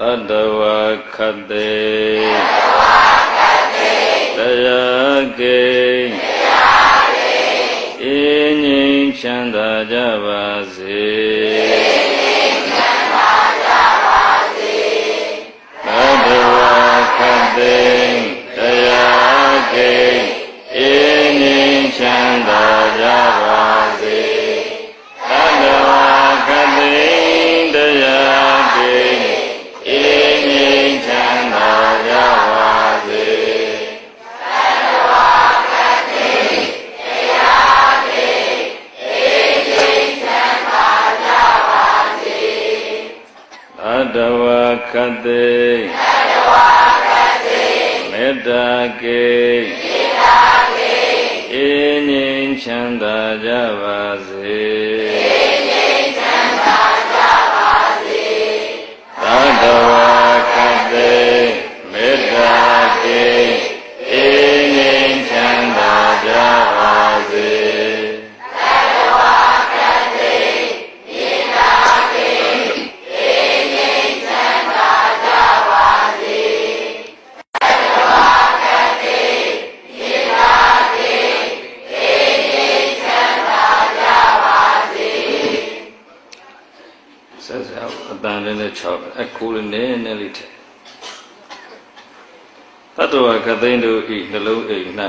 သတ္တဝါခတ်တေတရားကိအင်းငြိမ်းချမ်းသာကြပါစေသတ္တဝါခတ်တေတရားကိအင်းငြိမ်းချမ်းသာကြပါ တ္တာကိမေတ္တာကိအင်းငြိမ်းချမ်းသာကြပါစေ တတ္တဝါခသိန်းတို့ဤနှလုံးအိမ်၌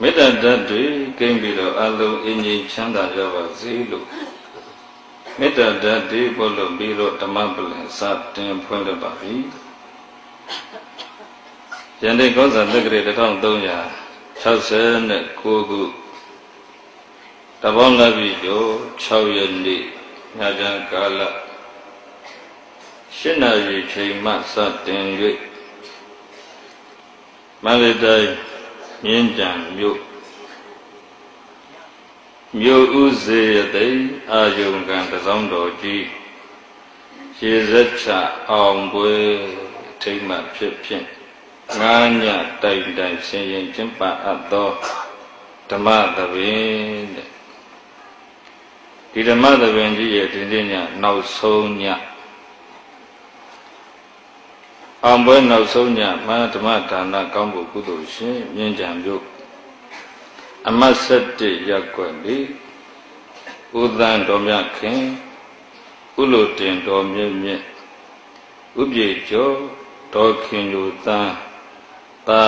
မေတ္တာဓာတ်တွေကိမ့်ပြီးတော့အလုံးအင်းကြီးချမ်းသာကြပါစေလို့မေတ္တာဓာတ်တွေပေါ်လို့ပြီးတော့ဓမ္မပလင်စတင်ဖွင့်ရပါပြီယနေ့ကောဇာတက္ကရာ1369ခုတဘောင်းလပြီကျော်6ရက်နေ့ညချမ်းကာလရှင်းနာရီချိန်မှစတင်၍ မန္တလေးတိုင်းမြင်းကြံမြို့မြို့ဥစေယသိအာယုံကံတစောင်းတော်ကြီးရေဇက်ချအောင်ပွဲထိမ့်မှဖြစ်ဖြင့်ငါးညတိုင်တိုင်ဆင်ရင်ကျင့်ပအပ်သောဓမ္မသဘင်တဲ့ဒီဓမ္မသဘင်ကြီးရဲ့ဒီနေ့ညနောက်ဆုံးည အောင်ပွဲနောက်ဆုံးညမဟာဓမ္မဒါနကောင်းဖို့ကုသိုလ်ရှင်မြင့်ကြံမြို့အမတ်7ရက်ွက်လေးဥဒန်းတော်မြတ်ခင်ဥလိုတင်တော်မြင့်မြင့်ဥပြေကျော်တော်ခင်လူသန်းသာ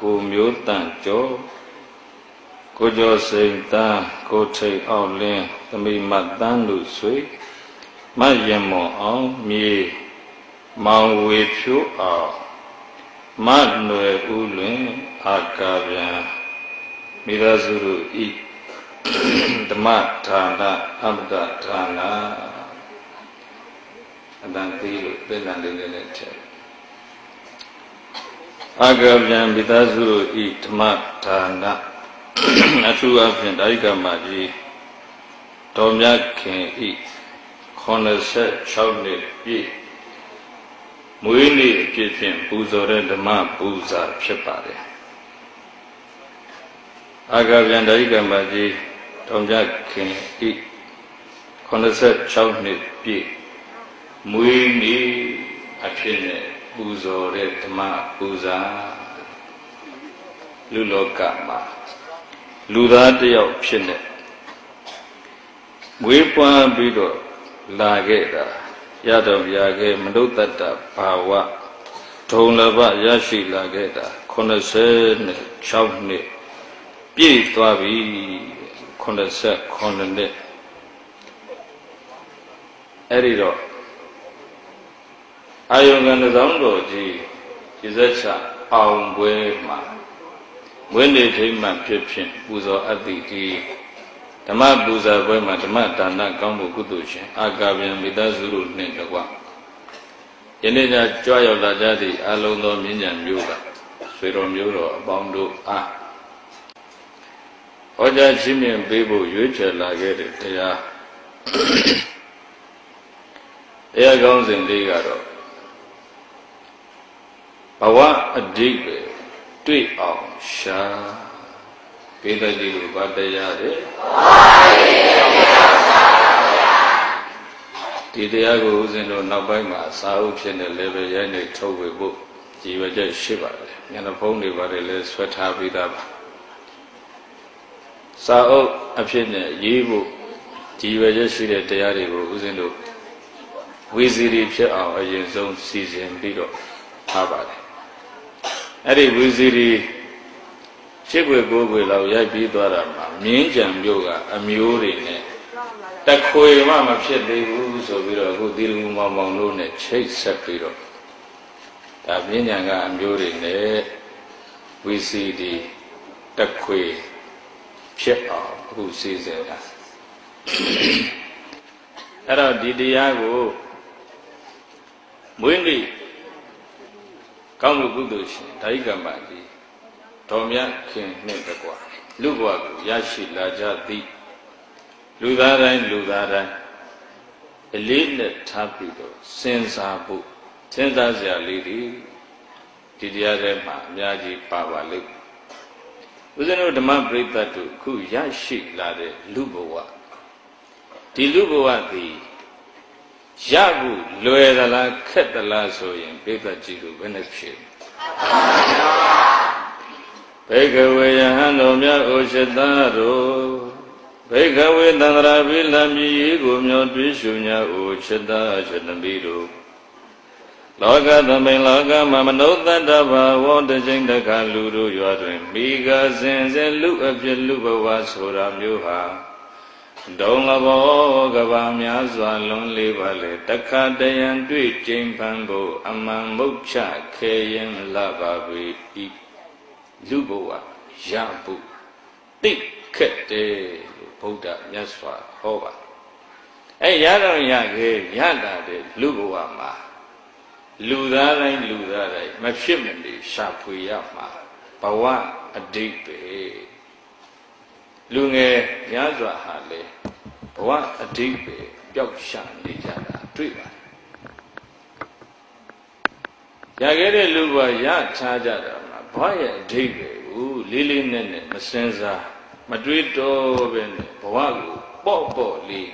ကိုမျိုးတန့်ကျော်ကိုကျော်စိန်တန်းကိုထိတ်အောင်လင်းသမိမတ်တန်းလူဆွေမရင်မော်အောင်မြေ မောင်ဝေဖြိုးအောင်မတ်နွယ်ဦးလွင်အာကာဗျံမိသားစုတို့ဤဓမ္မဌာနအမ္မတဌာနအတန်သေးလို့ပြန်လာလေးလေးနဲ့ထည့်အာကာဗျံမိသားစုတို့ဤဓမ္မဌာနအထူးအဖြင့်ဓာရိကမကြီးတော်မြတ်ခင်ဤ86နှစ်ပြည့် မွေးနေ့အဖြစ်ဖြင့်ပူဇော်တဲ့ဓမ္မပူဇာဖြစ်ပါတယ်အာဂဗျံဓာရိကမကြီးတော်မြတ်ခင်ဤ86နှစ်ပြည့်မွေးနေ့အဖြစ်နဲ့ပူဇော်တဲ့ဓမ္မပူဇာလူလောကမှာလူသားတယောက်ဖြစ်နေမွေးပွားပြီးတော့လာခဲ့တာ ရတော်ရခဲ့မနုဿတ္တဘာဝဒုံလဘရရှိလာခဲ့တာ86နှစ်ပြည့်သွားပြီ89နှစ်အဲ့ဒီတော့အာယုံကံသောင်းတော်ကြီးရဇက်ချအောင်ပွဲမှာဝိနေထိမှဖြစ်ဖြင့်ပူဇော်အပ်သည့်ဒီ ဓမ္မပူဇာပွဲမှာဓမ္မဒါနကောင်းမှုကုသိုလ်ရှင်အာကာဗျံမိသားစုတို့နှင့်တကွယနေ့ညကြွရောက်လာကြသည့်အလုံးသောမြင့်ညံမျိုးကဆွေတော်မျိုးတော်အပေါင်းတို့အားဟောကြားခြင်းမြင်ပေးဖို့ရွေးချယ်လာခဲ့တဲ့တရားတရားကောင်းစဉ်လေးကတော့ဘဝအဓိပ္ပာယ်တွေ့အောင်ရှာ ပေးတဲ့ဒီလိုဗတ်တရားတဲ့ဒီတရားကိုဦးဇင်းတို့နောက်ပိုင်းမှာစာအုပ်ဖြစ်နေလည်းပဲရိုက်နေထုတ်ဝေဖို့ကြည်ဝချက်ရှိပါတယ်ညနေဖုံးတွေပါတယ်လည်းဆွဲထားပြီးသားပါစာအုပ်အဖြစ်နဲ့ရေးဖို့ကြည်ဝချက်ရှိတဲ့တရားတွေကိုဦးဇင်းတို့ဝီစီရီဖြစ်အောင်အရင်ဆုံးစီစဉ်ပြီးတော့ထားပါတယ်အဲ့ဒီဝီစီရီ ရှစ်ွယ်ကိုးွယ်လောက်ရိုက်ပြီးသွားတာမှာမြင်းကြံမျိုးကအမျိုးတွေနဲ့တခွေမှမဖြစ်သေးဘူးဆိုပြီးတော့အခုသီလမောင်မောင်တို့နဲ့ချိတ်ဆက်ပြီးတော့ဒါမြင်းကြံကအမျိုးတွေနဲ့ဝီစီဒီတခွေဖြစ်အောင်အခုစီစဉ်တာအဲ့တော့ဒီတရားကိုမွေးနေ့ကောင်းမှုကုသိုလ်ရှင်ဓာိကမ္မတိ တော်မြတ်ခင်နှင့်တကွာလူဘဝကိုရရှိလာကြသည်လူသားတိုင်းလူသားတိုင်းအလေးနဲ့ထားပြီးတော့စဉ်းစားဖို့စဉ်းစားစရာလေးတွေဒီတရားထဲမှာအများကြီးပါပါလိမ့်ဦးဇင်းတို့ဓမ္မပရိသတ်တို့ခုရရှိလာတဲ့လူဘဝဒီလူဘဝသည်ရဖို့လွယ်သလားခက်သလားဆိုရင်ပြိဿကြည့်လို့ဘယ်နဲ့ဖြစ် ဘေကဝေယဟန်တော်မြတ်အိုရှိတတို့ဘေကဝေသန္တရာပိလမြည်ရေးကိုမြောတွေးရှုညာအိုရှိတချတမိတို့လောကသမိန်လောကမှာမနုဿတ္တဘာဝတခြင်းတခါလူတို့ရွာတွင်မိကစင်စင်လူအဖြစ်လူဘဝဆိုတာမျိုးဟာဒုံလဘောကဘာများစွာလွန်လေးပါလေတခါတယံတွေ့ကျိန်ဖန်ဖို့အမှန်မုတ်ချခဲရင်လာပါပြီဤ လူဘဝရဖို့သိခက်တယ်လို့ဗုဒ္ဓမြတ်စွာဟောပါအဲရတော့ရခဲ့ရတာတဲ့လူဘဝမှာလူသားတိုင်းလူသားတိုင်းမဖြစ်မနေရှာဖွေရမှာဘဝအတိတ်ပဲလူငယ်များစွာဟာလေဘဝအတိတ်ပဲပျောက်ရှာနေကြတာတွေ့ပါတယ်ရခဲ့တဲ့လူဘဝရထားကြတာမှာ ဘဝရဲ့အတိတ်ပဲကိုလေးလေးနက်နက်မစင်စားမတွေးတော့ပဲနဲ့ဘဝကိုပေါ့ပေါ့လေး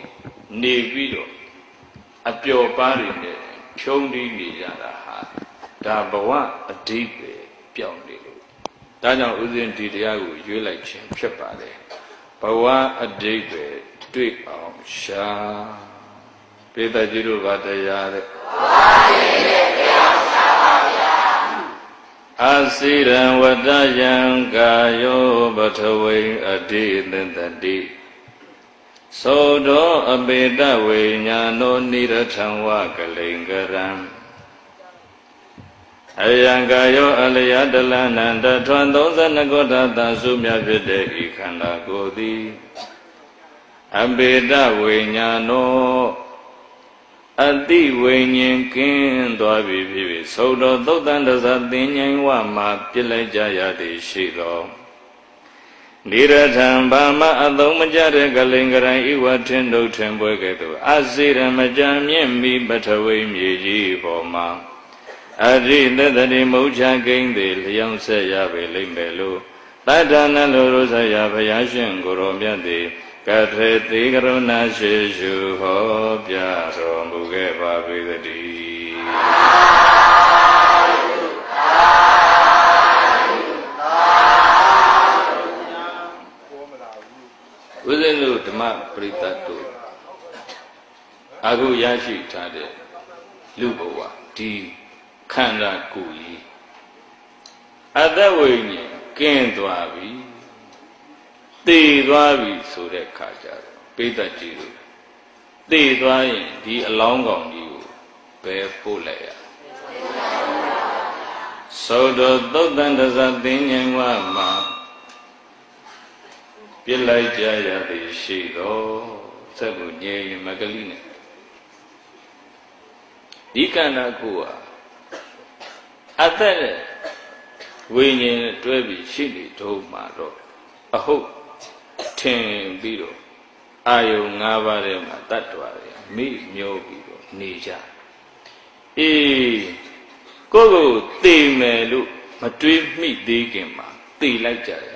နေပြီးတော့အပျော်ပါးတွေနဲ့ဖြုံးတီးနေကြတာဟာဒါဘဝအတိတ်ပဲပျောက်နေလို့ဒါကြောင့်ဥစဉ်ဒီတရားကိုရွေးလိုက်ခြင်းဖြစ်ပါတယ်ဘဝအတိတ်ပဲတွေ့အောင်ရှာပေတကြီးတို့ဗာတရားတဲ့ဘဝအတိတ်ပဲတွေ့အောင်ရှာပါဗျာ အာစိရံဝတယံကာယောပထဝိအတိသင်တတိသောတောအပေတဝိညာနောနိရထံဝကလိင်္ဂရံအယံကာယောအလယတလနန္တထွန်32ကောဓာတသုမြဖြစ်တဲ့ဤခန္ဓာကိုယ်သည်အပေတဝိညာနော အတိဝိညာဉ်ကင်းသွားပြီဖြစ်ပြီသုတ်တော်သုတ်တန်တဇသင်္ញိုင်းဝမှာပြစ်လိုက်ကြရသည်ရှိတော်နိရထံဗာမအသုံးမကြတဲ့ကလင်္ကရံဤဝထင်တို့ထင်ပွဲကဲ့သို့အစေရမကြမြင့်မိပထဝိမြေကြီးပေါ်မှာအရိတတတိမုတ်ချကိန်းသည်လျောင်းဆက်ရပေလိမ့်မယ်လို့တတ္တနလိုရဆရာဘုရားရှင်ကိုရောမြတ်သည် ကထေတိကရုဏာရှိရှုဟောပြတော်မူခဲ့ပါပေတည်းဦးဇင်းတို့ဓမ္မပရိသတ်တို့အခုရရှိထားတဲ့လူဘဝဒီခန္ဓာကိုယ်ကြီးအသက်ဝိညာဉ်ကင်းသွားပြီ တည်သွားပြီဆိုတဲ့ခါကျတော့ပိဋကကြီးတို့တည်သွားရင်ဒီအလောင်းကောင်ကြီးကိုဘယ်ပို့လိုက်ရသောတောသုတ်တန်တဇသင်္ញံဝမှာပြစ်လိုက်ကြရသည်ရှိတော်စက်ကိုငြိမ်မကလေးနဲ့ဒီကန္နာကိုအသက်နဲ့ဝိညာဉ်နဲ့တွဲပြီးရှိနေတော့မှာတော့အဟုတ် ထင်ပြီးတော့အာယုံ၅ပါးထဲမှာတတ်တော်ရမိမျောပြီးတော့နေကြအေးကိုယ့်ကိုသိမယ်လို့မတွေးမိသေးခင်မှာသိလိုက်ကြရ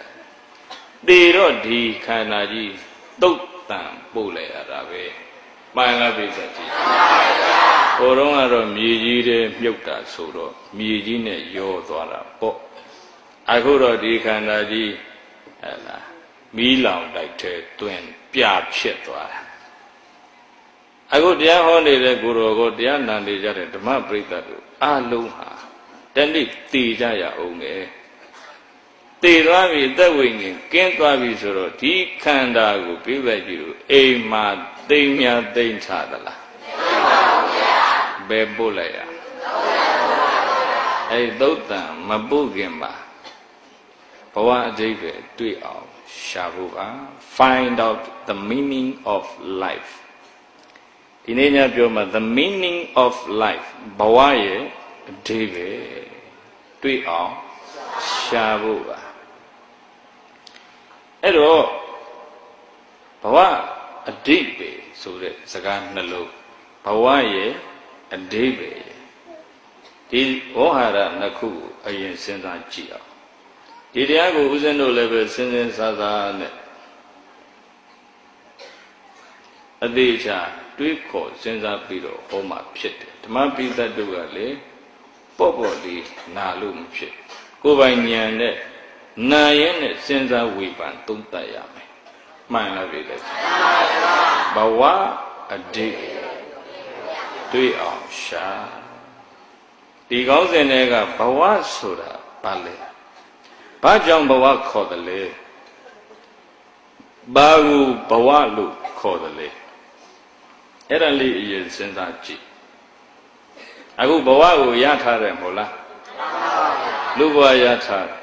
သိတော့ဒီခန္ဓာကြီးတုတ်တန်ပို့လိုက်ရတာပဲမှန်လားပြည့်စက်ကြီးဟိုတော့ကတော့မြေကြီးတဲ့မြုပ်တာဆိုတော့မြေကြီးနဲ့ရောသွားတာပေါ့အခုတော့ဒီခန္ဓာကြီးဟဲ့လား မီးလောင်တိုက်တဲ့တွင်ပြဖြစ်သွားတာအခုတရားဟောနေတဲ့ကိုတော်ကိုတရားနာနေကြတဲ့ဓမ္မပရိသတ်တို့အလုံးဟာတဏိတည်ကြရအောင်ငယ်တည်သွားပြီအသက်ဝိညာဉ်ကင်းသွားပြီဆိုတော့ဒီခန္ဓာကိုပြိပက်ကြည့်လို့အိမ်မှာသိမ့်များသိမ့်ချသလားဘယ်ပို့လိုက်ရအဲ့သုတ်တံမပုတ်ခင်ပါဘဝအတိတ်ပဲတွေ့အောင် ရှာဖို့ပါ find out the meaning of life ဒီနေ့ညပြောမှာ the meaning of life ဘဝရဲ့အတိတ်ပဲတွေ့အောင်ရှာဖို့ပါအဲ့တော့ဘဝအတိတ်ပဲဆိုတဲ့စကားနှလုံးဘဝရဲ့အတိတ်ပဲဒီဝေါဟာရနှစ်ခုကိုအရင်စဉ်းစားကြည့်အောင် ဒီတရားကိုဦးဇင်းတို့လည်းပဲစဉ်းစဉ်းစားစားနဲ့အသေးချာတွေးခေါ်စဉ်းစားပြီးတော့ဟောမှာဖြစ်တယ်ဓမ္မပိသတ်တို့ကလည်းပေါ့ပေါ့လေးနာလို့မဖြစ် ကိုယ်ပိုင်ဉာဏ်နဲ့နာရဲနဲ့စဉ်းစားဝေဖန်သုံးသပ်ရမယ်မှန်လားပြီလေဘဝအတိတ်တွေးအောင်ရှာဒီကောင်းစဉ်တွေကဘဝဆိုတာဘာလဲ ဘာကြောင့်ဘဝခေါ်တယ်လဲဘာကိုဘဝလို့ခေါ်တယ်လဲအဲ့ဒါလေးအရင်စဉ်းစားကြည့်အခုဘဝကိုရထားတယ်မဟုတ်လားလူဘဝရထားတယ်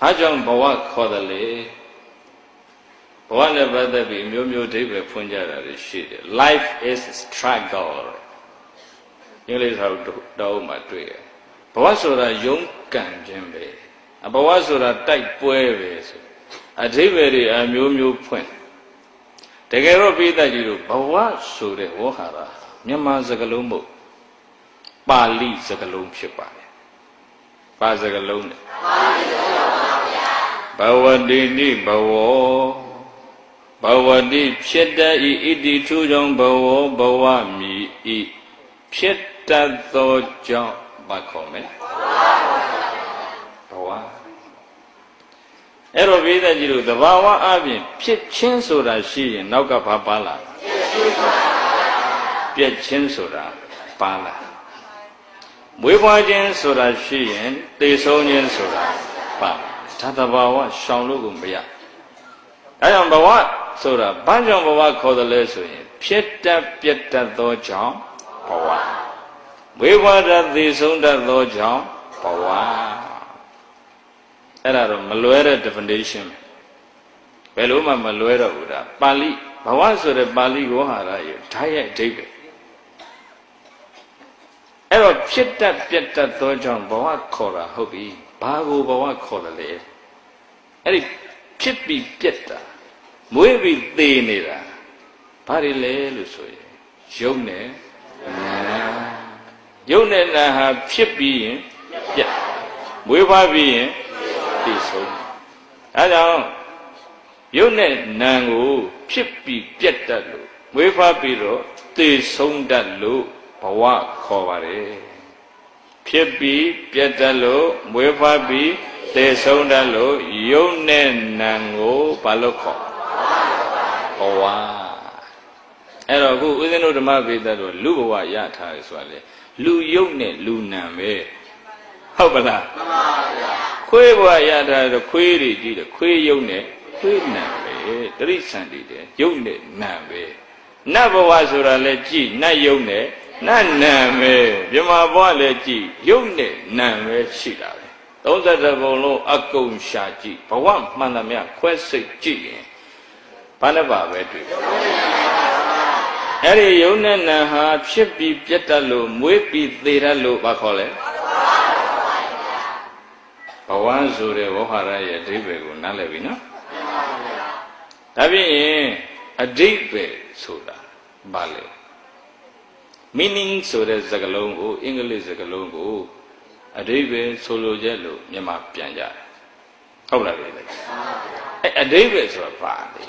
ဘာကြောင့်ဘဝခေါ်တယ်လဲဘဝနဲ့ပတ်သက်ပြီးမျိုးမျိုးဒိဗ္ဗေဖွင့်ကြတာရှိတယ် life is struggle အင်္ဂလိပ်စာတော့မှတွေ့ရဘဝဆိုတာယုံကံခြင်းပဲ အဘဝဆိုတာတိုက်ပွဲပဲဆိုအဓိပ္ပာယ်တွေအမျိုးမျိုးဖွင့်တကယ်တော့ပိဿကြီးတို့ဘဝဆိုတဲ့ဝဟာရမြန်မာစကားလုံးမဟုတ်ပါဠိစကားလုံးဖြစ်ပါတယ်ပါစကားလုံးနဲ့ပါဠိစကားလုံးပါဗျာဘဝတိနိဘဝဘဝတိဖြစ်တတ်ဤဣတိထူကြောင့်ဘဝဘဝမီဤဖြစ်တတ်သောကြောင့်ဘာခေါ်မလဲဘဝ အဲ့တော့ဘေးသက်ကြီးတို့သဘာဝအပြင်ဖြစ်ချင်းဆိုတာရှိရင်နောက်ကဘာပါလာပြည့်ချင်းဆိုတာပါလာမွေးဖွားခြင်းဆိုတာရှိရင်သေဆုံးခြင်းဆိုတာပါဒါသဘာဝရှောင်လို့ကိုမရဒါကြောင့်ဘဝဆိုတာဘာကြောင့်ဘဝခေါ်တယ်လဲဆိုရင် ဖြစ်တတ်ပြတ်တတ်သောကြောင့်ဘဝဝိဘဝတသေဆုံးတတ်သောကြောင့်ဘဝ အဲ့ဒါတော့မလွဲတဲ့ definition ဘယ်လိုမှမလွဲတော့ဘူးဒါပါဠိဘဝဆိုတဲ့ပါဠိကိုဟာရရဲ့ဓာတ်ရဲ့အဓိပ္ပာယ်အဲ့တော့ဖြစ်တတ်ပြတ်တတ်သောကြောင့်ဘဝခေါ်တာဟုတ်ပြီဘာကိုဘဝခေါ်တယ်လဲအဲ့ဒီဖြစ်ပြီးပြတ်တာမွေးပြီးသေနေတာဘာတွေလဲလို့ဆိုရင်ယုံနဲ့နာယုံနဲ့နာဟာဖြစ်ပြီးရင်ပြတ်မွေးဖွားပြီးရင် သိဆုံးအဲကြောင့်ယုံနဲ့နာကို ဖြစ်ပြီးပြတ်တတ်လို့မွေးဖွားပြီးတော့သိဆုံးတတ်လို့ဘဝခေါ်ပါတယ်ဖြစ်ပြီးပြတ်တတ်လို့မွေးဖွားပြီးသိဆုံးတတ်လို့ယုံနဲ့နာကိုဘာလို့ခေါ်ဘဝအဲ့တော့အခုဦးဇင်းတို့ဓမ္မပေဒတ်တို့လူဘဝရထားရဆိုတာလေလူယုတ်နဲ့လူနံပဲ ဟုတ်ပလားမှန်ပါဗျာခွေးဘဝရတာတော့ခွေးတွေကြည့်တယ်ခွေးယုတ်နဲ့ခွေးနံပဲတရိษံတွေတယ်ယုတ်နဲ့နံပဲနတ်ဘဝဆိုတာလဲကြည့်နတ်ယုတ်နဲ့နတ်နံပဲမြမဘဝလဲကြည့်ယုတ်နဲ့နံပဲရှိတာပဲ30ဘုံလုံးအကုန်ရှာကြည့်ဘဝမှန်သမျှခွဲစိတ်ကြည့်ရင်ဘာနဲ့ပါပဲတွေ့အဲ့ဒီယုံနဲ့နံဟာဖြစ်ပြီးပြတ်တတ်လို့မွေးပြီးသေတတ်လို့ဘာခေါ်လဲ ဘဝဆိုတဲ့ဝဟာရရဲ့အဓိပ္ပာယ်ကိုနားလည်ပြီနော်ဒါဖြင့်အဓိပ္ပာယ်ဆိုတာဘာလဲ meaning ဆိုတဲ့စကားလုံးကိုအင်္ဂလိပ်စကားလုံးကိုအဓိပ္ပာယ်ဆိုလိုချက်လို့မြန်မာပြန်ကြတယ်ဟုတ်လားလေအဲအဓိပ္ပာယ်ဆိုတာဘာလဲ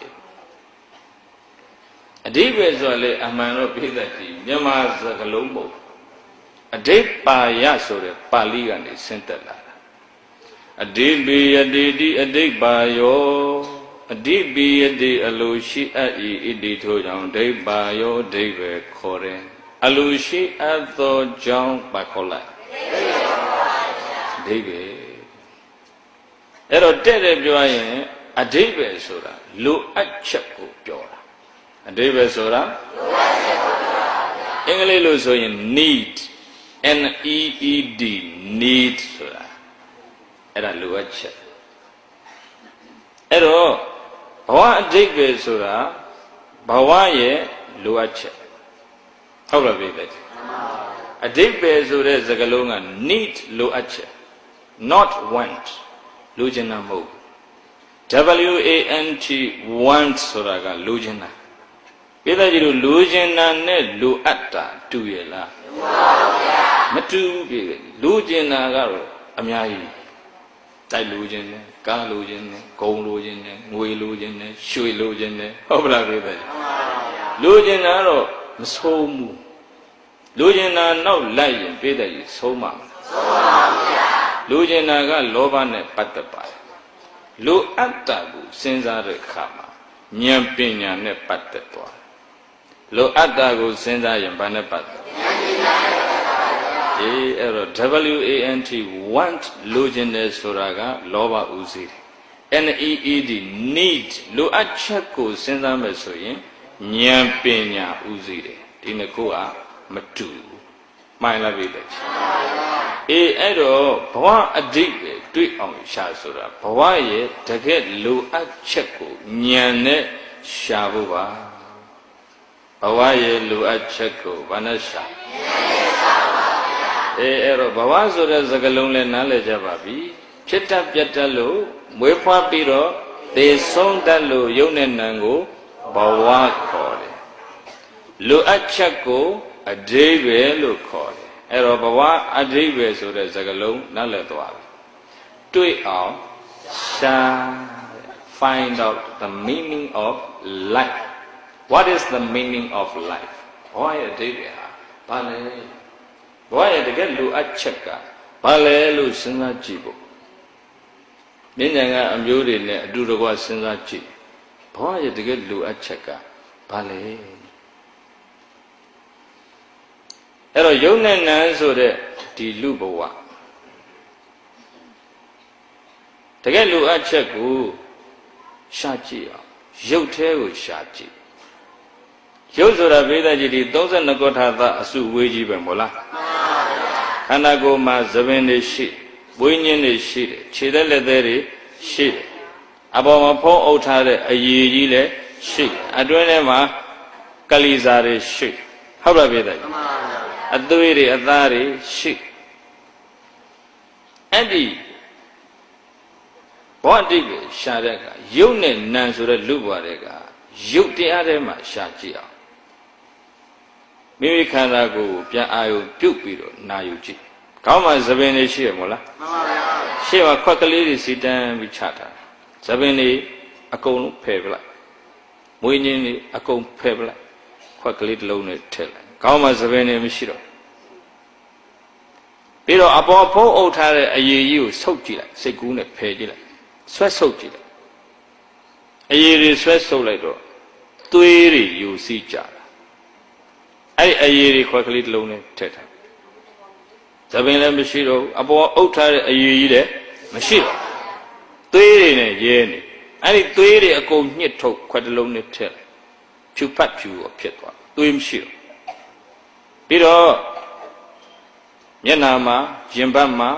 အဓိပ္ပာယ်ဆိုလေအမှန်တော့ပြည့်တဲ့ဒီမြန်မာစကားလုံးပုံအဓိပ္ပါယဆိုတဲ့ပါဠိကနေဆင်းသက်လာတာ အဓိပိယတိတိအဓိပ္ပါယောအဓိပိယတိအလိုရှိအပ်၏ဣတိထိုကြောင့်ဒိဗ္ဗာယောဒိဗ္ဗေခေါ်တယ်အလိုရှိအပ်သောကြောင့်ပါခေါ်လိုက်ဒိဗ္ဗေအဲ့တော့တဲ့တဲ့ပြောရင်အဓိပ္ပာယ်ဆိုတာလိုအပ်ချက်ကိုပြောတာအဓိပ္ပာယ်ဆိုတာလိုအပ်ချက်ကိုပြောတာအင်္ဂလိပ်လို့ဆိုရင် need n e e d need ဆိုတာ အဲ့ဒါလိုအပ်ချက်အဲ့တော့ဘဝအဓိပ္ပာယ်ဆိုတာဘဝရဲ့လိုအပ်ချက်ဟုတ်လားပြည့်တယ်အဓိပ္ပာယ်ဆိုတဲ့စကားလုံးက need လိုအပ်ချက် not want လိုချင်တာမဟုတ် W A N T want ဆိုတာကလိုချင်တာပြည့်တဲ့ကြီးတို့လိုချင်တာနဲ့လိုအပ်တာတူရဲ့လားမတူဘူးပြည့်တယ်လိုချင်တာကတော့အများကြီး တိုက်လိုချင်တယ်ကားလိုချင်တယ်ဂုံလိုချင်တယ်ငွေလိုချင်တယ်ရွှေလိုချင်တယ်ဟုတ်ပလားပြည့်တဲ့လိုချင်တာတော့မဆုံးဘူးလိုချင်တာနောက်လိုက်ရင်ပြည့်တဲ့ကြီးဆုံးမှာဆုံးပါဗျာလိုချင်တာကလောဘနဲ့ပတ်သက်ပါတယ်လိုအပ်တာကိုစဉ်းစားတဲ့အခါမှာဉာဏ်ပညာနဲ့ပတ်သက်သွားတယ်လိုအပ်တာကိုစဉ်းစားရင်ဘာနဲ့ပတ်သက်ဉာဏ်ပညာနဲ့ပတ်သက်ပါဗျာ အေးအဲ့တော့ W A N T want လိုချင်တယ်ဆိုတာကလောဘဥစည်းတယ် N E E D need လိုအပ်ချက်ကိုစဉ်းစားမယ်ဆိုရင်ဉာဏ်ပညာဥစည်းတယ်ဒီနှစ်ခုကမတူဘူးမှန်လားပြီလေအေးအဲ့တော့ဘဝအဓိပ္ပာယ်တွေ့အောင်ရှာဆိုတာဘဝရဲ့တကယ်လိုအပ်ချက်ကိုဉာဏ်နဲ့ရှာဖို့ပါဘဝရဲ့လိုအပ်ချက်ကိုဘာနဲ့ရှာ အေးအဲ့တော့ဘဝဆိုတဲ့စကားလုံးလည်းနားလည်ကြပါပြီဖြစ်တတ်ပြတ်တတ်လို့မွေးဖွားပြီးတော့သေဆုံးတတ်လို့ယုံနဲ့နံကိုဘဝခေါ်တယ်လိုအပ်ချက်ကိုအဓိပ္ပာယ်လို့ခေါ်တယ်အဲ့တော့ဘဝအဓိပ္ပာယ်ဆိုတဲ့စကားလုံးနားလည်သွားပြီတွေ့အောင်ရှာ find out the meaning of life what is the meaning of life ဘဝရဲ့အဓိပ္ပာယ်ဟာဘာလဲ ဘဝရဲ့တကယ်လိုအပ်ချက်ကဘာလဲလို့စဉ်းစားကြည့်ဖို့မြင့်ဉာဏ်ကအမျိုးတွေနဲ့အတူတကွစဉ်းစားကြည့်ဘဝရဲ့တကယ်လိုအပ်ချက်ကဘာလဲအဲ့တော့ယုံနဲ့နံဆိုတဲ့ဒီလူဘဝတကယ်လိုအပ်ချက်ကိုရှာကြည့်အောင်ရုပ်သေးကိုရှာကြည့် ရုပ်ဆိုတာဗေဒကြီးဒီ32ကောထာသအစုဝေးကြီးပဲမို့လားခန္ဓာကိုယ်မှာသဘင်တွေရှိဝိညာဉ်တွေရှိတယ်ခြေသက်လက်သေးတွေရှိတယ်အပေါ်မှာဖုံးအုပ်ထားတဲ့အရည်ကြီးလည်းရှိအတွင်းထဲမှာကလိစာတွေရှိဟုတ်လားဗေဒကြီးအသွေးတွေအသားတွေရှိအဲ့ဒီဘောအတိတ်ကိုရှာတဲ့အခါရုပ်နဲ့နာမ်ဆိုတဲ့လူဘဝတွေကရုပ်တရားထဲမှာရှာကြည့်အောင် မိမိခန္ဓာကိုယ်ပြန်အာရုံပြုတ်ပြီးတော့နာယူကြည့်ခေါင်းမှာသပင်တွေရှိရမို့လားမှန်ပါဗျာရှေ့မှာခွက်ကလေးတွေစီတန်းပြီးချတာသပင်တွေအကုန်လုံးဖယ်ပလိုက်မွေးညင်းတွေအကုန်ဖယ်ပလိုက်ခွက်ကလေးတစ်လုံးနဲ့ထည့်လိုက်ခေါင်းမှာသပင်တွေမရှိတော့ပြီးတော့အပေါ်ဖုံးအုပ်ထားတဲ့အရည်ကြီးကိုဆုပ်ကြည့်လိုက်စိတ်ကူးနဲ့ဖယ်ကြည့်လိုက်ဆွဲဆုပ်ကြည့်လိုက်အရည်တွေဆွဲဆုပ်လိုက်တော့သွေးတွေယူစီးကြတာ အဲ့အရည်တွေခွက်ကလေးတစ်လုံးနဲ့ထည့်ထားသပင်လည်းမရှိတော့အပေါ်အုပ်ထားတဲ့အရည်ကြီးလည်းမရှိတော့သွေးတွေနဲ့ရဲနေအဲ့ဒီသွေးတွေအကုန်ညှစ်ထုတ်ခွက်တစ်လုံးနဲ့ထည့်လိုက်ဖြူဖတ်ဖြူတော့ဖြစ်သွားသွေးမရှိတော့ပြီးတော့မျက်နာမှာရင်ဘတ်မှာ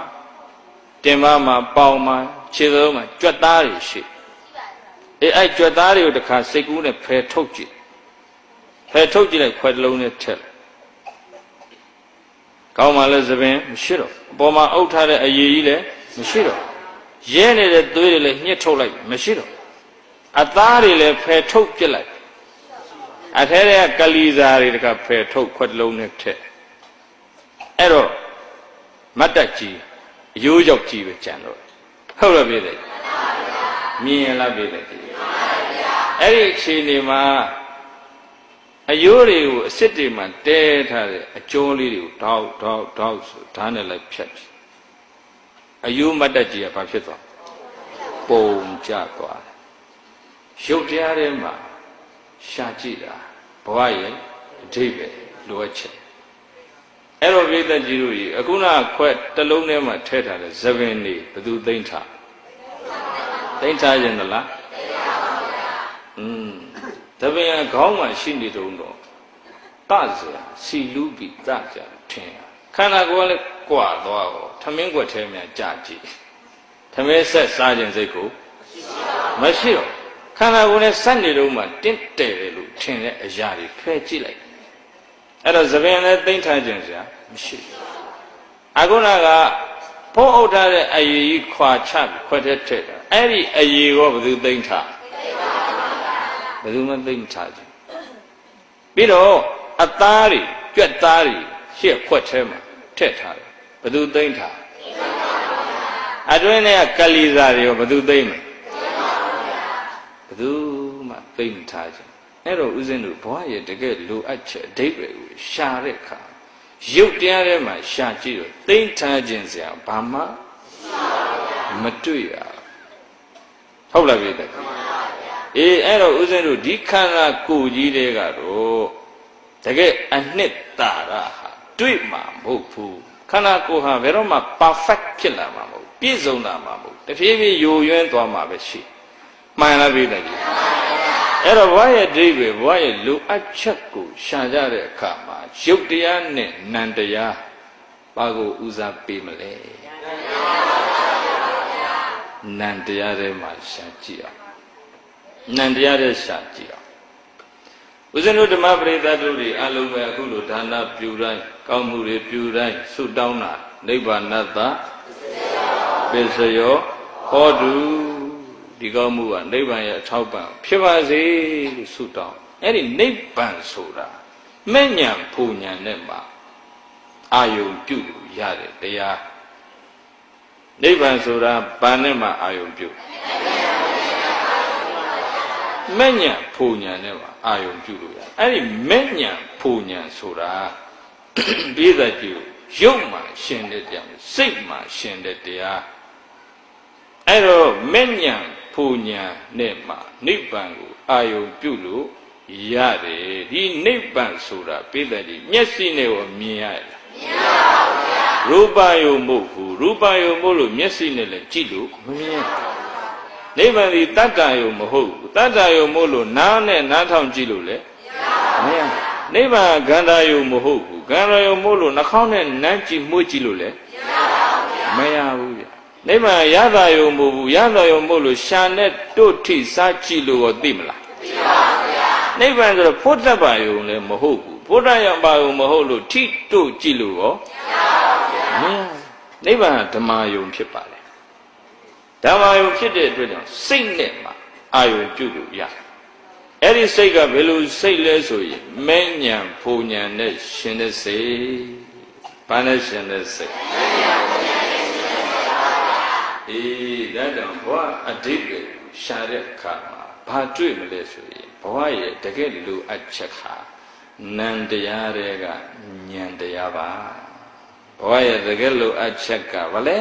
တင်ပါမှာပေါင်မှာခြေစုံးမှာကြွက်သားတွေရှိအေးအဲ့ကြွက်သားတွေကိုတခါစိတ်ကူးနဲ့ဖယ်ထုတ်ကြည့် ဖယ်ထုတ်ကြည့်လိုက်ခွဲတစ်လုံးနဲ့ထက်လိုက်ကောင်းမှလည်းသပင်မရှိတော့အပေါ်မှာအုပ်ထားတဲ့အရည်ကြီးလည်းမရှိတော့ရဲနေတဲ့သွေးတွေလည်းညှစ်ထုတ်လိုက်မရှိတော့အသားတွေလည်းဖယ်ထုတ်ပြစ်လိုက်အထဲထဲကကလီစာတွေတခါဖယ်ထုတ်ခွက်တစ်လုံးနဲ့ထက်အဲ့တော့မတ်တက်ကြီးအယိုးရောက်ကြီးပဲကြံတော့ဟုတ်လားပြည်တယ်မြင်ရလားပြည်တယ်အဲ့ဒီအခြေအနေမှာ အယိုးတွေကိုအစ်စ်တွေမှာတဲထားတဲ့အကျော်လေးတွေကိုတောက်တောက်တောက်ဆိုဓာတ်နဲ့လိုက်ဖြတ်ပြီအယိုးမတ်တက်ကြီးကဘာဖြစ်သွားပုံကျသွားတယ်ရုပ်တရားထဲမှာရှာကြည့်တာဘဝရဲ့အဓိပ္ပာယ်လိုအပ်ချက်အဲ့တော့ပြိသက်ကြီးတို့ကြီးအခုနခွက်တစ်လုံးထဲမှာထည့်ထားတဲ့သပင်နေဘယ်သူသိမ့်ထားသိမ့်ထားရင်လားသိမ့်ပါပါဗျာอืม သပင်ကခေါင်းမှာရှိနေတုံးတော့တစရာစီလူးပြီးတကြထင်ခန္ဓာကိုယ်ကလည်းကြွာသွားတော့ထမင်းကွက်ထဲမှာကြာကြည့်ထမင်းဆက်စားခြင်းစိတ်ကိုမရှိတော့ခန္ဓာကိုယ်နဲ့စက်နေတော့မှတင့်တယ်တယ်လို့ထင်တဲ့အရာတွေဖယ်ကြည့်လိုက်အဲ့တော့သပင်လည်းသိမ့်ထားခြင်းစရာမရှိအကုဏကဖုံးအုပ်ထားတဲ့အယေကြီးခွာချခွက်တဲ့ထက်တာအဲ့ဒီအယေကိုဘယ်သူသိမ့်ထား ဘယ်သူမှသိမ့်ထားခြင်းပြီးတော့အသားတွေကြွက်သားတွေရှေ့ခွက်ထဲမှာထည့်ထားတယ်ဘယ်သူသိမ့်ထားအတွင်းထဲကကလီစာတွေရောဘယ်သူသိမ့်မလဲဘယ်သူမှသိမ့်ထားခြင်းအဲ့တော့ဦးဇင်းတို့ဘဝရဲ့တကယ်လိုအပ်ချက်အဓိပ္ပာယ်ကိုရှာတဲ့အခါရုပ်တရားထဲမှာရှာကြည့်တော့သိမ့်ထားခြင်းစရာဘာမှမတွေ့ရဟုတ်လားပြည့်တယ် အေးအဲ့တော့ဦးဇင်းတို့ဒီခန္ဓာကိုယ်ကြီးတွေကတော့တကယ်အနှစ်သာရဟာတွေ့မှာမဟုတ်ဘူးခန္ဓာကိုယ်ဟာဘယ်တော့မှ perfect ဖြစ်လာမှာမဟုတ်ပြည့်စုံလာမှာမဟုတ်တဖြည်းဖြည်းယိုယွင်းသွားမှာပဲရှိမှန်လားပြည့်တယ်ကြီးအဲ့တော့ဘဝရဲ့ဒိဋ္ဌိဘဝရဲ့လိုအပ်ချက်ကိုရှာကြတဲ့အခါမှာရုပ်တရားနဲ့နံတရားဘာကိုဦးစားပေးမလဲနံတရားထဲမှာရှာကြည့်အောင် နံတရားထဲရှာကြည့်အောင်ဦးဇင်းတို့ဓမ္မပရိသတ်တို့တွေအလုံးပဲအခုလိုဒါနပြုတိုင်းကောင်းမှုတွေပြုတိုင်းဆုတောင်းတာနိဗ္ဗာန်တပစ္စယောဟောတုဒီကောင်းမှုကနိဗ္ဗာန်ရဲ့အထောက်ပံ့ဖြစ်ပါစေလို့ဆုတောင်းအဲ့ဒီနိဗ္ဗာန်ဆိုတာမဲ့ညာဖူညာနဲ့မှာအာယုံပြုလို့ရတဲ့တရားနိဗ္ဗာန်ဆိုတာဘာနဲ့မှအာယုံပြု မဲ့ညာဖူညာနဲ့မှာအာယုံပြုလို့ရအဲ့ဒီမဲ့ညာဖူညာဆိုတာပြည်သက်ကြည့်ရုပ်မှာရှင်တဲ့တရားစိတ်မှာရှင်တဲ့တရားအဲ့တော့မဲ့ညာဖူညာနဲ့မှာနိဗ္ဗာန်ကိုအာယုံပြုလို့ရတယ်ဒီနိဗ္ဗာန်ဆိုတာပြည်သက်ကြည့်မျက်စိနဲ့ကိုမြင်ရတယ်မြင်ပါဘူးဗျာရူပယုံမဟုတ်ဘူးရူပယုံမို့လို့မျက်စိနဲ့လည်းကြည့်လို့မမြင် နိဗ္ဗာန်ဒီတတ္တယုံမဟုတ်ဘူးတတ္တယုံမို့လို့နားနဲ့နားထောင်ကြည့်လို့လည်းမရဘူးနိဗ္ဗာန်ဂန္ဓာယုံမဟုတ်ဘူးဂန္ဓာယုံမို့လို့နှာခေါင်းနဲ့နမ်းကြည့်မှုကြည့်လို့လည်းမရဘူးဗျနိဗ္ဗာန်ရတာယုံမဟုတ်ဘူးရတာယုံမို့လို့ရှာနဲ့တို့ထိစားကြည့်လို့ရောသိမလားသိပါဘူးဗျာနိဗ္ဗာန်ဆိုတော့ဖုဒ္ဓဘာယုံလည်းမဟုတ်ဘူးဘုရားရပါယုံမဟုတ်လို့ထိတို့ကြည့်လို့ရောမရဘူးနိဗ္ဗာန်ဓမ္မယုံဖြစ်ပါလေ ဓမ္မယုံဖြစ်တဲ့အတွက်ကြောင့်စိတ်နဲ့မှအာယုံပြုလို့ရအဲ့ဒီစိတ်ကဘယ်လိုစိတ်လဲဆိုရင်မဲညံဖူညံနဲ့ရှင်တဲ့စိတ်ဘာနဲ့ရှင်တဲ့စိတ်အေးဒါကြောင့်ဘဝအတိတ်ကိုရှာတဲ့အခါမှာဘာတွေ့မလဲဆိုရင်ဘဝရဲ့တကယ်လိုအပ်ချက်ဟာနံတရားတွေကဉာဏ်တရားပါဘဝရဲ့တကယ်လိုအပ်ချက်ကဘာလဲ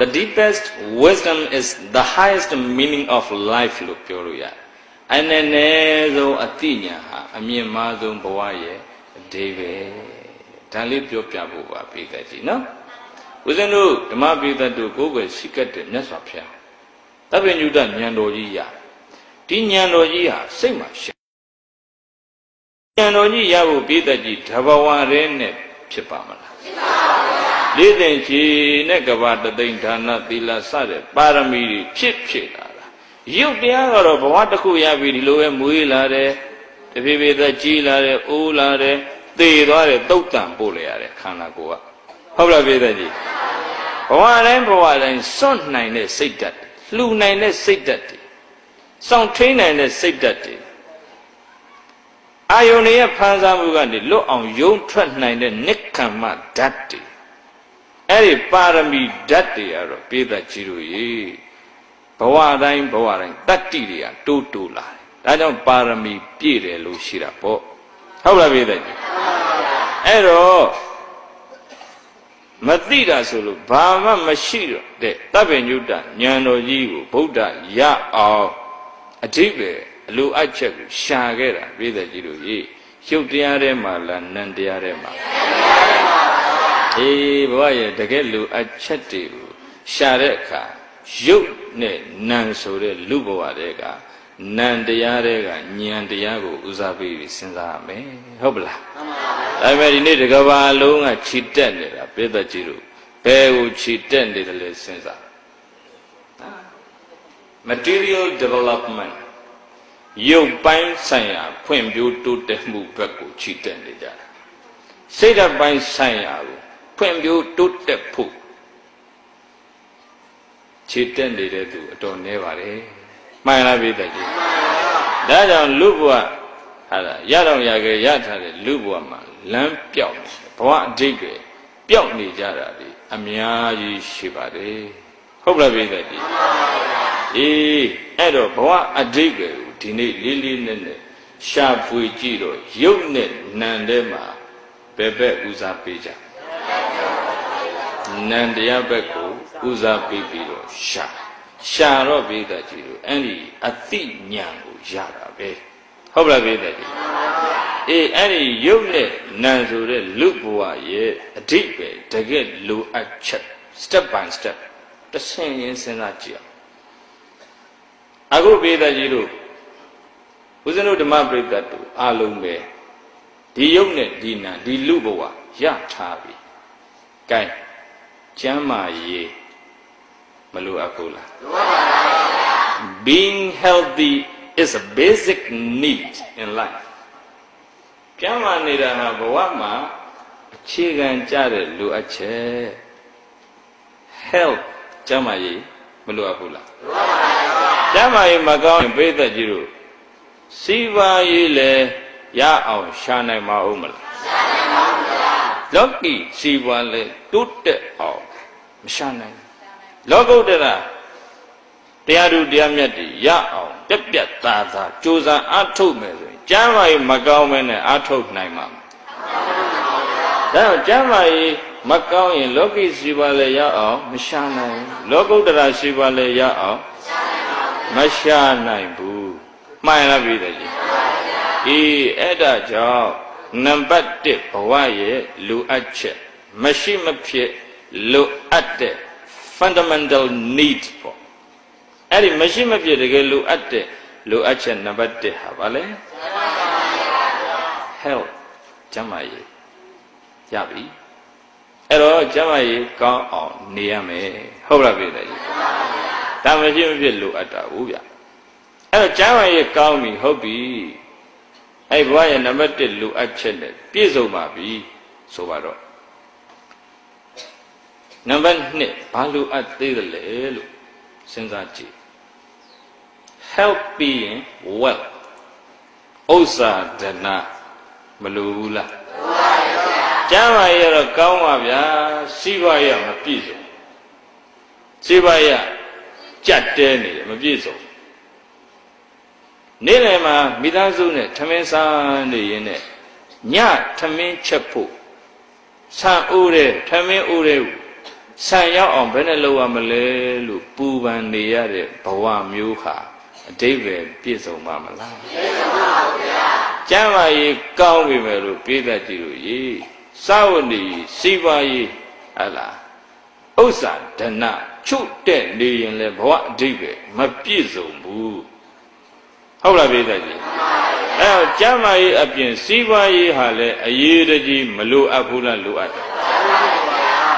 The deepest wisdom is the highest meaning of life လို့ပြောလို့ရတယ်။အနေနဲ့ဆုံးအတိညာဟာအမြင့်မားဆုံးဘဝရဲ့အဓိပ္ပာယ်။ဒါလေးပြောပြဖို့ပါပြေကြကြည့်နော်။ဦးဇင်းတို့ဓမ္မပိသတ်တို့ကိုယ်ွယ်ရှိကတ်တဲ့မြတ်စွာဘုရား။တပ်ပညုတဉာဏ်တော်ကြီးရဒီဉာဏ်တော်ကြီးဟာစိတ်မှာရှိဉာဏ်တော်ကြီးရဖို့ပိသတ်ကြီးတဘဝရဲနဲ့ဖြစ်ပါမလားဖြစ်ပါဘူး လေးသိင်ချီနဲ့ကဘာတသိင်ဒါနသီလစတဲ့ပါရမီတွေဖြစ်ဖြစ်လာတာရုပ်တရားကတော့ဘဝတစ်ခုရပြီဒီလိုပဲမွေးလာတယ်တဖြည်းဖြည်းသက်ကြီးလာတယ်အိုးလာတယ်သေသွားတယ်တုတ်တန်ပို့လေရတယ်ခန္ဓာကိုယ်ကဟုတ်လားပြည့်တဲ့ကြီးဘဝတိုင်းဘဝတိုင်းစွန့်နိုင်တဲ့စိတ်ဓာတ်လှူနိုင်တဲ့စိတ်ဓာတ်တွေစောင့်ထိန်နိုင်တဲ့စိတ်ဓာတ်တွေအာယုန်ရဲ့ဖန်ဆားမှုကနေလွတ်အောင်ယုံထွက်နိုင်တဲ့နိက္ခမ္မဓာတ်တွေ အဲ့ဒီပါရမီဓာတ်တွေကတော့ပြေးသက်ကြီးတို့ရေဘဝတိုင်းဘဝတိုင်းတတ္တိတွေကတိုးတိုးလာတယ်ဒါကြောင့်ပါရမီပြည့်တယ်လို့ရှိတာပေါ့ဟုတ်လားပြည့်တယ်အဲ့တော့မသိတာဆိုလို့ဘာမှမရှိတော့တဲ့တပ်ပင်ညုတဉာဏ်တော်ကြီးကိုဗုဒ္ဓရအောင်အဓိပ္ပာယ်အလိုအပ်ချက်ကိုရှာခဲ့တာပြည့်တယ်ကြီးတို့ကြီးရုပ်တရားထဲမှာလားနံတရားထဲမှာ အေးဘဝရဲ့တကယ်လူအပ်ချက်တွေကိုရှာတဲ့အခါရုပ်နဲ့နံဆိုတဲ့လူဘဝတွေကနံတရားတွေကဉာဏ်တရားကိုဦးစားပေးပြီးစဉ်းစားရမယ်ဟုတ်ပလားမှန်ပါဒါပေမဲ့ဒီနေ့တကဘာလုံးကခြိတက်နေတာပြည့်သက်ကြီးတို့ဘယ်ကိုခြိတက်နေတယ်လဲစဉ်းစား material development ရုပ်ပိုင်းဆိုင်ရာဖွံ့ဖြိုးတိုးတက်မှုဘက်ကိုခြိတက်နေကြတာစိတ်ဓာတ်ပိုင်းဆိုင်ရာကို ဖွံ့ဖြိုးတိုးတက်ဖို့ခြေတက်နေတဲ့သူအတော်နည်းပါတယ်မှန်လားပြည့်တဲ့ကြီးဒါကြောင့်လူဘဝဟာလားရတော့ရခဲ့ရထားတဲ့လူဘဝမှာလမ်းပြောက်ဘဝအဓိပ္ပာယ်ပျောက်နေကြတာဒီအများကြီးရှိပါတယ်ဟုတ်လားပြည့်တဲ့ကြီးအေးအဲ့တော့ဘဝအဓိပ္ပာယ်ကိုဒီနေ့လေးလေးနက်နက်ရှာဖွေကြည့်တော့ရုပ်နဲ့နာမ်ထဲမှာဘယ်ဘက်ဦးစားပေးကြ နန္တရားဘက်ကိုဦးစားပေးပြီးတော့ရှာရှာတော့ပိဿကြီးတို့အဲ့ဒီအသိဉာဏ်ကိုရတာပဲဟုတ်လားပိဿကြီးအေးအဲ့ဒီရုပ်နဲ့နာမ်ဆိုတဲ့လူဘဝရဲ့အဓိပ္ပာယ်တကယ်လိုအပ်ချက် step by step တစ်ဆင့်ရင်းစဉ်းစားကြည့်အောင်အခုပိဿကြီးတို့ဦးဇင်းတို့ဓမ္မပရိသတ်တို့အလုံးပဲဒီရုပ်နဲ့ဒီနာမ်ဒီလူဘဝရထားပြီ gain ကျမ်းမာရေးမလိုအပ်ဘူးလားလိုအပ်ပါဘူး being healthy is a basic need in life ကျမ်းမာနေတာဟာဘဝမှာအခြေခံကြတဲ့လိုအပ်ချက် health ကျမ်းမာရေးမလိုအပ်ဘူးလားလိုအပ်ပါဘူးကျမ်းမာရေးမကောင်းရင်ပြိသက်ကြီးတို့စီးပွားရေးလည်းရအောင်ရှာနိုင်မအောင်မလားရှာနိုင်ပါဘူးဗျာလောကီစီးပွားလည်းတိုးတက်အောင် မရှာနိုင်လောကုတ္တရာတရားသူတရားမြတ်တွေရအောင်တက်ပြတ်သားသားကြိုးစားအားထုတ်မယ်ဆိုရင်ကျမ်းမာရေးမကောင်းမဲနဲ့အားထုတ်နိုင်မှာဒါကြောင့်ကျမ်းမာရေးမကောင်းရင်လောကီစီပါလည်းရအောင်မရှာနိုင်လောကုတ္တရာစီပါလည်းရအောင်မရှာနိုင်ဘူးမှန်လားပြည်တယ်ကြီးအေးအဲ့ဒါကြောင့်နံပါတ်1ဘဝရဲ့လူအပ်ချက်မရှိမဖြစ် လိုအပ်တဲ့ fundamental need ပေါ့အဲ့ဒီမရှိမဖြစ်တကယ်လိုအပ်တဲ့လိုအပ်ချက်နံပါတ်1ဟာဗာလဲ health ကျန်းမာရေးရပြီအဲ့တော့ကျန်းမာရေးကောင်းအောင်နေရမယ်ဟုတ်လားပြည်တယ်ကြီးဒါမရှိမဖြစ်လိုအပ်တာဘူးဗျအဲ့တော့ကျန်းမာရေးကောင်းပြီဟုတ်ပြီအဲ့ဘဝရဲ့နံပါတ်1လိုအပ်ချက်နဲ့ပြည့်စုံပါပြီဆိုပါတော့ နံပါတ်2ဘာလိုအပ်သေးတယ်လဲလို့စဉ်းစားကြည့် help being well ဥစ္စာဒနာမလိုဘူးလားကျမ်းမာရတော့ကောင်းပါဗျာစီးပွားရမပြည့်စုံစီးပွားရကြက်တဲနေတယ်မပြည့်စုံနေ့လယ်မှာမိသားစုနဲ့ထမင်းစားနေရင်နဲ့ညထမင်းချက်ဖို့ဆံအိုးတဲ့ထမင်းအိုးတဲ့ ဆံရောက်အောင်ဘယ်နဲ့လုပ်ရမလဲလို့ပူပန်နေရတဲ့ဘဝမျိုးဟာအတိတ်ပဲပြည့်စုံပါမလားပြည့်စုံပါဘူးဗျာကျမ်းမာရေးကောင်းပြီမယ်လို့ပြေးတတ်ကြည့်လို့ရေစာဝတ်နေစီးပွားရေးဟလာဥစ္စာဒဏချုပ်တဲ့နေရင်လည်းဘဝအတိတ်ပဲမပြည့်စုံဘူးဟုတ်လားပြေးတတ်ကြည့်အဲတော့ကျမ်းမာရေးအပြင်စီးပွားရေးဟာလည်းအရေးတကြီးမလိုအပ်ဘူးလားလိုအပ်တယ်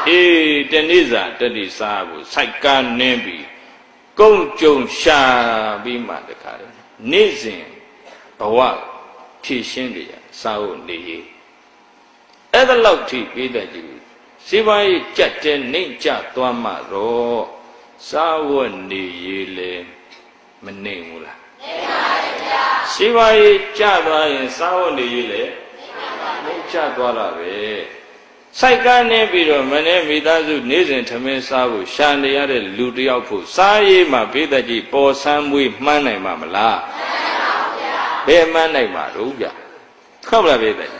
အေးတနေ့စာတတိစားဖို့စိုက်ကားနင်းပြီးကုန်းကြုံရှာပြီးမှတခါလေနေ့စဉ်ဘဝဖြည့်ရှင်းကြရစာဖို့နေရေးအဲ့ဒါလောက်ထိပေးတဲ့ကြည့်စီးပွားရေးကြက်တဲနှိမ့်ကြသွားမှတော့စာဝတ်နေရေးလေမနှိမ့်ဘူးလားနှိမ့်ပါဗျာစီးပွားရေးကြသွားရင်စာဝတ်နေရေးလေနှိမ့်ကြသွားတာပဲ စိုက်ကားနေပြီးတော့မနေ့မိသားစုနေ့စဉ်ထမင်းစားဖို့ရှာနေရတဲ့လူတယောက်ဖို့စားရေးမှာဘေးသက်ကြီးပေါ်ဆန်းမွေးမှန်းနိုင်မှာမလားမှန်ပါဗျဘယ်မှန်းနိုင်မှာတော့ဗျဟုတ်လားပြည့်တယ်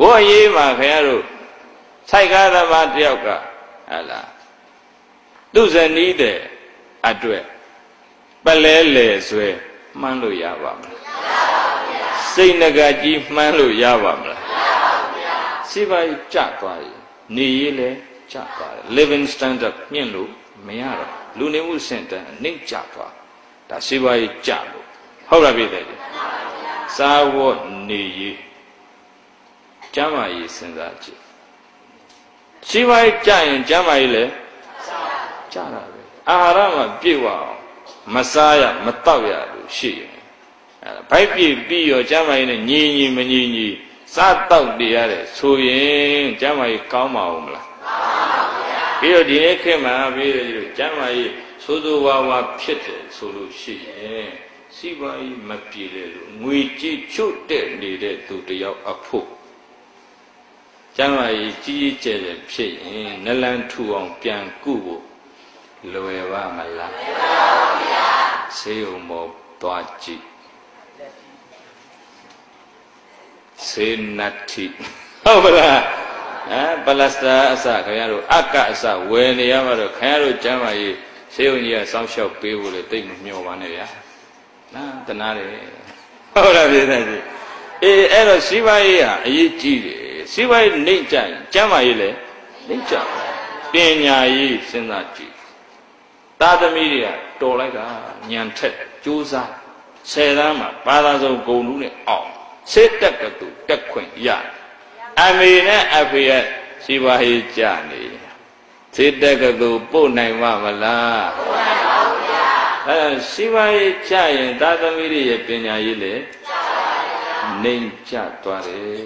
ဘိုးအရေးမှာခင်ဗျားတို့စိုက်ကားသမားတယောက်ကဟာလားသူ့ဇနီးတဲ့အတွက်ပလဲလေဆွဲမှန်းလို့ရပါမလားမရပါဘူးဗျာစိတ်ငကကြီးမှန်းလို့ရပါမလားမရပါဘူးဗျာ စိပါးကြသွားပြီနေရေးလဲကြသွားတယ် living standard မြင့်လို့မရတော့လူနေမှုစင်တန်းနှိမ့်ကြသွားဒါစိပါးကြလို့ဟုတ်လားပြည့်တယ်စားဝတ်နေရေးကျမ်းမာရေးစဉ်းစားကြည့်စိပါးကြရင်ကျမ်းမာရေးလဲကြတာပဲအာဟာရမှာပြည့်ဝအောင်မစားရမတောက်ရလို့ရှိရင်အဲဘိုက်ပြည့်ပြီးရောကျမ်းမာရေးနဲ့ညီညီမညီညီ စားတောက်တည်ရတယ်ဆိုရင်ကျမ်းမာရေးကောင်းပါဦးမလားပြီးတော့ဒီနေ့ခေတ်မှာပြီးတော့ကျမ်းမာရေးသိုးသိုးဝါဝါဖြစ်တယ်ဆိုလို့ရှိရင်စီးပွားရေးမပြေလေလို့ငွေကြည့်ချွတ်တဲ့နေတဲ့သူတယောက်အဖို့ကျမ်းမာရေးကြီးကြီးကျယ်ကျယ်ဖြစ်ရင်နလန်ထူအောင်ပြန်ကုဖို့လွယ်ပါမလားလွယ်ပါဘူးဗျာဆေးုံမောသွားကြည့် စေနတ္တိဟုတ်မလားဟမ်ပလစတာအစခင်ဗျားတို့အကအစဝယ်နေရမှာတော့ခင်ဗျားတို့ကျမ်းမာရေးဆေးုံကြီးကစောင့်ရှောက်ပေးဖို့လေတိတ်မမျှော်ပါနဲ့ဗျာနာတနာတယ်ဟုတ်လားပြည်သားကြီးအေးအဲ့တော့စီးပွားရေးဟာအရေးကြီးတယ်စီးပွားရေးနှိမ့်ကြရင်ကျမ်းမာရေးလည်းနှိမ့်ကြပညာရေးစဉ်းစားကြည့်သားသမီးတွေကတော်လိုက်တာညံထက်ကြိုးစားဆယ်တန်းမှာဘာသာစုံဂုံလူးနဲ့အောင် စစ်တက်ကတူတက်ခွင့်ရအမေနဲ့အဖေရဲ့စီပွားရေးကြနေစစ်တက်ကတူပို့နိုင်မှာမလားပို့နိုင်ပါဘူးဗျာအဲစီပွားရေးကြရင်သားသမီးတွေရဲ့ပညာရေးလေကြပါဗျာနှိမ်ကျသွားတယ်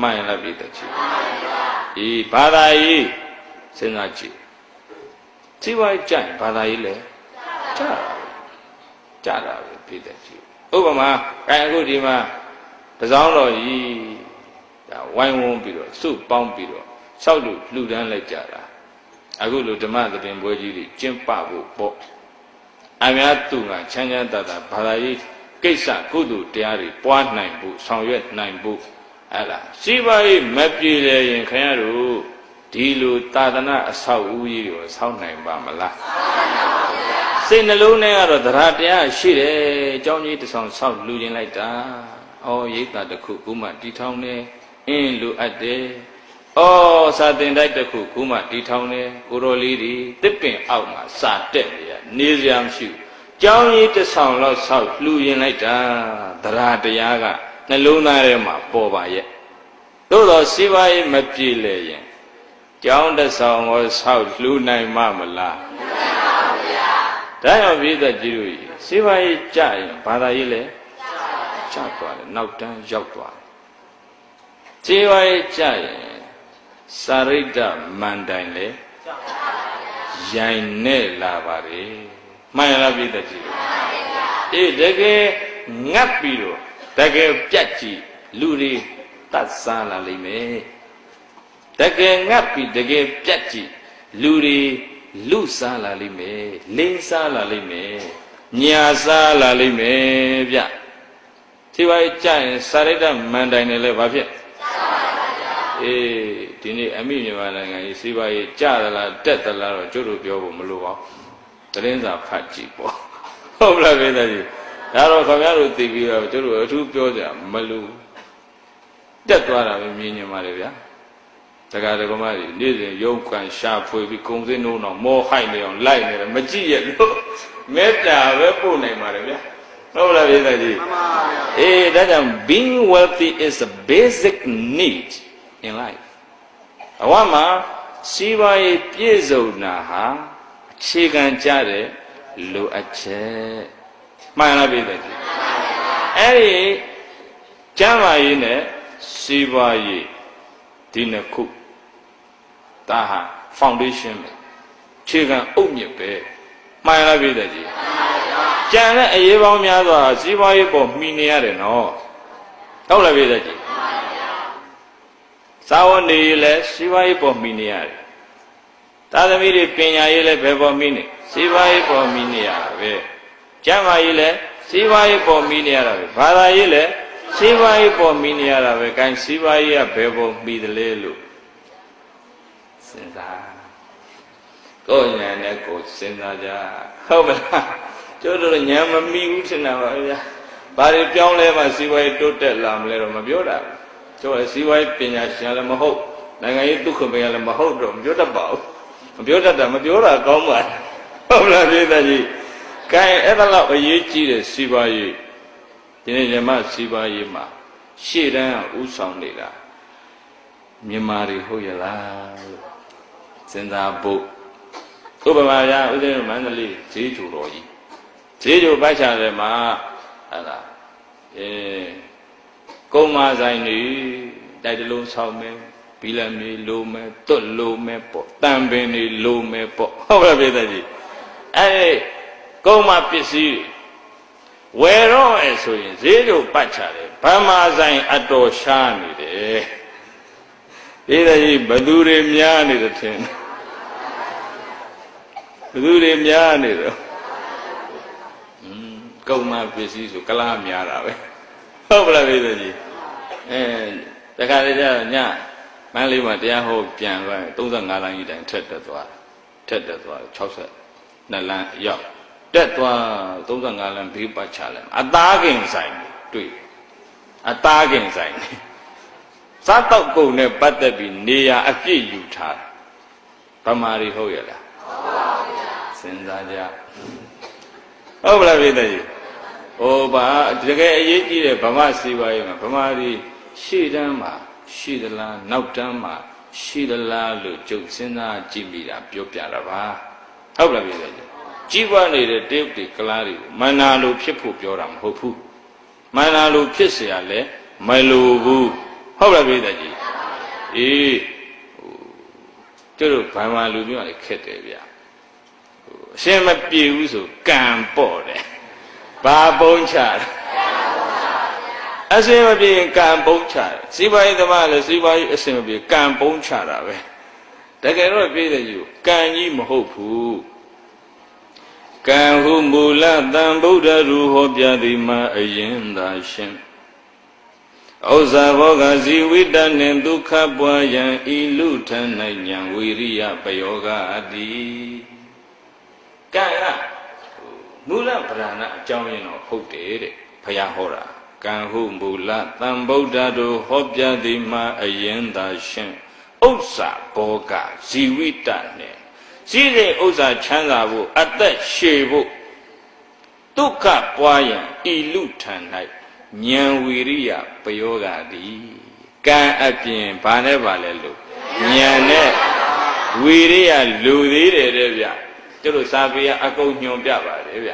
မှန်လားပြည်တဲ့ချီမှန်ပါဗျာဒီဘာသာရေးစဉ်းစားကြည့်စီးပွားရေးကြိုက်ဘာသာရေးလဲကြတာကြတာပဲဖြစ်တဲ့ကြည့်ဥပမာအဲအခုဒီမှာ တစောင်းတော်ကြီးဒါဝိုင်းဝန်းပြီးတော့စုပေါင်းပြီးတော့ဆောက်လို့လှူဒန်းလိုက်ကြတာအခုလိုဓမ္မသတင်ပွဲကြီးတွေကျင့်ပဖို့ပေါ့အများသူကချမ်းချမ်းသာသာဘာသာရေးကိစ္စကုသိုလ်တရားတွေပွားနိုင်ဖို့ဆောင်ရွက်နိုင်ဖို့အဲ့ဒါစီးပွားရေးမပြေလည်ရင်ခင်ဗျားတို့ဒီလိုသာသနာအဆောက်အဦကြီးကိုဆောက်နိုင်ပါမလားစိတ်နှလုံးထဲကတော့တရားတရားရှိတယ်အကြောင်းကြီးတစ်ဆောင်ဆောက်လူကျင်လိုက်တာ ဩရိတ်တာတစ်ခုခုမှတီထောင်နေအင်းလူအပ်တယ်ဩစာတင်တိုက်တစ်ခုခုမှတီထောင်နေကိုတော်လေးဒီတစ်ပင်အောက်မှာစာတက်နေရနေစရာမရှိဘူးကြောင်းကြီးတစ်ဆောင်လောက်ဆောက်လှူရင်လိုက်တာတရားတရားကနှလုံးသားထဲမှာပေါ်ပါရဲ့သို့တော်စီးပွားရေးမပြေလေရင်ကျောင်းတဆောင်ကိုဆောက်လှူနိုင်မမလားမနိုင်ပါဘူးဗျာဒါကြောင့်ပြည်သက်ကြီးတို့စီးပွားရေးကြရင်ဘာသာရေးလဲ ကြသွားတယ်နောက်တန်းရောက်သွားတယ်စီးပွားရေးကြရင်စာရိတ္တမန္တိုင်လဲရိုင်နဲ့လာပါလေမှန်လားပြည်သက်ကြီးတို့အေးတကယ်ငတ်ပြီးတော့တကယ်ပြတ်ကြည့်လူတွေတတ်စားလာလိမ့်မယ်တကယ်ငတ်ပြီးတကယ်ပြတ်ကြည့်လူတွေလူစားလာလိမ့်မယ်လင်းစားလာလိမ့်မယ်ညာစားလာလိမ့်မယ်ဗျ ဒီပါကြရင်စာရိတ္တမန်တိုင်နဲ့လည်းဘာဖြစ်အေးဒီနေ့အမိမြန်မာနိုင်ငံကြီးစီးပွားရေးကြသလားတက်သလားတော့ကျုပ်တို့ပြောဖို့မလိုပါဘူးသတင်းစာဖတ်ကြည့်ပေါ့ဟုတ်လားခင်ဗျာကြီးဒါတော့ခင်ဗျားတို့သိပြီးတော့ကျုပ်တို့အထူးပြောကြမလို့တက်သွားတာပဲမြင်နေပါလေဗျာတရားတော်မကြီးနေ့စဉ်ရုပ်ခံရှာဖွေပြီးကုံစင်းနှုံးတော့မောဟိုက်နေအောင်လိုက်နေတယ်မကြည့်ရလို့မေတ္တာပဲပို့နိုင်ပါတယ်ဗျာ ဟုတ်လားပြည်သားကြီးမှန်ပါဗျာအေးဒါကြောင့် being wealthy is a basic need in life အဝမှာစီးပွားရေးပြည့်စုံတာဟာအခြေခံကြတဲ့လိုအပ်ချက်မှန်လားပြည်သားကြီးအဲ့ဒီကျမ်းမာရေးနဲ့စီးပွားရေးဒီနှစ်ခုဒါဟာ foundation ပဲခြေခံအုတ်မြစ်ပဲမှန်လားပြည်သက်ကြီး ကြံတဲ့အရေးပေါင်းများစွာစီးပွားရေးပေါ်မှီနေရတယ်နော်ဟုတ်လားပြည်သက်ကြီးသာဝနေလည်းစီးပွားရေးပေါ်မှီနေရတယ်သာသမီတွေပညာရေးလည်းဘယ်ပေါ်မှီနေစီးပွားရေးပေါ်မှီနေရတာပဲကျမ်းမာရေးလည်းစီးပွားရေးပေါ်မီနေရတာပဲဘာသာရေးလည်းစီးပွားရေးပေါ်မီနေရတာပဲအဲစီးပွားရေးကဘယ်ပေါ်မီတယ်လဲလို့စဉ်းစားကိုယ်ဉာဏ်နဲ့ကိုယ်စဉ်းစားကြဟုတ်မလား ကျိုးတို့ဉာဏ်မမီဘူးထင်တာပါဗျာဘာတွေပြောင်းလဲမှစီးပွားရေးတိုးတက်လာမလဲတော့မပြောတာဘူးကျိုးစီးပွားရေးပညာရှင်လည်းမဟုတ်နိုင်ငံရေးဒုက္ခမရလည်းမဟုတ်တော့မပြောတတ်ပါဘူးမပြောတတ်တာမပြောတာကောင်းပါဟုတ်လားပြည်သားကြီးကဲအဲ့ဒါတော့အရေးကြီးတဲ့စီးပွားရေးဒီနေ့ဓမ္မစီးပွားရေးမှာရှေ့တန်းဥဆောင်နေတာမြန်မာတွေဟုတ်ရလားလို့စဉ်းစားဖို့ဥပမာရာဥဒိယမန္တလေးဈေးချိုတော်ကြီး ဈေးချိုပိုက်ချတယ်မှာဟလာအဲကုံမာဆိုင်နေတိုက်တလုံးဆောက်မယ်ဘီလံနေလိုမယ်တွတ်လိုမယ်ပေါ့တံပင်နေလိုမယ်ပေါ့ဟုတ်ပါပြီတဲ့ကြီးအဲကုံမာပစ္စည်းဝယ်တော့အဲဆိုရင်ဈေးချိုပတ်ချတယ်ဗမာဆိုင်အတော်ရှားနေတယ်ဒီတဲ့ကြီးဘသူတွေများနေတယ်ထင်တယ်ဘသူတွေများနေတော့อืม ကုံမပစ္စည်းဆိုကလားများတာပဲဟုတ်ပလားပြည်သူကြီးအဲတခါတည်းကျတော့ညမန်းလေးမှာတရားဟောပြန်သွား35လမ်းကြီးတိုင်ထက်တက်သွားထက်တက်သွား60နှစ်လမ်းရောက်တက်သွား35လမ်းဘေးပတ်ချလိုက်အသားခင်ဆိုင်တွေ့အသားခင်ဆိုင်စားတော့ကုန်နဲ့ပတ်သက်ပြီးနေရာအပြည့်ယူထားဗမာတွေဟုတ်ရလားစဉ်းစားကြဟုတ်ပါလားပြည်သူကြီး ဟိုဘာတကယ်အရေးကြီးတဲ့ဗမာစီပါရေးမှာဗမာတွေရှေ့တန်းမှာရှိသလားနောက်တန်းမှာရှိသလားလို့ကြုံစဉ်းစားကြည့်မိတာပြောပြတာပါဟုတ်ပါလားပြည်သူကြီးကြီးပွားနေတဲ့တရုတ်တွေကလားတွေကိုမန္နာလိုဖြစ်ဖို့ပြောတာမဟုတ်ဘူးမန္နာလိုဖြစ်เสียလဲမလိုဘူးဟုတ်လားပြည်သူကြီးအေးကျတို့ဗမာလူမျိုးကလည်းခက်တယ်ဗျာအရှင်းမပြေဘူးဆိုကံပေါ့တယ် ဘာပုံးချတယ်အစင်မပြေရင်ကံပုံးချတယ်စီးပွားရေးသမားလည်းစီးပွားရေးအစင်မပြေကံပုံးချတာပဲတကယ်တော့ပြည့်တဲ့ယူကံကြီးမဟုတ်ဘူးကံဟုမူလတံဗုဒ္ဓရူဟောပြသည်မှာအရင်သာရှင်ဥစ္စာဘောကဇီဝိတနှင့်ဒုက္ခပွားယံဤလူထ၌ညာဝိရိယပယောဂအတိကံက မူလဗရဏအကြောင်းရင်းတော့ဟုတ်တယ်တဲ့ဘုရားဟောတာကံဟုမူလသံဗုဒ္ဓတို့ဟောပြသည်မှာအရင်သာရှင်ဥစ္စာဘောကဇီဝိတနဲ့ရှိတဲ့ဥစ္စာချမ်းသာဖို့အသက်ရှည်ဖို့ဒုက္ခပွားရန်ဤလူထံ၌ဉာဏ်ဝီရိယပယောဂသည်ကံအပြင်ဘာနဲ့ပါလဲလို့ဉာဏ်နဲ့ဝီရိယလူသေးတယ်တဲ့ဗျ ကျတို့စာပေကအကုန်ညွန်ပြပါတယ်ဗျ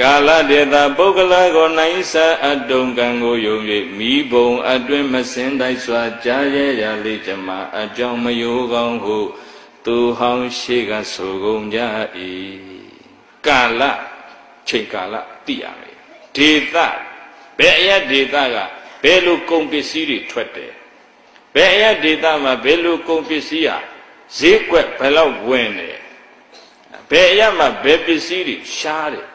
ကာလတေတာပုဂ္ဂလကိုနိုင်စာအတုံကံကိုယုံ၍မိဘုံအတွင်မစင်တိုက်စွာကြားရရလေးကြမှာအကြောင်းမယိုကောင်းဟုသူဟောင်းရှိကဆိုကုန်ကြ၏ကာလချိန်ကာလသိရမယ်ဒေသဘယ်အရာဒေသကဘယ်လိုကုန်ပစ္စည်းတွေထွက်တယ်ဘယ်အရာဒေသမှာဘယ်လိုကုန်ပစ္စည်းဟာဈေးကွက်ဘယ်လောက်ဝင်တယ် ဘယ်အရမှာဘယ်ပစ္စည်းတွေရှားတယ်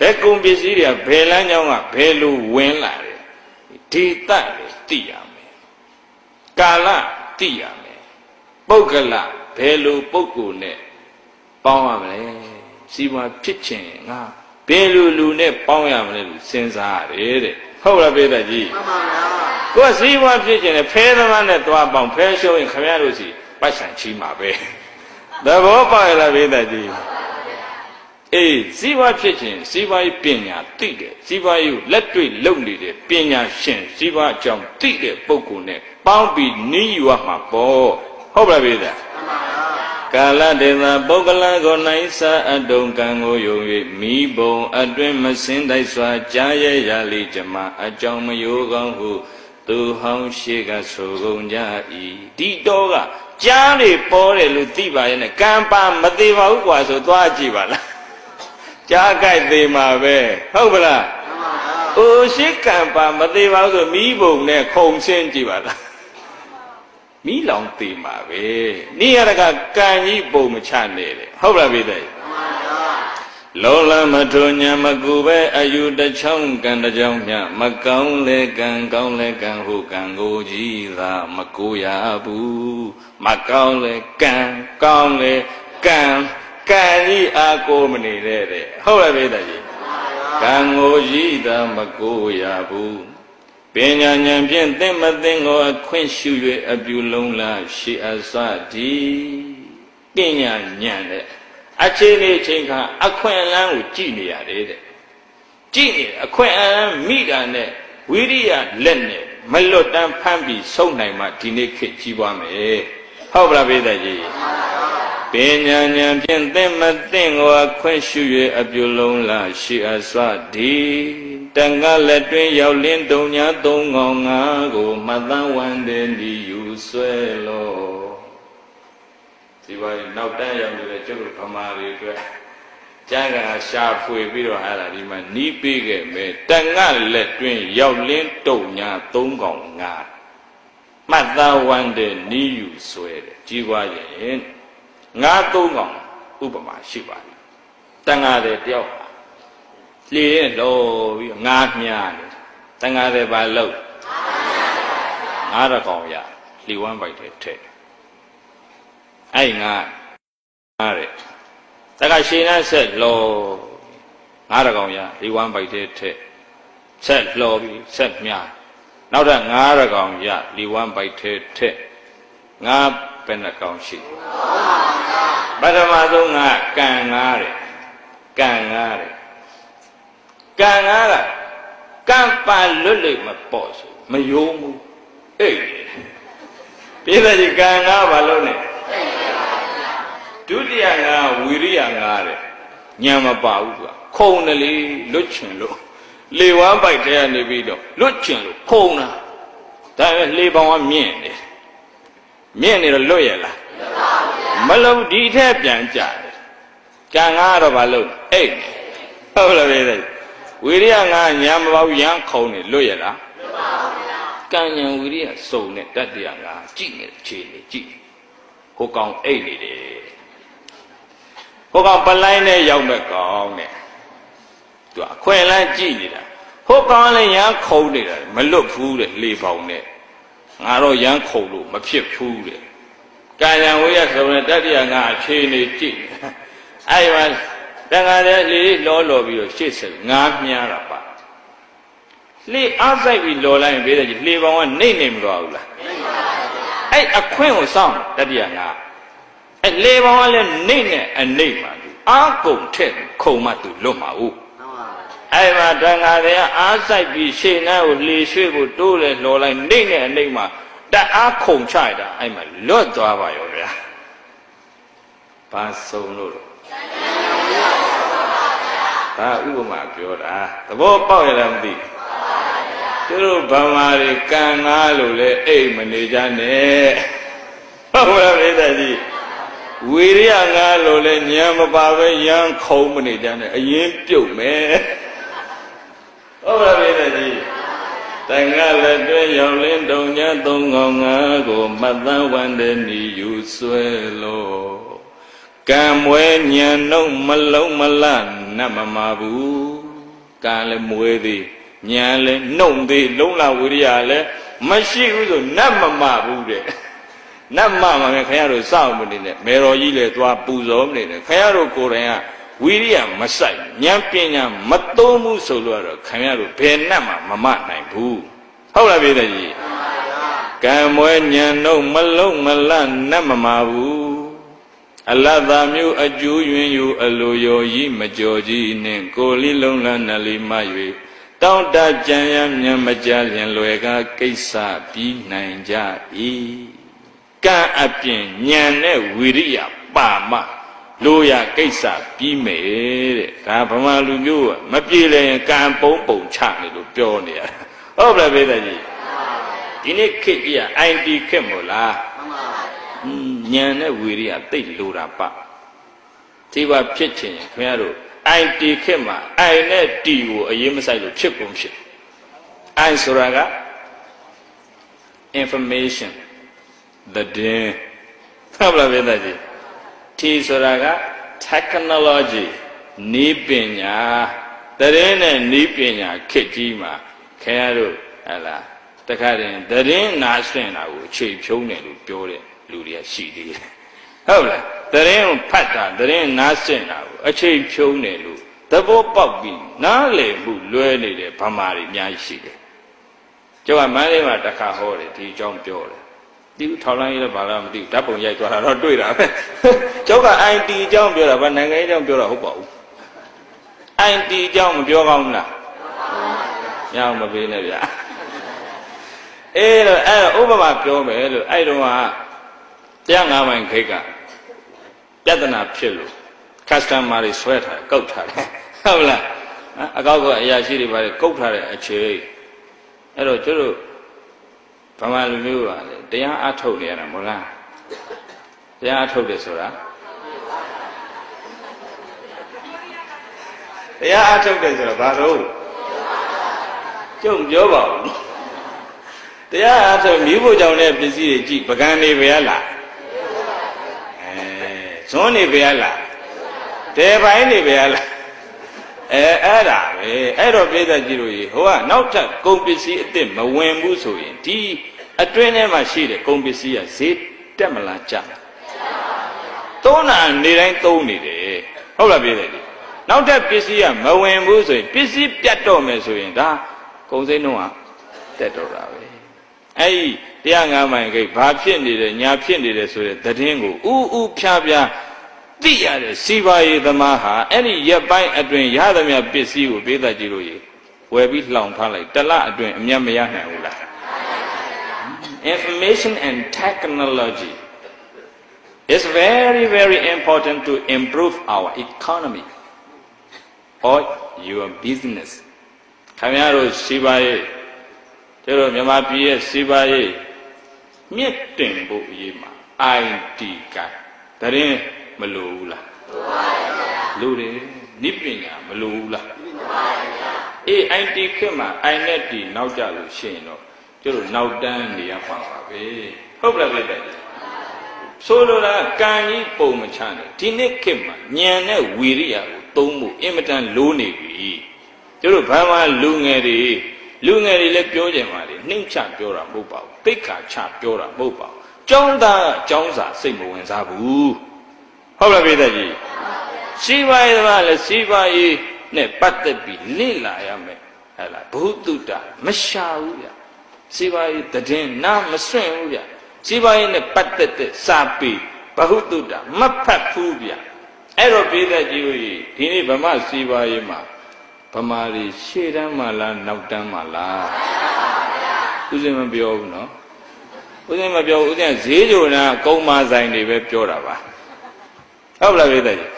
ဘယ်ကုန်ပစ္စည်းတွေကဘယ်လမ်းကြောင်းကဘယ်လိုဝင်လာတယ်ဒေသတွေသိရမယ်ကာလသိရမယ်ပုဂ္ဂလဘယ်လိုပုဂ္ဂိုလ်နဲ့ပေါင်းရမလဲစီမဖြစ်ခြင်းငါဘယ်လိုလူနဲ့ပေါင်းရမလဲလို့စဉ်းစားရတယ်တဲ့ဟုတ်လားပေတဲ့ကြီးမှန်ပါဗျာကိုယ်စီးပွားဖြစ်ခြင်းနဲ့ဖဲသမားနဲ့တွားပေါင်းဖဲရှုံးရင်ခင်ဗျားတို့စီပိုက်ဆံချီးမှာပဲ သဘောပေါက်ရလားဘေးသက်ကြီးအေးစီးပွားဖြစ်ခြင်းစီးပွားရေးပညာသိတယ်စီးပွားရေးလက်တွေ့လုပ်နေတဲ့ပညာရှင်စီးပွားအကြောင်းသိတဲ့ပုဂ္ဂိုလ်နဲ့ပေါင်းပြီးနည်းယူရမှာပေါ့ဟုတ်ပါဘေးသက်ကာလတေသာပုဂ္ဂလကိုနိုင်စာအတုံကံကိုယုံ၍မိဘုံအတွင်မစင်းတိုက်စွာကြားရရလိကြမှာအကြောင်းမယိုကောင်းဟုသူဟောင်းရှိကဆိုကုန်ကြ၏ဒီတော့က ကြားနေပေါ်တယ်လို့သိပါရဲ့နဲ့ကံပါမသေးပါဘူးကွာဆိုသွားကြည့်ပါလားကြားကြိုက်သေးမှာပဲဟုတ်ပလားအိုရှိကံပါမသေးပါဘူးဆိုမိဘုံနဲ့ခုံဆင်းကြည့်ပါလားမိလောင်သေးမှာပဲနိရကကံကြီးပုံမချနဲ့တဲ့ဟုတ်လားပြည်တဲ့လောလမထုံညာမကူပဲအယူတချောင်းကံတကြောင်မြမကောင်းလေကံကောင်းလေကံဟုကံကိုကြီးသာမကူရဘူး မကောင်းလေကံကောင်းလေကံကံကြီးအာကိုမနေတဲ့တဲ့ဟုတ်လားဘေးသားကြီးကံကိုကြီးသာမကူရဘူးပညာဉာဏ်ဖြင့်သင်မသိကိုအခွင့်ရှု၍အပြုလုံးလားရှိအစသည်ပညာဉာဏ်တဲ့အချိန်လေးချိန်ခါအခွင့်အလန်းကိုကြည်နေရတယ်တဲ့ကြည်နေအခွင့်အလန်းမိတာနဲ့ဝိရိယလက်နဲ့မလွတ်တမ်းဖမ်းပြီးဆုံးနိုင်မှဒီနေ့ခေတ်ကြီးပွားမယ် ဟုတ်ပါလားဘေးသားကြီးပညာဉာဏ်ဖြင့်သင်မသိကိုအခွင့်ရှု၍အပြုလုံးလားရှိအစွာဒီတန်ခါလက်တွင်ရောက်လင်းတုံညာသုံးကောင်ငါကိုမှတ်သားဝန္တေဒီယူဆွဲလောဒီပါနောက်တန်းရောက်နေတဲ့ကျုပ်တို့ဗမာတွေအတွက်ကျမ်းဂန်ရှာဖွေပြီးတော့ဟာလာဒီမှာနီးပေးခဲ့မယ်တန်ငါလက်တွင်ရောက်လင်းတုံညာသုံးကောင်ငါ မှတ်သားဝမ်းတဲ့နီးယူဆွဲတယ်ကြီးပွားရင်ငါသုံးကောင်ဥပမာရှိပါတယ်တန်ငါတဲ့တယောက်ဟာလေရင်လောပြီးငါမြားတယ်တန်ငါတဲ့ဘာလို့ငါးရကောင်ရလီဝမ်းပိုက်တဲ့ထက်အဲ့ငါငါတဲ့တခါရှင်နဲ့ဆက်လောငါးရကောင်ရလီဝမ်းပိုက်တဲ့ထက်ဆက်လောပြီးဆက်မြား နောက်တော့ငါးရကောင်ရလီဝမ်းပိုက်တဲ့ထက်ငါဘယ်နှကောင်ရှိပထမဆုံးငါကံငါတဲ့ကံငါတဲ့ကံငါကကံပါလွတ်လိမ့်မပေါ့ဆိုမယုံဘူးအေးပြေးတဲ့ကံငါဘာလို့လဲဒုတိယငါဝီရိယငါတဲ့ညံမပါဘူးကွာခုံတယ်လေလွတ်ချင်လို့ လေဝမ်းပိုက်တဲ့ကနေပြီးတော့လွတ်ချင်လို့ခုံတာဒါပေမဲ့လေပေါင်ကမြင့်တယ်မြင့်နေတော့လွတ်ရလားမလုံးဒီထက်ပြန်ကြတယ်ကံငါတော့ဘာလို့အိတ်ဟုတ်လားပြေးဝီရိယငါညာမပေါ့ရမ်းခုံနေလွတ်ရလားလွတ်ပါဘူးဗျာကံညာဝီရိယစုံနဲ့တတ္တရာငါကြည့်နေခြေနေကြည့်ဟိုကောင်အိတ်နေတယ်ဟိုကောင်ပလိုင်းနဲ့ရောက်မဲ့ကောင်နဲ့သူအခွင့်လန်းကြည့်နေတာ ဟိုကောင်လည်းရမ်းခုံနေတာမလွတ်ဘူးတဲ့လေပေါင်နဲ့ငါတော့ရမ်းခုံလို့မဖြစ်ဘူးတဲ့ကံညာဝိရိယစုံနဲ့တတ္တရာငါအခြေနေကြည့်အဲ့မှာတန်ခါတဲ့လေလောလောပြီးတော့ရှေ့ဆက်ငါးမြားတာပါလေအားဆိုင်ပြီးလောလိုက်ရင်ဘေးတဲ့ကြီးလေပေါင်ကနေနေမလို့ဘူးလားအဲ့အခွင့်ကိုစောင့်တတိယငါအဲ့လေပေါင်ကလည်းနေနဲ့အနေမှာသူအားကုန်ထက်ခုံမှသူလွတ်မှာဟုတ် အဲ့မှာတန်ခါတဲ့အားဆိုင်ပြီးရှေ့နားကိုလေရွှေ့ကိုတိုးလေလောလိုက်နေနဲ့အနေမှာတအားခုံချရတာအဲ့မှာလွတ်သွားပါရောဗျာဘာစုံလို့ဒါဥပမာပြောတာသဘောပေါက်ရလားမသိသူတို့ဗမာတွေကံငါလို့လဲအိတ်မနေကြနဲ့ဟုတ်လားပြည့်တဲ့ကြီးဝီရိယငါလို့လဲညံမပါပဲရမ်းခုံမနေကြနဲ့အရင်ပြုတ်မယ် ဟုတ်လားပြည့်တဲ့ကြီးတန်ခါလက်တွဲရောက်လင်းတုံညာသုံးကောင်ငါကိုမတ်သန်းဝန္တနီယူဆွဲလို့ကံမွဲညံနှုံမလုံးမလနတ်မမာဘူးကံလည်းမွေးသေးညံလည်းနှုံသေးလုံးလာဝိရိယလည်းမရှိဘူးဆိုနတ်မမာဘူးတဲ့နတ်မမှာခင်ဗျားတို့စောင့်မနေနဲ့မေတော်ကြီးလည်းသွားပူဇော်မနေနဲ့ခင်ဗျားတို့ကိုယ်တိုင်က ဝိရိယမဆိုင်ဉာဏ်ပညာမသုံးဘူးဆိုလို့တော့ခင်ဗျားတို့ဘယ်နတ်မှမမနိုင်ဘူးဟုတ်လားပြည်သူကြီးကံမွဲညံနှုံမလုံးမလနတ်မမာဘူးအလတ်သာမျိုးအကျိုးယွင်ယူအလိုရောကြီးမကြော်ကြီးနှင့်ကိုလီလုံးလနလီမ၍တောင်းတကြံရမြမကြလျင်လွယ်ကားကိစ္စပြီးနိုင်ကြ၏ကံအပြင်ညံတဲ့ဝိရိယပါမ လိုရကိစ္စပြီးမယ်တဲ့ဒါဗမာလူမျိုးကမပြေလည်ရင်ကံပုံပုံချနေလို့ပြောနေရတာဟုတ်ပါလားဘေးသားကြီးဒီနေ့ခေတ်ကြီးက IT ခေတ်မို့လားညံတဲ့ဝီရိယတိတ်လိုတာပဒီပါဖြစ်ချင်ခင်ဗျားတို့ IT ခေတ်မှာ I နဲ့ T ကိုအရေးမဆိုင်လို့ဖြစ်ကုန်ဖြစ် I ဆိုတာက information the day ဟုတ်လားဗျာကြီး T ဆိုတာက technology နီးပညာတရင်နဲ့နီးပညာခေတ်ကြီးမှာခင်ဗျားတို့ဟလာတခါတည်းတရင်နာဆင်တာကိုအခြေဖြုံးတယ်လို့ပြောတဲ့လူတွေကရှိသေးတယ်ဟုတ်လားတရင်ကိုဖတ်တာတရင်နာဆင်တာကိုအခြေဖြုံးတယ်လို့သဘောပေါက်ပြီးနားလည်မှုလွဲနေတဲ့ဗမာတွေအများကြီးရှိတယ်ကျောင်းကမန်းလေးမှာတခါဟောတယ်ဒီအကြောင်းပြောတယ် ဒီထောက်လိုင်းရဘာလားမသိဘူးဓာတ်ပုံရိုက်သွားတာတော့တွေ့တာပဲကျောင်းက IT အကြောင်းပြောတာဗာနိုင်ငံရေးအကြောင်းပြောတာဟုတ်ပါဘူး IT အကြောင်းမပြောကောင်းဘူးလားညောင်မပေးနဲ့ဗျာအေးတော့အဲ့တော့ဥပမာပြောမယ်လို့အဲ့တုန်းကတရား၅မိုင်ခိတ်ကပြဿနာဖြစ်လို့ customer တွေဆွဲထားတယ်ကုတ်ထားတယ်ဟုတ်လားအကောက်ကအရာရှိတွေပါလေကုတ်ထားတဲ့အခြေအဲ့တော့ကျတို့ ဗမာလူမျိုးပါလေတရားအထုတ်နေရတာမဟုတ်လားတရားအထုတ်တယ်ဆိုတာတရားအထုတ်တယ်ဆိုတော့ဘာလို့ကျုံပြောပါဦးတရားအထုတ်မိဖို့ကြောင့်တဲ့ပစ္စည်းတွေကြည့်ပကံနေပဲလားအဲဇွန်းနေပဲလားတဲပိုင်းနေပဲလား အဲအဲ့ဒါပဲအဲ့တော့ပြည့်တဲ့ကြည့်လို့ရေဟိုကနောက်ထပ်ကုန်ပစ္စည်းအစ်စ်မဝင်ဘူးဆိုရင်ဒီအတွင်းထဲမှာရှိတဲ့ကုန်ပစ္စည်းကဈေးတက်မလားကျလားသုံးတာနေတိုင်းသုံးနေတယ်ဟုတ်လားပြည့်တဲ့ကြည့်နောက်ထပ်ပစ္စည်းကမဝင်ဘူးဆိုရင်ပစ္စည်းပြတ်တော့မယ်ဆိုရင်ဒါကုန်စိမ်းတော့တက်တော့တာပဲအဲ့ဒီတရားငါးမိုင်ကိဘာဖြစ်နေတယ်ညာဖြစ်နေတယ်ဆိုတဲ့သတင်းကိုဥဥဖြားဖြား သိရတဲ့စီပါရေးသမားဟာအဲ့ဒီရက်ပိုင်းအတွင်းရသမျှပစ္စည်းကိုပေးတတ်ကြည့်လို့ရေဝယ်ပြီးလှောင်ထားလိုက်တလအတွင်းအမျက်မရနိုင်ဘူးလား information and technology is very very important to improve our economy or your business ခင်ဗျားတို့စီပါရေးကျတော့မြန်မာပြည်ရဲ့စီပါရေးမြင့်တင်ဖို့အရေးမှာ IT ကတရင် မလိုဘူးလားလိုတယ်နိပညာမလိုဘူးလားအေး IT ခေတ်မှာ iNet တီနောက်ကြလို့ရှိရင်တော့ကျတို့နောက်တန်းနေရမှာပါပဲဟုတ်လားပြည့်တယ်ဆိုလိုတာကံကြီးပုံမချနဲ့ဒီနေ့ခေတ်မှာညံတဲ့ဝီရိယကိုသုံးဖို့အင်မတန်လိုးနေပြီကျတို့ဘာမှလူငယ်တွေလူငယ်တွေလည်းပြောကြပါလေနှိမ့်ချပြောတာမဟုတ်ပါဘူးတိတ်ခါချပြောတာမဟုတ်ပါဘူးကျောင်းသားကျောင်းစာစိတ်မဝင်စားဘူး ဟုတ်လားပြည်သက်ကြီးစီးပွားရေးသမားလည်းစီးပွားရေးနဲ့ပတ်သက်ပြီးလေ့လာရမယ်ဟဲ့လားဘုသူတ္တမရှာဘူးဗျစီးပွားရေးတည်င်းနားမစွန့်ဘူးဗျစီးပွားရေးနဲ့ပတ်သက်တဲ့စာပေဘဟုတုတ္တမဖတ်ဘူးဗျအဲ့တော့ပြည်သက်ကြီးတို့ဒီနေ့ဗမာစီးပွားရေးမှာဗမာတွေရှေ့တန်းမှလားနောက်တန်းမှလားဦးစင်မပြောဘူးနော်ဦးစင်မပြောဦးစင်ဈေးကြိုနာကုန်းမဆိုင်တွေပဲပြောတာပါ ဟုတ်လားပြည်သက်ကြီး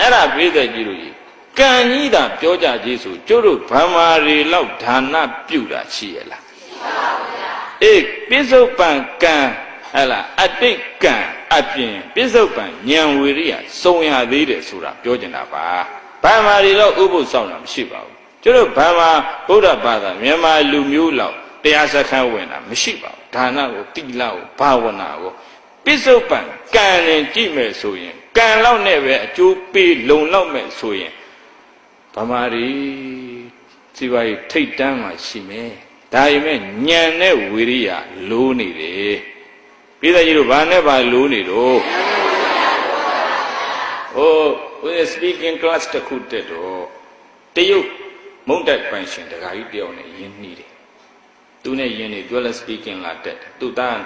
အဲ့ဒါပြည်သက်ကြီးတို့ကြီးကံကြီးတာပြောကြကြီးဆိုကျတို့ဗမာတွေလောက်ဒါနပြုတာရှိရလားရှိပါဘူးဗျာအေးပိစုပန်ကံဟဲ့လားအတိတ်ကံအပြင်ပိစုပန်ဉာဏ်ဝေရိယစုံရသေးတယ်ဆိုတာပြောကျင်တာပါဗမာတွေတော့ဥပုသ်ဆောင်တာမရှိပါဘူးကျတို့ဗမာဗုဒ္ဓဘာသာမြန်မာလူမျိုးလောက်တရားစခန်းဝင်တာမရှိပါဘူးဒါနကိုတိလကိုဘာဝနာကိုပိစုပန်ကံရင်ကြည့်မယ်ဆိုရင် ကံလောက်နဲ့ပဲအကျိုးပေးလုံလောက်မယ်ဆိုရင်ဗမာတွေစီပါရီထိတ်တန်းမှရှိမယ်ဒါပေမဲ့ညံတဲ့ဝိရိယလိုးနေတယ်ပြည်သားကြီးတို့ဘာနဲ့ဘာလိုးနေတော့ဟိုဦး speaking class တစ်ခုတက်တော့တရုတ်မုံတက်ပန်ရှင်တခါကြီးတယောက်နဲ့ယဉ်နှီးတယ်သူနဲ့ယဉ်နေသူလည်း speaking လာတက်သူသား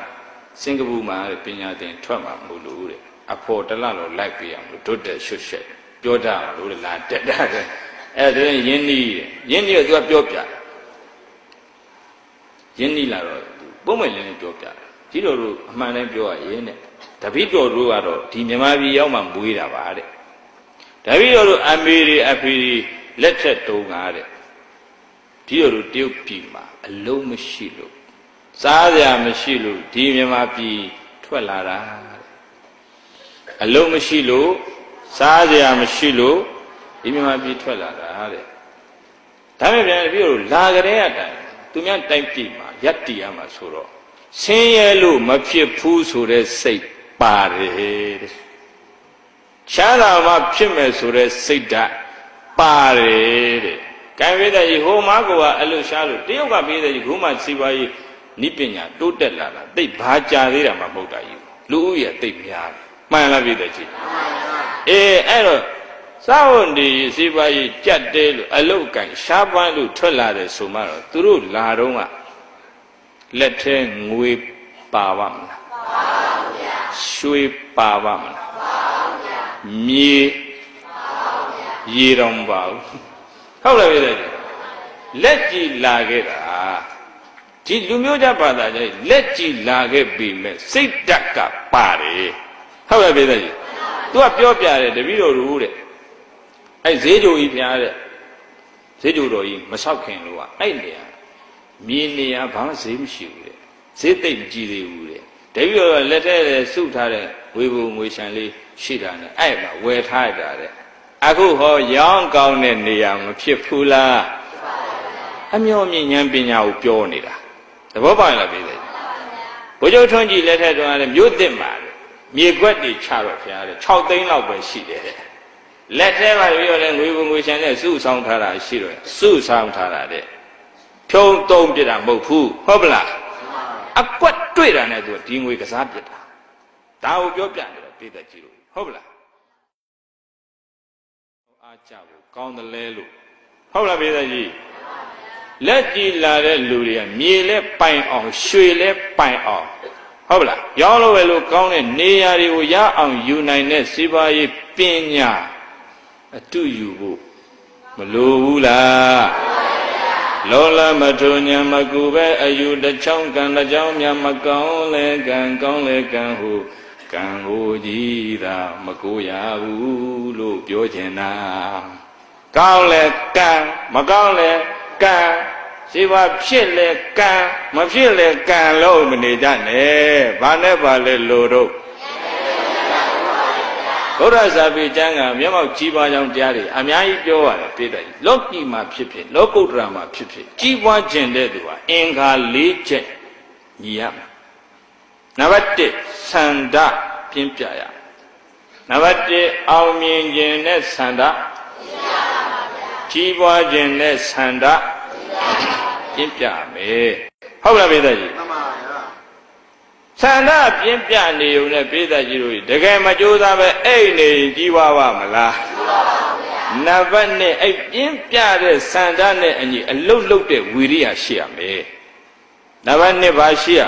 စင်ကာပူမှာပညာသင်ထွက်မှာမလို့တဲ့ အဖော်တလတော့လိုက်ပေးအောင်လို့ဒုတ်တဲ့ရွှတ်ရှက်ပြောတာလို့လာတက်တာတဲ့အဲ့ဒါရင်းနှီးတယ်ရင်းနှီးတော့သူကပြောပြရင်းနှီးလာတော့ပုံမှန်လင်းပြောပြဒီလိုလိုအမှန်တိုင်းပြောရရင်တဲ့တပိတော်တို့ကတော့ဒီမြန်မာပြည်ရောက်မှမွေးတာပါတဲ့တပိတော်တို့အမေတွေအဖေတွေလက်ထက်တုံးကားတဲ့ဒီလိုလိုတရုတ်ပြည်မှာအလုံးမရှိလို့စားစရာမရှိလို့ဒီမြန်မာပြည်ထွက်လာတာ အလုံးမရှိလို့စားစရာမရှိလို့ဒီမြန်မာပြည်ထွက်လာတာတဲ့ဒါပေမဲ့ပြန်ပြီးတော့လာကြတဲ့အတိုင်းသူများတိုက်ပြည်မှာရက်တီရမှာဆိုတော့ဆင်းရဲလို့မဖြစ်ဘူးဆိုတဲ့စိတ်ပါတယ်တဲ့ချမ်းသာမှဖြစ်မယ်ဆိုတဲ့စိတ်ဓာတ်ပါတယ်တဲ့ကံဝိဒကြီးဟိုမှာကအဲ့လိုရှားလို့တရုတ်ကပေးတဲ့ကြီးခုမှစီပါကြီးနိပညာတိုးတက်လာတာသိဘာကြာသေးတာမှမဟုတ်တာကြီးလူဦးရေသိများတယ် မှန်လားပြည့်တဲ့ကြီးအေးအဲ့တော့စာဝန်ဒီစီပါကြီးကြက်တဲလို့အလုတ်ကန်ရှားပန်းလို့ထွက်လာတယ်ဆိုမှတော့သူတို့လာတော့ကလက်ထဲငွေပါပါမလားပါပါဗျာရွှေပါပါမလားပါပါဗျာမြေပါပါဗျာရေတော်မပါဘူးဟုတ်လားပြည့်တဲ့ကြီးလက်ကြည်လာခဲ့တာဒီလူမျိုးကြဘာသာကြလက်ကြည်လာခဲ့ပြီမဲ့စိတ်ဓာတ်ကပါတယ် ဟုတ်လားပြည့်တဲ့ကြီး तू ကပြောပြတယ်တပည့်တော်တို့တဲ့အဲ့ဈေးကြိုကြီးဖျားတဲ့ဈေးကြိုတော်ကြီးမဆောက်ခင်လို့ကအဲ့နေရာမြေနေရာဘာမှဈေးမရှိဘူးတဲ့ဈေးသိပ်မကြည့်သေးဘူးတဲ့တပည့်တော်လက်ထဲစုထားတဲ့ဝေဘူငွေရှန်လေးရှိတာနဲ့အဲ့မှာဝယ်ထားတာတဲ့အခုဟောရောင်းကောင်းတဲ့နေရာမဖြစ်ဘူးလားအမျော်မြင့်ဉာဏ်ပညာကိုပြောနေတာသဘောပေါက်လားပြည်တယ်ဘုရားထွန်းကြည်လက်ထက်တုန်းကလည်းမြို့သစ်မှာ မြေခွက်တွေချတော့ဖျားတယ်6သိန်းလောက်ပဲရှိတယ်တဲ့လက်ထဲမှာပြီးတော့လည်းငွေဘုံငွေချန်နဲ့စုဆောင်ထားတာရှိတော့စုဆောင်ထားတာတဲ့ဖြုံသုံးပြတာမဟုတ်ဘူးဟုတ်ပလားအကွက်တွေ့တာနဲ့သူဒီငွေကစားပြတာဒါကိုပြောပြနေတော့ပြည်သက်ကြီးလို့ဟုတ်ပလားအားကြဖို့ကောင်းတယ်လဲလို့ဟုတ်လားပြည်သက်ကြီးလက်ကြည်လာတဲ့လူတွေကမြေလဲပိုင်အောင်ရွှေလဲပိုင်အောင် ဟုတ်ပလားရောင်းလို့ပဲလို့ကောင်းတဲ့နေရာတွေကိုရအောင်ယူနိုင်တဲ့စီးပွားရေးပညာအတူယူဖို့မလိုဘူးလားလောလမထုံညာမကူပဲအယူတချောင်းကံတချောင်းမြမကောင်းလဲကံကောင်းလဲကံဟုကံဟိုကြီးသာမကိုရဘူးလို့ပြောချင်တာကောင်းလဲကံမကောင်းလဲကံ ရှိပါဖြစ်လဲကံမဖြစ်လဲကံလို့မနေကြနဲ့ဘာနဲ့ပါလဲလို့တော့ဘုရားစာပေကျမ်းကမျက်မှောက်ကြီးပွားကြောင်းတရားတွေအများကြီးပြောရတယ်ပြည့်တယ်လောကီမှာဖြစ်ဖြစ်လောကုတ္တရာမှာဖြစ်ဖြစ်ကြီးပွားခြင်းတဲ့သူဟာအင်္ဂါ၄ချက်ညီရမယ်နံပါတ်1စန္ဒပြင်းပြရနံပါတ်1အောင်မြင်ခြင်းနဲ့စန္ဒကြီးပွားခြင်းနဲ့စန္ဒ ပြင်းပြမယ်ဟုတ်လားပိဿကြီးမှန်ပါဗျာဆန္ဒပြင်းပြနေုံနဲ့ပိဿကြီးတို့တကယ်မကြိုးစားပဲအဲ့နေကြီးပွားပါမလားကြီးပွားပါဗျာနံပါတ်နဲ့အဲ့ပြင်းပြတဲ့ဆန္ဒနဲ့အညီအလုတ်လုတ်တဲ့ဝီရိယရှိရမယ်နံပါတ်2ဘာရှိရ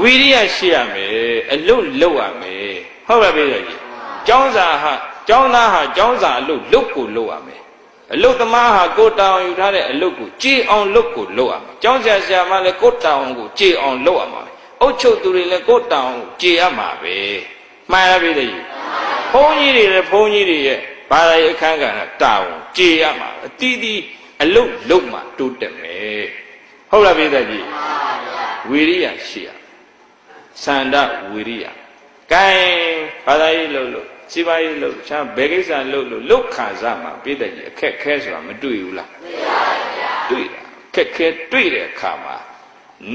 ဝီရိယရှိရမယ်အလုတ်လုတ်ရမယ်ဟုတ်လားပိဿကြီးကျောင်းစာဟာကျောင်းသားဟာကျောင်းစာအလုတ်လုတ်ကိုလုတ်ရမယ် အလုတ်သမားဟာကိုတောင်ယူထားတဲ့အလုတ်ကိုကြည်အောင်လုတ်ကိုလုတ်ရမှာကျောင်းဆရာဆရာမလည်းကိုတောင်ကိုကြည်အောင်လုတ်ရမှာအုတ်ချုပ်သူတွေလည်းကိုတောင်ကိုကြည်ရမှာပဲမှန်ရပြီလေဘုန်းကြီးတွေလည်းဘုန်းကြီးတွေရဲ့ဘာသာရေးအခန်းကဏ္ဍတာဝန်ကြည်ရမှာအတီးတီးအလုတ်လုတ်မှတိုးတက်မယ်ဟုတ်လားပြည်သက်ကြီးဝီရိယရှိရသန္တဝီရိယကဲဘာသာရေးလို့လို့ စီပါရေးလို့ချမ်းဘယ်ကိစ္စလို့လို့လုတ်ခါစားမှာပြည့်တဲ့ကြီးအခက်ခဲဆိုတာမတွေ့ဘူးလားတွေ့ပါဗျာတွေ့တာခက်ခဲတွေ့တဲ့အခါမှာ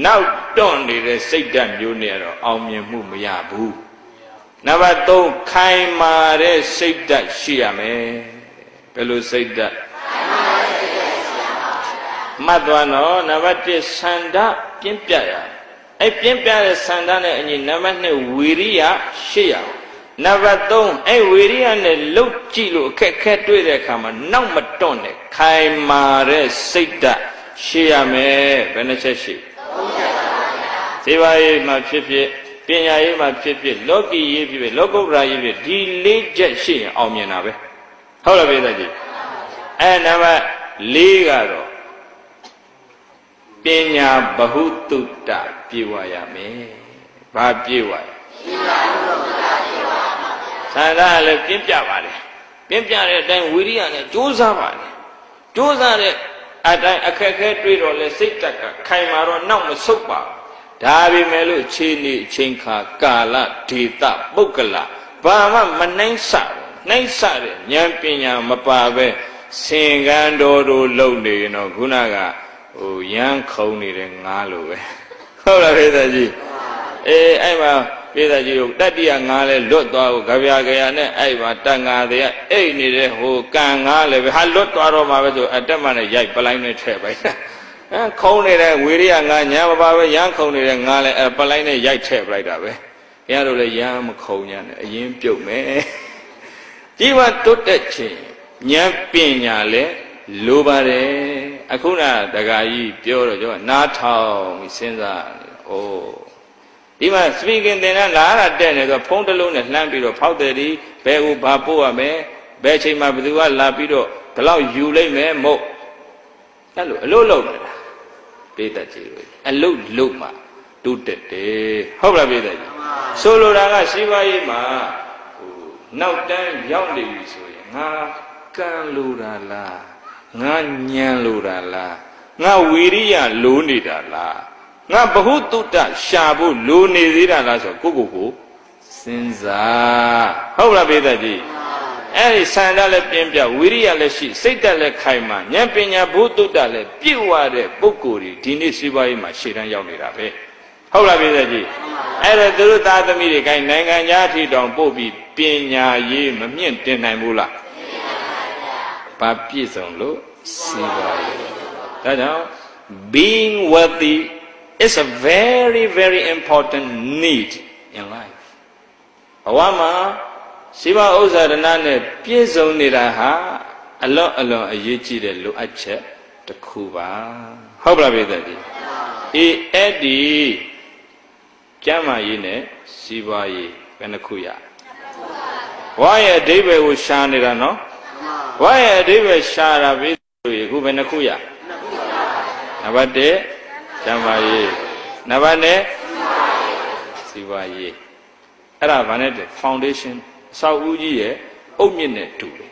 နောက်တွန့်နေတဲ့စိတ်ဓာတ်မျိုးနဲ့တော့အောင်မြင်မှုမရဘူးနံပါတ်3ခိုင်မာတဲ့စိတ်ဓာတ်ရှိရမယ်ဘယ်လိုစိတ်ဓာတ်မှတ်သွားတော့နံပါတ်1ဆန္ဒပြင်းပြရအဲ့ပြင်းပြတဲ့ဆန္ဒနဲ့အညီနံပါတ်2ဝီရိယရှိရအောင် နံပါတ်3အဲ့ဝေရိယနဲ့လှုပ်ကြည့်လို့အခက်ခဲတွေ့တဲ့အခါမှာနောက်မတွန့်နဲ့ခိုင်မာတဲ့စိတ်ဓာတ်ရှိရမယ်ဘယ်နှချက်ရှိသုံးချက်ပါဗျာဇေဝရေးမှာဖြစ်ဖြစ်ပညာရေးမှာဖြစ်ဖြစ်လောကီရေးဖြစ်ဖြစ်လောကုတ္တရာရေးဖြစ်ဒီလေးချက်ရှိရင်အောင်မြင်တာပဲဟုတ်လားပြည်သားကြီးအဲနံပါတ်4ကတော့ပညာဘဟုတုတ္တပြေဝရမယ်ဘာပြေဝရပညာဘဟုတုတ္တပြေဝ ဆန္ဒလည်းပြင်းပြပါတယ်ပြင်းပြတဲ့အတိုင်းဝိရိယနဲ့ကြိုးစားပါတယ်ကြိုးစားတဲ့အတိုင်းအခက်ခဲတွေ့တော့လဲစိတ်တက်ကခိုင်မာတော့နောက်မဆုတ်ပါဒါပေမဲ့လို့ခြေနေချိန်ခါကာလဒေတာပုဂ္ဂလဘာမှမနှိမ့်ဆနှိမ့်ဆတဲ့ဉာဏ်ပညာမပါပဲစင်ကန်းတော်တို့လုံနေရင်တော့ခုနကဟိုရမ်းခုံနေတဲ့ငားလိုပဲဟုတ်လားခေတ္တကြီးအေးအဲ့မှာ ပိဿကြီးကိုတတ္တိယငါလဲလွတ်သွားကိုကြပြကြရနဲ့အဲ့မှာတန်ငါတဲ့အိတ်နေတဲ့ဟိုကံငါလဲပဲဟာလွတ်သွားတော့မှာပဲဆိုအတက်မှနဲ့ရိုက်ပလိုက်နဲ့ထဲပိုက်အဲခုံနေတဲ့ဝေရိယငါညာမပါပဲရမ်းခုံနေတဲ့ငါလဲအဲပလိုက်နဲ့ရိုက်ထဲပလိုက်တာပဲဘုရားတို့လည်းရမ်းမခုံညာနဲ့အရင်ပြုတ်မယ်ဒီမှာတွတ်တဲ့ချင်းဉာဏ်ပညာလဲလိုပါတယ်အခုနတဂါကြီးပြောတော့ကျွန်တော်နားထောင်ပြီးစဉ်းစားနေဩ ဒီမှာစပီကင်တင်တဲ့လာရတက်နေဆိုဖုန်းတစ်လုံးနဲ့လှမ်းပြီးတော့ဖောက်တယ်ဒီဘယ်ကိုဘာပို့ရမယ်ဘယ်ချိန်မှာဘယ်သူကလာပြီးတော့ဘလောက်ယူလိုက်မယ်မို့အဲ့လိုအလို့လုံးနေတာပေးတတ်ကြည့်လို့အလို့လို့မှတူးတက်တယ်ဟုတ်လားပေးတတ်ကြည့်ဆိုလိုတာကရှိပါရေးမှာဟိုနောက်တန်းရောက်နေပြီဆိုရင်ငါကံလိုတာလားငါညံလိုတာလားငါဝီရိယလိုနေတာလား ငါဘ ഹു တုတ္တရှာဖို့လိုနေသေးတာလားဆိုကိုကိုကိုစဉ်းစားဟုတ်လားဘေးသက်ကြီးအဲ့ဒီဆန္ဒလည်းပြင်းပြဝိရိယလည်းရှိစိတ်တက်လည်းခိုင်မာဉာဏ်ပညာဘုတုတ္တလည်းပြည့်ဝတဲ့ပုဂ္ဂိုလ်ဒီနေ့စီးပွားရေးမှာရှေ့တန်းရောက်နေတာပဲဟုတ်လားဘေးသက်ကြီးအဲ့ဒါသူတို့သားသမီးတွေ gain နိုင်ငံသားအထိတောင်ပို့ပြီးပညာရေးမမြင့်တင်နိုင်ဘူးလားဘာပြည့်စုံလို့စီးပွားရေးဒါကြောင့် being wealthy is a very very important need in life ဘဝမှာရှိပါဥစ္စာဒနာနဲ့ပြည့်စုံနေတာဟာအလွန်အလွန်အရေးကြီးတဲ့လိုအပ်ချက်တစ်ခုပါဟုတ်ပါလားပြည်သက်ကြီးအေးအဲ့ဒီကျမ်းမာရေးနဲ့စီးပွားရေးဘယ်နှခုရဘဝရဲ့အဓိပ္ပာယ်ကိုရှားနေတာနော်ဘဝရဲ့အဓိပ္ပာယ်ရှားတာပြီးဆိုရင်ခုဘယ်နှခုရနံပါတ်1 ကျမ်းမာရေးနံပါတ်2စီးပွားရေးအဲ့ဒါဗာနဲ့တဲ့ foundation စောက်ဦးကြီးရဲ့အုတ်မြင့်နဲ့တူတယ်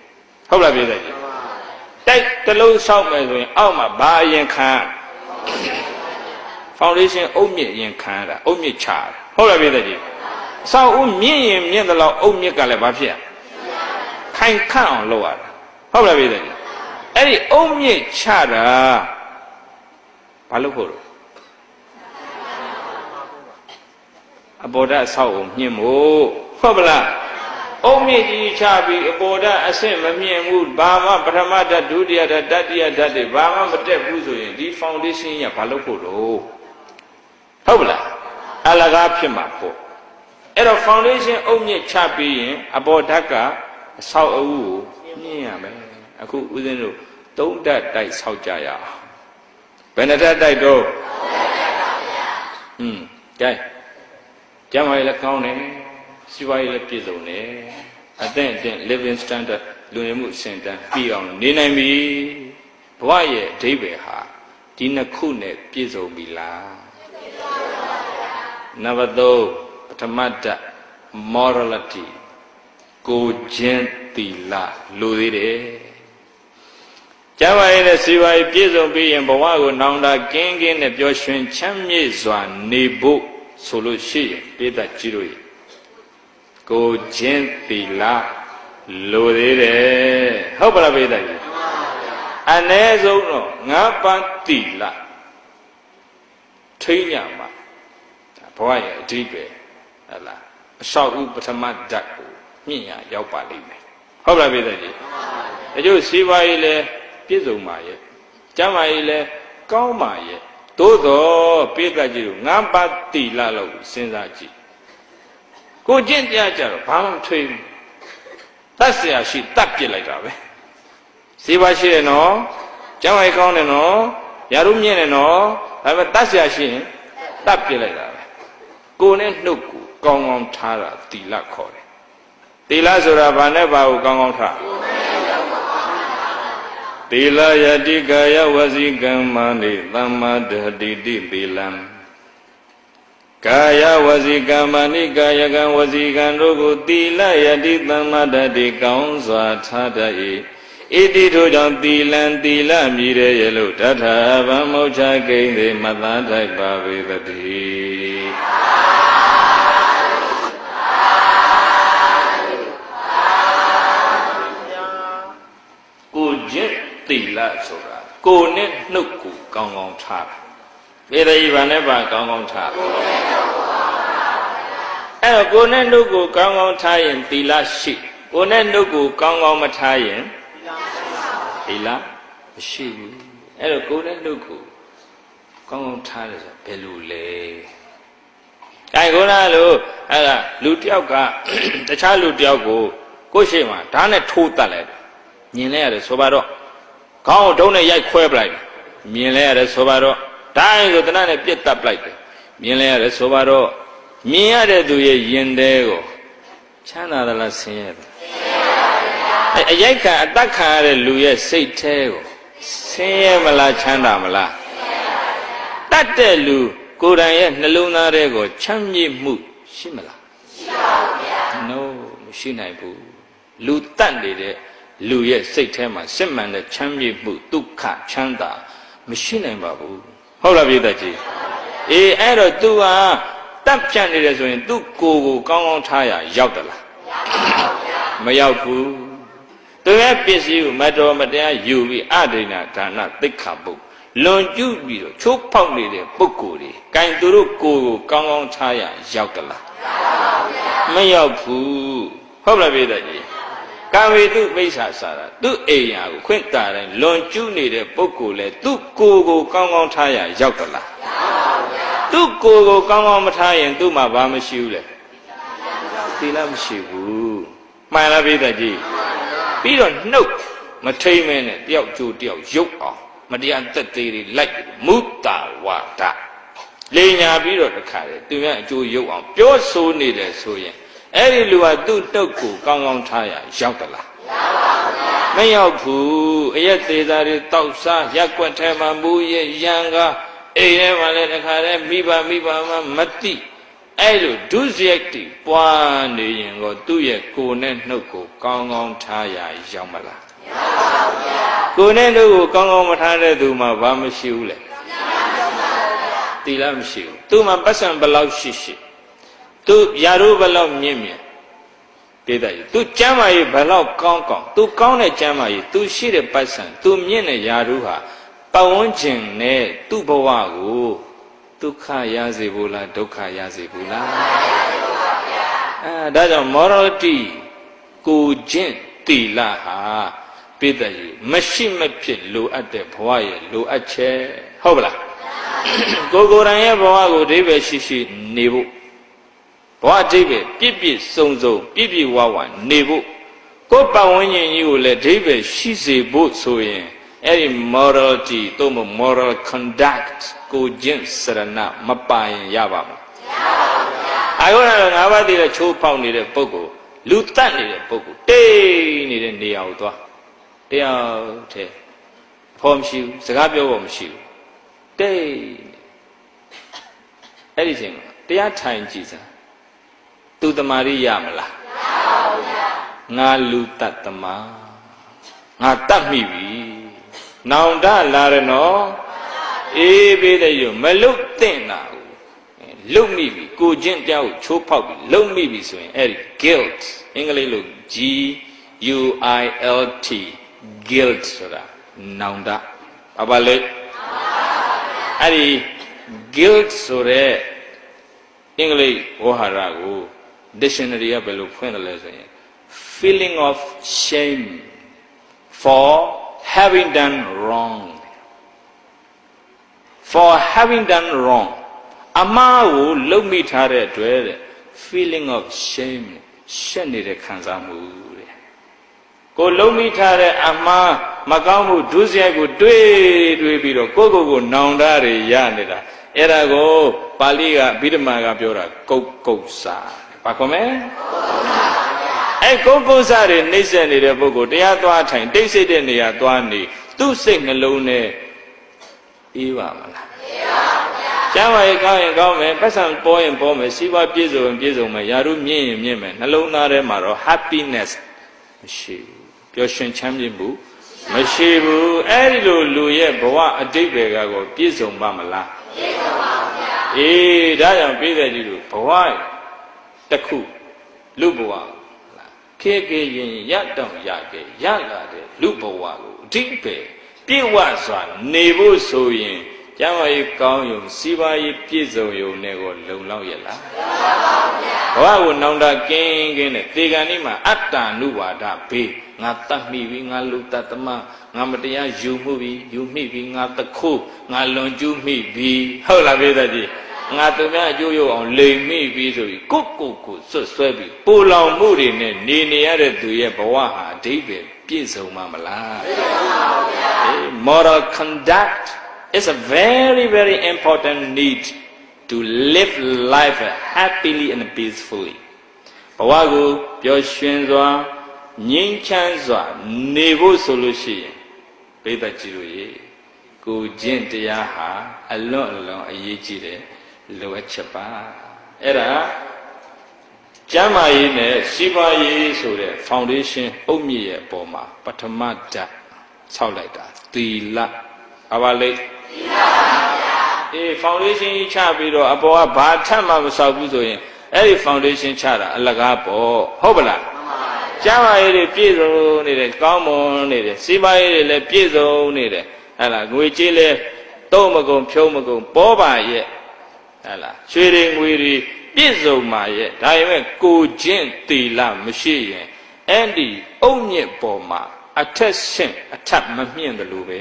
ဟုတ်လားပြည်သက်ကြီးတိုက်တလုံးစောက်မယ်ဆိုရင်အောက်မှာဘာအရင်ခံဖောင်ဒေးရှင်းအုတ်မြင့်ရင်ခံရတာအုတ်မြင့်ချတာဟုတ်လားပြည်သက်ကြီးစောက်ဦးမြင့်ရင်မြင့်သလောက်အုတ်မြင့်ကလည်းဘာဖြစ်ရခိုင်ခန့်အောင်လုပ်ရတာဟုတ်လားပြည်သက်ကြီးအဲ့ဒီအုတ်မြင့်ချတာဘာလို့ဖို့လို့ အဘောဓအဆောက်အုံမြင့်မို့ဟုတ်ပလားအုံမြင့်ကြီးချပြီးအဘောဓအဆင့်မမြင့်ဘူးဘာမှပထမဓာတ်ဒုတိယဓာတ်တတိယဓာတ်တွေဘာမှမတက်ဘူးဆိုရင်ဒီ foundation ရဘာလို့ဖို့လို့ဟုတ်ပလားအလကားဖြစ်မှာပေါ့အဲ့တော့ foundation အုံမြင့်ချပြီးရင်အဘောဓာတ်ကအဆောက်အဦကိုမြင့်ရမယ်အခုဦးဇင်းတို့သုံးဓာတ်တိုက်ဆောက်ကြရအောင်ဘယ်နှဓာတ်တိုက်တော့อืมကြို က်ကျမ်းမာရေးလည်းကောင်းတယ်စီးပွားရေးလည်းပြည့်စုံတယ်အသင့်အတင့် living standard လူနေမှုအဆင့်တန်းပြီးအောင်နေနိုင်ပြီဘဝရဲ့အဓိပ္ပာယ်ဟာဒီနှစ်ခုနဲ့ပြည့်စုံပြီလားနံပါတ်3ပထမတ morality ကိုချင်းတီလာလိုသေးတယ်ကျမ်းပါရေးနဲ့စီပါရေးပြည့်စုံပြီးရင်ဘဝကိုနောင်တကင်းကင်းနဲ့ပျော်ရွှင်ချမ်းမြေ့စွာနေဖို့ ဆိုလို့ရှိရင်ပိဋကကြီးတို့ရေကိုချင်းတီလာလိုသေးတယ်ဟုတ်ပါလားပိဋကကြီးအ ਨੇ ဆုံးတော့ငါးပန်းတီလာထိညာမှာဘဝရဲ့အဓိပ္ပာယ်ဟလားအလျှောက်ဥပထမဓာတ်ကိုမြင့်ရရောက်ပါလိမ့်မယ်ဟုတ်ပါလားပိဋကကြီးတချို့စီးပွားရေးလဲပြည့်စုံပါရဲ့ကျမ်းမာရေးလဲကောင်းပါရဲ့ သို့တော့ပိဋကကြီးတို့ငါးပါးတီလာလို့စဉ်းစားကြည့်ကိုကျင့်ကြကြတော့ဘာမှမထွေးဘူးတတ်เสียရှိတတ်ပြစ်လိုက်တာပဲဈေးပါရှိတယ်နော်ကျမ်းမာရေးကောင်းတယ်နော်ယာရုမြင့်တယ်နော်ဒါပေမဲ့တတ်เสียရှိရင်တတ်ပြစ်လိုက်တာပဲကိုနဲ့နှုတ်ကိုကောင်းကောင်းထားတာတီလာခေါ်တယ်တီလာဆိုတာဘာနဲ့ဘာကိုကောင်းကောင်းထား သီလယတိကာယဝစီကမ္မနိသမ္မာဒတိတိသီလံကာယဝစီကမ္မနိကာယကံဝစီကံတို့ကိုသီလယတိသမ္မာဒတိကောင်းစွာထားတတ်၏ဣတိထိုကြောင့်သီလံသီလမြည်ရရဲ့လို့တထဗံမောချကိန်းသည်မသားထိုက်ပါပေတည်းကိုကျင့် သီလဆိုတာကိုနဲ့နှုတ်ကိုကောင်းကောင်းထားတာပေတည်းဘာနဲ့ပါကောင်းကောင်းထားအဲ့တော့ကိုယ်နဲ့နှုတ်ကိုကောင်းကောင်းထားရင်သီလရှိကိုယ်နဲ့နှုတ်ကိုကောင်းကောင်းမထားရင်သီလမရှိဘူးအဲ့တော့ကိုယ်နဲ့နှုတ်ကိုကောင်းကောင်းထားတယ်ဆိုဘယ်လိုလဲအဲခုနလိုအဲ့ဒါလူတယောက်ကတခြားလူတယောက်ကိုကိုယ့်ရှိမှဓာတ်နဲ့ထိုးတတ်လိုက်တယ်မြင်လဲရတယ်ဆိုပါတော့ ခေါင်းကိုဒုံးနဲ့ရိုက်ခွဲပလိုက်တယ်မြင်လဲရတယ်ဆိုပါတော့ဓာတ်ဆိုတနတ်နဲ့ပြစ်တတ်ပလိုက်တယ်မြင်လဲရတယ်ဆိုပါတော့မြင်ရတဲ့သူရဲ့ယင်တဲကိုချမ်းသာသလားဆင်းရဲသလားအရိုက်ခံအသက်ခံရတဲ့လူရဲ့စိတ်แท้ကိုဆင်းရဲမလားချမ်းသာမလားတတ်တဲ့လူကိုယ်တိုင်ရဲ့နှလုံးသားထဲကိုချမ်းမြေ့မှုရှိမလားရှိပါဘူးဗျာ no မရှိနိုင်ဘူးလူတတ်နေတဲ့ လူရဲ့စိတ်ထဲမှာစစ်မှန်တဲ့ချမ်းမြေ့မှုဒုက္ခချမ်းသာမရှိနိုင်ပါဘူးဟုတ်လားပြည်သက်ကြီးအေးအဲ့တော့ तू ဟာတပ်ဖြတ်နေတယ်ဆိုရင် तू ကိုယ်ကိုကောင်းကောင်းထားရရောက်တယ်လားမရောက်ဘူးသူရဲ့ပစ္စည်းကိုမတော်မတရားယူပြီးအဒိဏဒါနသိက္ခာပုတ်လွန်ကျူးပြီးတော့ချိုးဖောက်နေတဲ့ပုဂ္ဂိုလ်တွေကင်သူတို့ကိုယ်ကိုကောင်းကောင်းထားရရောက်တယ်လားမရောက်ဘူးဟုတ်လားပြည်သက်ကြီး ကာဝေတုမိစ္ဆာစာတာသူ့အိမ်ယာကိုခွင့်တာတိုင်းလွန်ကျူးနေတဲ့ပုဂ္ဂိုလ်လဲသူ့ကိုယ်ကိုကောင်းကောင်းထားရရောက်တယ်လားသူ့ကိုယ်ကိုကောင်းကောင်းမထားရင်သူ့မှာဘာမရှိဘူးလေသီလမရှိဘူးမှန်လားပြည်သက်ကြီးပြီးတော့နှုတ်မထိမ့်မဲနဲ့တယောက်ကြိုးတယောက်ရုပ်အောင်မတရားတက်သေးတွေလိုက်မုတာဝါဒလေညာပြီးတော့တခါလေသူများအကျိုးရုပ်အောင်ပြောဆိုနေတယ်ဆိုရင် အဲ့ဒီလူဟာသူ့နှုတ်ကိုကောင်းကောင်းထားရရောက်သလားမရောက်ဘူးအရက်သေးသားတွေတောက်စားရက်ွက်ထဲမှာမူရဲ့ရံကားအိမ်ထဲမှာလည်းတခါလေမိဘမိဘမှမတိအဲ့လိုဒုစရိုက်တွေပွားနေရင်ကိုသူ့ရဲ့ကိုယ်နဲ့နှုတ်ကိုကောင်းကောင်းထားရရောက်မလားကိုယ်နဲ့နှုတ်ကိုကောင်းကောင်းမထားတဲ့သူမှဘာမရှိဘူးလေတီလာမရှိဘူးသူမှပတ်စံဘလောက်ရှိရှိ သူယာရုဘလောက်မြင့်မြင့်ဒေသကြီးသူကျမ်းမာရေးဘလောက်ကောင်းကောင်းသူကောင်းတဲ့ကျမ်းမာရေးသူရှိတဲ့ပတ်စံသူမြင့်တဲ့ယာရုဟာပတ်ဝန်းကျင်နဲ့သူ့ဘဝကိုဒုက္ခရစေဘူးလားဒုက္ခရစေဘူးလားအဲဒါကြောင့် morality ကိုကျင့်တီလာဟာပိဿကြီးမရှိမဖြစ်လိုအပ်တဲ့ဘဝရဲ့လိုအပ်ချက်ဟုတ်ပလားကိုကိုယ်တိုင်ရဲ့ဘဝကိုအဓိပ္ပာယ်ရှိရှိနေဖို့ဘ ဝအဓိပ္ပာယ်ပြည့်ပြည့်စုံစုံပြည့်ပြည့်ဝဝနေဖို့ကိုယ်ပတ်ဝန်းကျင်ကြီးကိုလည်းအဓိပ္ပာယ်ရှိစေဖို့ဆိုရင်အဲ့ဒီ morality သို့မဟုတ် moral conduct ကိုကျင့်စရဏမပါရင်ရပါမလားမရပါဘူးဗျာအာယောနာတော့ငါးပါးတည်းချိုးပေါက်နေတဲ့ပုဂ္ဂိုလ်လူတတ်နေတဲ့ပုဂ္ဂိုလ်တိတ်နေတဲ့နေရာကိုသွားတယောက်တည်းဖော်မရှိဘူးစကားပြောဖို့မရှိဘူးတိတ်အဲ့ဒီချိန်မှာတရားထိုင်ကြည့်စမ်း သူတမာရိရမလားမရပါဘူးဗျာငါလူတတ်တမာငါတတ်မိပြီနောင်တလာရနော်အေးပေးတဲ့ယူမလုတ်တဲ့နာဘူးလုတ်မိပြီကိုချင်းတောက်ချိုးဖောက်ပြီလုတ်မိပြီဆိုရင်အဲ့ဒီ guilt အင်္ဂလိပ်လို G U I L T guilt ဆိုတာနောင်တဘာပါလဲအဲ့ဒီ guilt ဆိုတဲ့အင်္ဂလိပ်ဝဟာရကို dictionary ကဘယ်လိုဖွင့်တယ်လဲဆိုရင် feeling of shame for having done wrong for having done wrong အမှားကိုလုံမိထားတဲ့အတွက်တဲ့ feeling of shame ရှက်နေတဲ့ခံစားမှုတဲ့ကိုလုံမိထားတဲ့အမှားမကောင်းမှုဒုစရိုက်ကိုတွေးတွေးပြီးတော့ကိုယ့်ကိုယ်ကိုနောင်တတွေရနေတာအဲ့ဒါကိုပါဠိကဗိဓမာကပြောတာကုတ်ကုတ်စာ ဘာခေါ်မလဲအဲ့ကုတ်ကုတ်စာတွေနှိမ့်ဆက်နေတဲ့ပုဂ္ဂိုလ်တရားသွားထိုင်တိတ်ဆိတ်တဲ့နေရာသွားနေသူ့စိတ်နှလုံးနဲ့အေးပါမလားအေးပါဗျာကျမ်းမာရေးကောင်းရင်ကောင်းမယ်ပတ်စံပေါ်ရင်ပေါ်မယ်စီးပွားပြည့်စုံရင်ပြည့်စုံမယ်ယာရုမြင့်ရင်မြင့်မယ်နှလုံးသားထဲမှာတော့ happiness မရှိဘူးပျော်ရွှင်ချမ်းမြေ့မှုမရှိဘူးအဲ့ဒီလိုလူရဲ့ဘဝအတိတ်ပဲကကိုပြည့်စုံပါမလားပြည့်စုံပါဗျာအေးဒါကြောင့်ပြည့်တဲ့ကြီးတို့ဘဝ တစ်ခုလူဘဝခေခေရင်ရတောင်ရခဲ့ရလာတဲ့လူဘဝကိုအတိတ်ပဲပြည့်ဝစွာနေဖို့ဆိုရင်ကျမ်းမာရေးကောင်းယုံစီးပွားရေးပြည့်စုံယုံနဲ့ကိုလုံလောက်ရလားဘဝကိုနောင်တကင်းကင်းနဲ့တေဂန်នេះမှာအတ္တနုဝါဒဘေးငါတတ်မိပြီငါလူတတ်သမားငါမတရားယူမှုပြီယူမိပြီငါတခိုးငါလွန်ကျူးမိပြီဟုတ်လားပြေသက်ကြီး ငါသူများအကျိုးရုပ်အောင်လိမ်မိပြီဆိုပြီးကိုကိုကိုဆွတ်ဆွဲပြီးပူလောင်မှုတွေနဲ့နေနေရတဲ့သူရဲ့ဘဝဟာအဓိပ္ပာယ်ပြည့်စုံမှာမလားပြည့်စုံပါဗျာ moral conduct is a very very important need to live life happily and peacefully ဘဝကိုပျော်ရွှင်စွာငြိမ်းချမ်းစွာနေဖို့ဆိုလို့ရှိရင်ပိဋကကြီးတို့ရေကိုကျင့်တရားဟာအလွန်အလွန်အရေးကြီးတယ် လိုအပ်ချက်ပါအဲ့ဒါကျမ်းမာရေးနဲ့စီးပွားရေးဆိုတဲ့ foundation အုတ်မြစ်ရဲ့အပေါ်မှာပထမဓာတ်ဆောက်လိုက်တာသီလအပါလိသီလပါဗျာအေး foundation ကြီးချပြီးတော့အပေါ်ကဘာထပ်မှမဆောက်ဘူးဆိုရင်အဲ့ဒီ foundation ချတာအလကားပေါ့ဟုတ်ပလားကျမ်းမာရေးတွေပြည့်စုံနေတယ်ကောင်းမွန်နေတယ်စီးပွားရေးတွေလည်းပြည့်စုံနေတယ်ဟဲ့လားငွေကြေးလည်းတုံးမကုန်ဖြုံးမကုန်ပေါ်ပါရဲ့ ဟဲ့လားရွှေတွေငွေတွေပြည့်စုံပါရဲ့ဒါပေမဲ့ကိုကျင့်တီလာမရှိရင်အဲ့ဒီအုံညစ်ပေါ်မှာအထက်ဆင့်အထပ်မမြင့်တယ်လို့ပဲ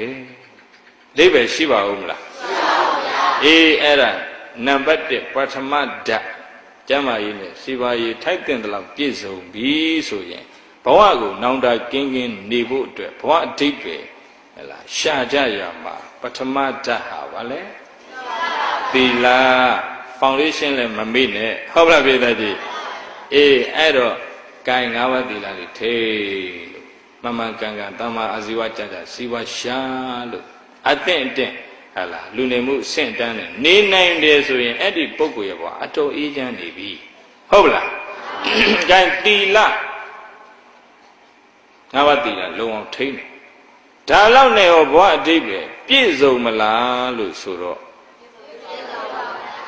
အိဗယ်ရှိပါဦးမလားရှိပါဘူးဗျာအေးအဲ့ဒါနံပါတ်1ပထမဓာတ်ကျမ်းမာရေးနဲ့စီပါရေးထိုက်တင်တယ်လို့ပြည့်စုံပြီဆိုရင်ဘဝကိုနောင်တကင်းကင်းနေဖို့အတွက်ဘဝအဓိပ္ပာယ်ဟဲ့လားရှာကြရမှာပထမဓာတ်ဟာဗာလဲ သီလ foundation လည်းမမေ့နဲ့ဟုတ်လားပြည်သားကြီးအေးအဲ့တော့ဂိုင်၅ပါးသီလလေးထိလို့မမှန်ကန်ကန်တမ္မာအာဇီဝကြကြစီဝါရှာလို့အသင့်အတင့်ဟာလားလူနေမှုဆင့်တန်းနဲ့နေနိုင်တယ်ဆိုရင်အဲ့ဒီပုဂ္ဂိုလ်ရဲ့ဘဝအတော်အေးချမ်းနေပြီဟုတ်လားဂိုင်သီလငါးပါးသီလလုံအောင်ထိန်းတယ်ဒါလောက်နဲ့ရောဘဝအတိတ်ပဲပြည့်စုံမလားလို့ဆိုတော့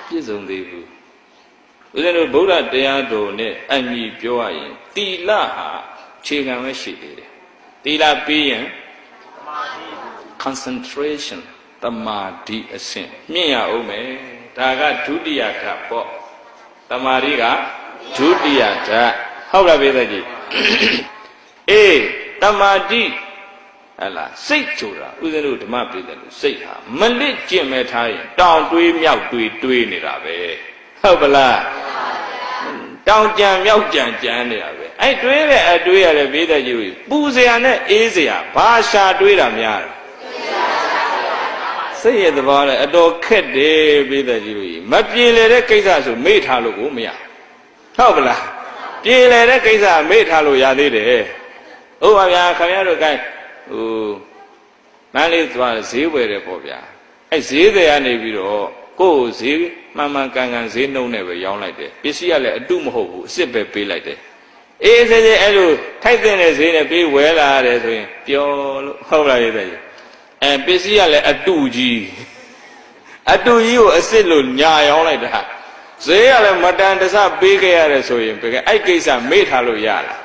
ပြည့်စုံသေးဘူးဦးဇင်းတို့ဗုဒ္ဓတရားတော်နဲ့အမိပြောရရင်သီလဟာခြေခံပဲရှိသေးတယ်သီလပြီးရင် concentration တမာတိအဆင့်မြင့်ရအောင်မယ်ဒါကဒုတိယဓာတ်ပေါ့တမာတိကဒုတိယဓာတ်ဟုတ်လားဘေးသက်ကြီးအေးတမာတိ ဟလာစိတ်ဆိုတာဥစဉ်တို့ဓမ္မပြည်တယ်လို့စိတ်ဟာမလစ်ကျင့်မဲ့ထားရင်တောင်တွေးမြောက်တွေးတွေးနေတာပဲဟုတ်ပလားတောင်ကြံမြောက်ကြံကြံနေတာပဲအဲ့တွေးတဲ့အတွေးရတဲ့ဘေးသက်ကြီးပူစရာနဲ့အေးစရာဘာရှာတွေးတာများတယ်စိတ်ရဲ့သဘောနဲ့အတော်ခက်တယ်ဘေးသက်ကြီးတို့မပြေလေတဲ့ကိစ္စဆိုမေ့ထားလို့ကိုမရဟုတ်ပလားပြေလေတဲ့ကိစ္စမေ့ထားလို့ရသေးတယ်ဟုတ်ပါဗျာခင်ဗျားတို့ကဲ ဟိုမန်းလေးသွားဈေးဝယ်တယ်ပေါ့ဗျာအဲဈေးတွေကနေပြီးတော့ကိုယ့်ကိုဈေးမှန်မှန်ကန်ကန်ဈေးနှုန်းနဲ့ပဲရောင်းလိုက်တယ်ပစ္စည်းကလည်းအတုမဟုတ်ဘူးအစ်စ်ပဲပေးလိုက်တယ်အေးစေးစေးအဲ့လိုထိုက်တဲ့ဈေးနဲ့ပေးဝယ်လာရတယ်ဆိုရင်ပျော်လို့ဟုတ်လားရဲ့တဲ့အဲပစ္စည်းကလည်းအတုကြီးအတုကြီးကိုအစ်စ်လို့ညာရောင်းလိုက်တာဈေးကလည်းမတန်တဆပေးခဲ့ရတယ်ဆိုရင်ဘယ်ကအဲ့ကိစ္စမေ့ထားလို့ရလား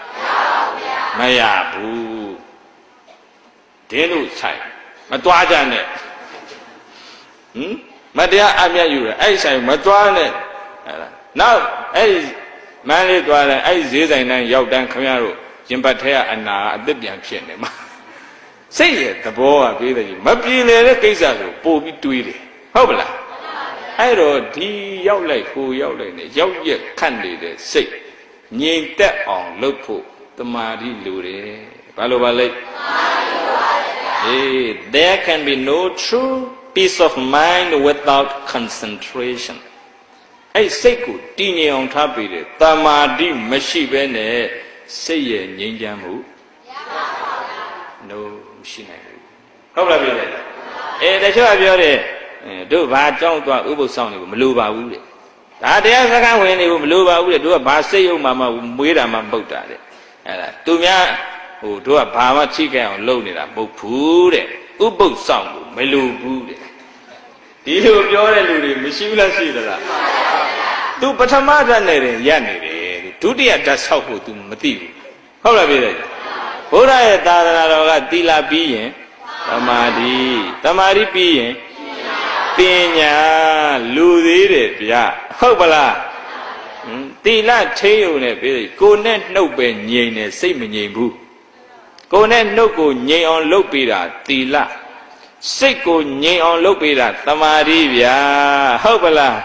မရဘူး ဒင်းလို့ဆိုင်မသွားကြနဲ့ဟင်မတရားအမျက်ယူရအဲ့ဆိုင်မသွားနဲ့အဲ့ဒါနောက်အဲ့ဒီမန်းလေးသွားတယ်အဲ့ဒီဈေးဆိုင်တိုင်းရောက်တန်းခင်ဗျားတို့ရင်ပတ်ထဲကအနာအသက်ပြန်ဖြစ်နေမှာစိတ်ရဲ့သဘောကပြေးတယ်ကြီးမပြေလေတဲ့ကိစ္စဆိုပို့ပြီးတွေးတယ်ဟုတ်ပလားအဲ့တော့ဒီရောက်လိုက်ဟိုရောက်လိုက်နေရောက်ရက်ခတ်နေတဲ့စိတ်ငြိမ်သက်အောင်လုပ်ဖို့တမာတိလိုတယ်ဘာလို့ပါလဲတမာတိလိုပါ Hey, there can be no true peace of mind without concentration. အဲ့စိတ်ကိုတည်ငြိမ်အောင်ထားပြီးတယ်တမာတိမရှိဘဲနဲ့စိတ်ရဲ့ငြိမ်းချမ်းမှုမရပါဘူး။ no မရှိနိုင်ဘူး။ဟုတ်လားပြောတယ်။အဲတချို့ကပြောတယ်တို့ဘာကြောင်းသွားဥပုသ်ဆောင်နေဘူးမလိုပါဘူးတဲ့။ဒါတရားစကားဝင်နေဘူးမလိုပါဘူးတဲ့တို့ကဘာစိတ်ယုံမှမမွေးတာမှမဟုတ်တာတဲ့။အဲ့ဒါသူများ ဟိုတို့ကဘာမှချိခဲ့အောင်လုပ်နေတာမဟုတ်ဘူးတဲ့ဥပုပ်ဆောင်ကိုမလိုဘူးတဲ့ဒီလိုပြောတဲ့လူတွေမရှိဘူးလားရှိသလားသူပထမဓာတ်နဲ့တင်ရက်နေတယ်ဒုတိယဓာတ်ဆောက်ဖို့ तू မသိဘူးဟုတ်လားပြည့်တယ်ဘုရားရဲ့သာသနာတော်ကသီလပြီးရင်သမာဓိသမာဓိပြီးရင်ပညာလူသေးတယ်ဗျဟုတ်ပလားတီလထိယုံနဲ့ပြေးကိုနဲ့နှုတ်ပဲငြိမ်နေစိတ်မငြိမ်ဘူး ကိုနဲ့နှုတ်ကိုငြိမ်အောင်လုပ်ပေးတာတီလစိတ်ကိုငြိမ်အောင်လုပ်ပေးတာတမာရီဗျာဟုတ်ပလား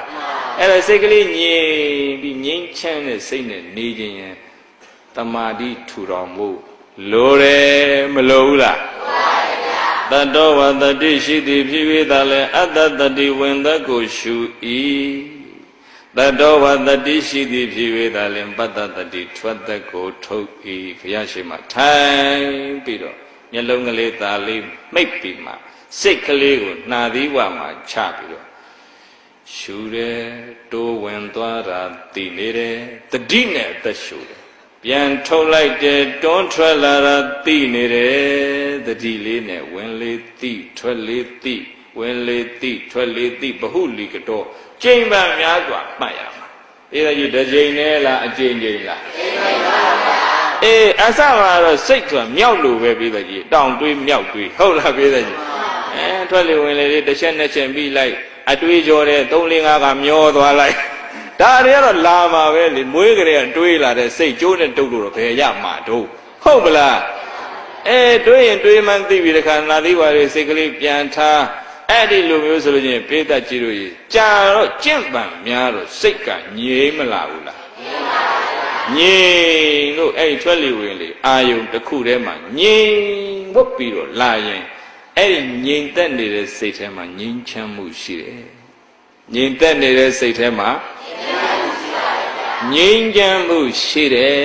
အဲ့ဒါစိတ်ကလေးငြိမ်ပြီးငြိမ်ချမ်းတဲ့စိတ်နဲ့နေခြင်းရင်တမာတိထူတော်မူလိုတယ်မလိုဘူးလားတတောဝတတိရှိသည်ဖြစ်၍သာလဲအတ္တတတိဝင်သက်ကိုရှု၏ တတောဝတတိရှိသည်ဖြစ်၍သာလင်ပတ္တတတိထွက်သက်ကိုထုတ်၏ဘုရားရှိခိုးထိုင်ပြီးတော့မျက်လုံးကလေးตาလေးမိတ်ပြီးမှစိတ်ကလေးကိုနှာသီးဝမှာချပြီးတော့ရှူတယ်တိုးဝင်သွားတာတည်နေတယ်တတိနဲ့အသက်ရှူတယ်ပြန်ထုတ်လိုက်တယ်တွန်းထွက်လာတာသိနေတယ်တတိလေးနဲ့ဝင်လေးသိထွက်လေးသိဝင်လေးသိထွက်လေးသိဘဟုလီကတော့ ကျိန်ပံများစွာမှတ်ရမှာအေးဒါကြီးတစ်ချိန်နဲ့လားအကျဉ်းချိန်လားကျိန်ပါပါအေးအစမှာတော့စိတ်ဆိုတာမြောက်လို့ပဲပြီးတဲ့ကြီးတောင်တွေးမြောက်တွေးဟုတ်လားပြီးတဲ့ကြီးအဲထွက်လေဝင်လေလေးတစ်ချက်နှစ်ချက်ပြီးလိုက်အတွေးကြောတဲ့3 4 5ကမျောသွားလိုက်ဒါတွေကတော့လာမှာပဲလေမွေးကလေးကတွေးလာတဲ့စိတ်ကျိုးနဲ့တုပ်လို့တော့ဘယ်ရမှာတော့ဟုတ်ပလားအဲတွေးရင်တွေးမှန်းသိပြီတခါနာသီဝါရီစိတ်ကလေးပြန်ထား အဲ့ဒီလိုမျိုးဆိုလို့ချင်းပေးတတ်ကြည့်လို့ကြာတော့ကြင့်ပံများတော့စိတ်ကငြိမ်မလာဘူးလားငြိမ်လို့အဲ့ဒီထွက်လေဝင်လေအာယုံတစ်ခုတည်းမှာငြိမ်ဝတ်ပြီးတော့လာရင်အဲ့ဒီငြိမ်သက်နေတဲ့စိတ်ထဲမှာငြိမ်ချမ်းမှုရှိတယ်ငြိမ်သက်နေတဲ့စိတ်ထဲမှာငြိမ်းချမ်းမှုရှိတယ်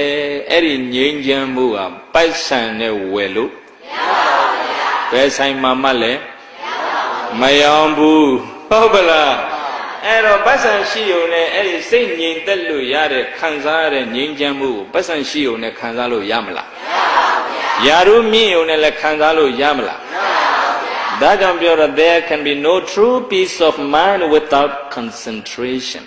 အဲ့ဒီငြိမ်းချမ်းမှုကပိုက်ဆံနဲ့ဝယ်လို့မရပါဘူးဗျာဘယ်ဆိုင်မှာမှလည်း မယောင်ဘူးဟုတ်ပလားအဲ့တော့ပတ်စံရှိုံနဲ့အဲ့ဒီစိတ်ငြိမ်သက်လို့ရတဲ့ခံစားရတဲ့ငြိမ်းချမ်းမှုကိုပတ်စံရှိုံနဲ့ခံစားလို့ရမလားမရပါဘူးဗျာယာရုမြင့်ုံနဲ့လည်းခံစားလို့ရမလားမရပါဘူးဗျာဒါကြောင့်ပြောတော့ there can be no true peace of mind without concentration